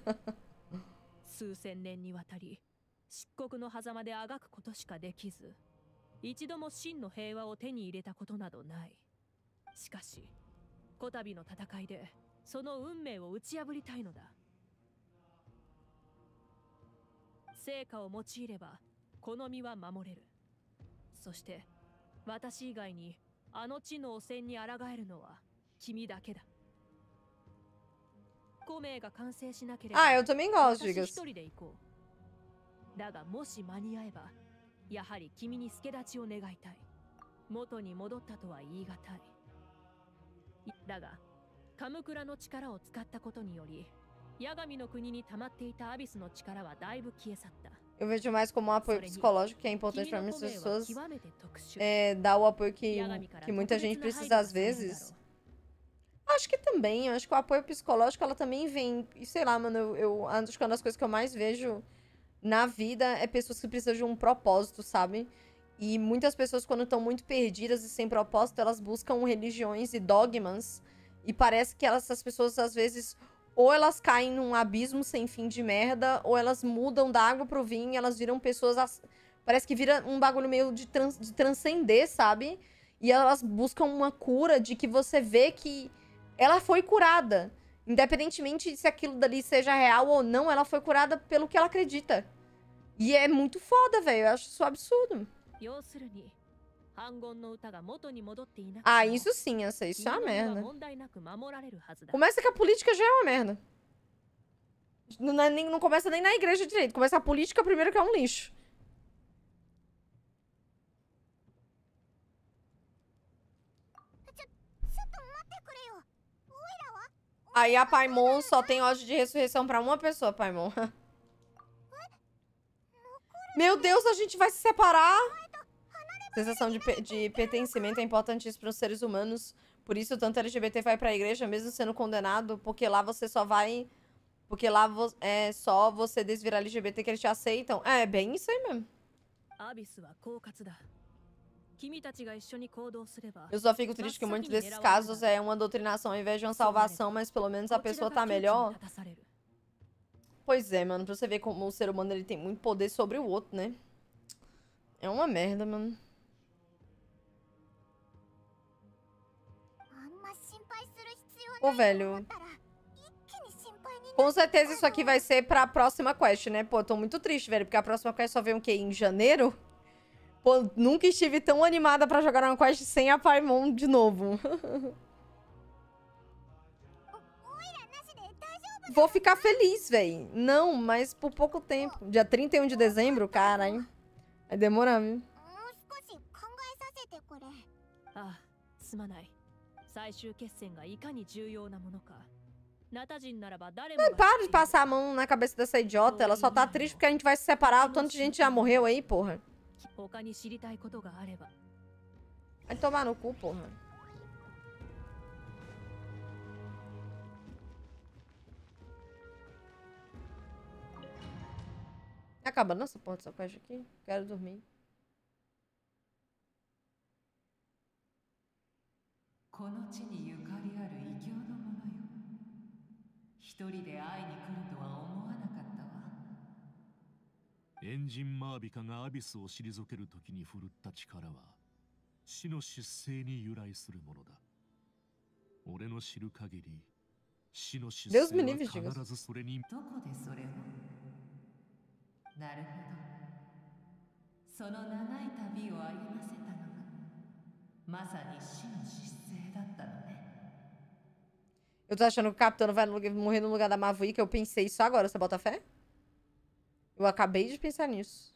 数千年にわたり漆黒の狭間であがくことしかできず一度も真の平和を手に入れたことなどない。しかしこたびの戦いでその運命を打ち破りたいのだ成果を用いればこの身は守れる。そして私以外にあの地の汚染に抗えるのは君だけだ。5名が完成しなければ Ah, eu também gosto, 私 digas. 一人で行こう。だがもし間に合えばやはり君に助立ちを願いたい。元に戻ったとは言い難い。いだがカムクラの力を使ったことにより Eu vejo mais como um apoio psicológico que é importante para muitas pessoas é, dar o apoio que, que muita gente precisa às vezes. Acho que também, acho que o apoio psicológico ela também vem, sei lá, mano, eu, acho que uma das coisas que eu mais vejo na vida é pessoas que precisam de um propósito, sabe? E muitas pessoas, quando estão muito perdidas e sem propósito, elas buscam religiões e dogmas. E parece que elas, essas pessoas, às vezes, ou elas caem num abismo sem fim de merda, ou elas mudam da água pro vinho elas viram pessoas. Parece que vira um bagulho meio de, trans, de transcender, sabe? E elas buscam uma cura de que você vê que ela foi curada. Independentemente se aquilo dali seja real ou não, ela foi curada pelo que ela acredita. E é muito foda, velho. Eu acho isso absurdo. Ah, isso sim, essa, isso é uma merda. Começa que a política já é uma merda. Não, é nem, não começa nem na igreja direito. Começa a política primeiro que é um lixo. Aí a Paimon só tem ódio de ressurreição pra uma pessoa, Paimon. Meu Deus, a gente vai se separar? Sensação de, de pertencimento é importantíssima para os seres humanos. Por isso, tanto LGBT vai para a igreja, mesmo sendo condenado, porque lá você só vai... Porque lá é só você desvirar LGBT que eles te aceitam. É, bem isso aí mesmo. Eu só fico triste que muitos desses casos é uma doutrinação ao invés de uma salvação, mas pelo menos a pessoa tá melhor. Pois é, mano, pra você ver como o ser humano ele tem muito poder sobre o outro, né? É uma merda, mano. Pô, velho. Com certeza isso aqui vai ser pra próxima quest, né? Pô, eu tô muito triste, velho, porque a próxima quest só vem o quê? Em janeiro? Pô, nunca estive tão animada pra jogar uma quest sem a Paimon de novo. Vou ficar feliz, velho. Não, mas por pouco tempo. Dia 31 de dezembro, cara, hein? Vai demorar, viu? Ah, すまない。 最終決戦がいかに重要なものか。Não, para de passar a mão na cabeça dessa idiota. Ela só tá triste porque a gente vai se separar. O tanto de gente já morreu aí, porra. Vai tomar no cu, porra. Tá acabando essa porra dessa quest aqui? Quero dormir. この地にゆかりある異形のものよ。一人で会いに来るとは思わなかったわ。エンジンマービカがアビスを退ける時に振るった力は死の出生に由来するものだ。俺の知る限り死の出生は必ずそれにどこでそれを？なるほど。その長い旅を歩ませたのがまさに死の出生だったのね Eu tô achando que o Capitão vai morrer no lugar da Mavuíca. Eu pensei isso agora, você bota fé? Eu acabei de pensar nisso.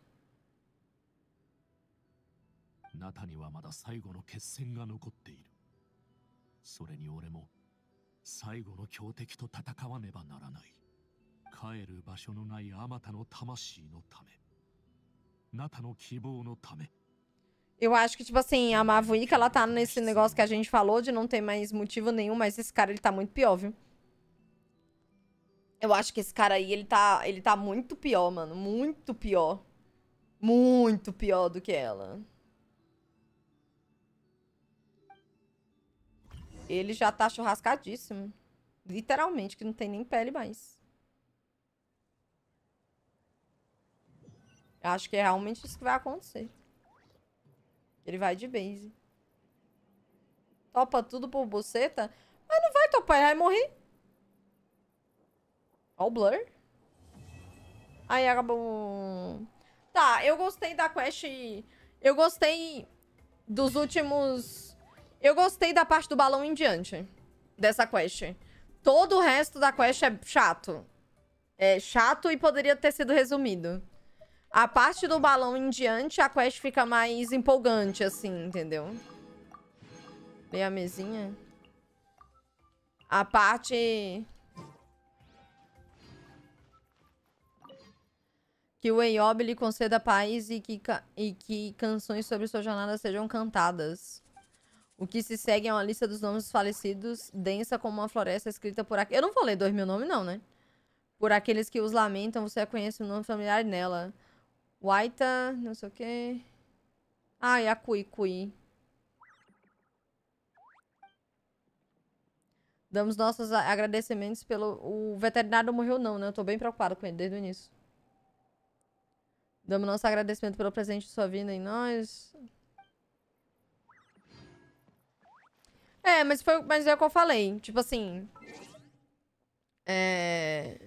中にはまだ最後の決戦が残っている。それに俺も最後の強敵と戦わねばならない。帰る場所のないあまたの魂のため。ナタの希望のため。Eu acho que, tipo assim, a Mavuíca, ela tá nesse negócio que a gente falou de não ter mais motivo nenhum, mas esse cara, ele tá muito pior, viu? Eu acho que esse cara aí, ele tá, ele tá muito pior, mano. Muito pior. Muito pior do que ela. Ele já tá churrascadíssimo. Literalmente, que não tem nem pele mais. Acho que é realmente isso que vai acontecer. Ele vai de base. Topa tudo por buceta? Mas não vai topar, ele vai morrer. Ó o Blur. Aí acabou... Tá, eu gostei da quest... Eu gostei dos últimos... Eu gostei da parte do balão em diante. Dessa quest. Todo o resto da quest é chato. É chato e poderia ter sido resumido. A parte do balão em diante, a quest fica mais empolgante, assim, entendeu? Vê a mesinha. A parte... Que o Eiob lhe conceda paz e que, e que canções sobre sua jornada sejam cantadas. O que se segue é uma lista dos nomes dos falecidos, densa como uma floresta escrita por. Eu não vou ler dois mil nomes, não, né? Por aqueles que os lamentam, você conhece o nome familiar nela. Waita, não sei o quê. Ah, e a Cui Cui. Damos nossos agradecimentos pelo. O veterinário morreu, não, né? Eu tô bem preocupado com ele desde o início. Damos nosso agradecimento pelo presente de sua vinda em nós. É, mas foi. Mas é o que eu falei. Tipo assim. É.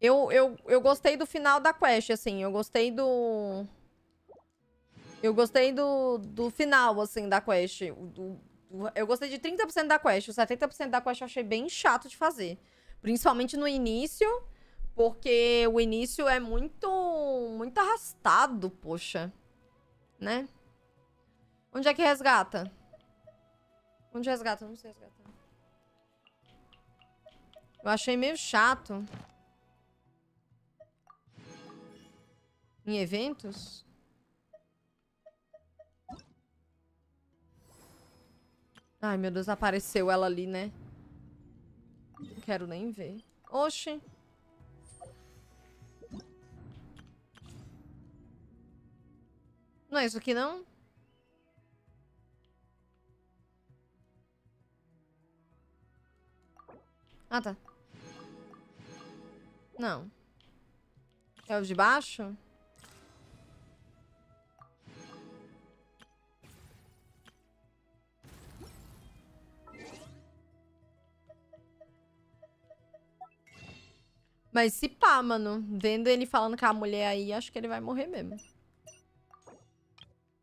Eu, eu, eu gostei do final da quest, assim. Eu gostei do. Eu gostei do, do final, assim, da quest. Do- do- eu gostei de 30% da quest. O 70% da quest eu achei bem chato de fazer. Principalmente no início. Porque o início é muito. Muito arrastado, poxa. Né? Onde é que resgata? Onde resgata? Eu não sei resgatar. Eu achei meio chato. Em eventos? Ai, meu Deus, apareceu ela ali, né? Não quero nem ver. Oxi. Não é isso aqui, não? Ah, tá. Não. É o de baixo? Mas se pá, mano. Vendo ele falando com a mulher aí, acho que ele vai morrer mesmo.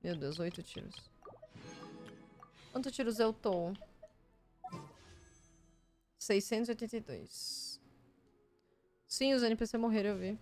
Meu Deus, oito tiros. Quantos tiros eu tô? 682. Sim, os NPC morreram, eu vi.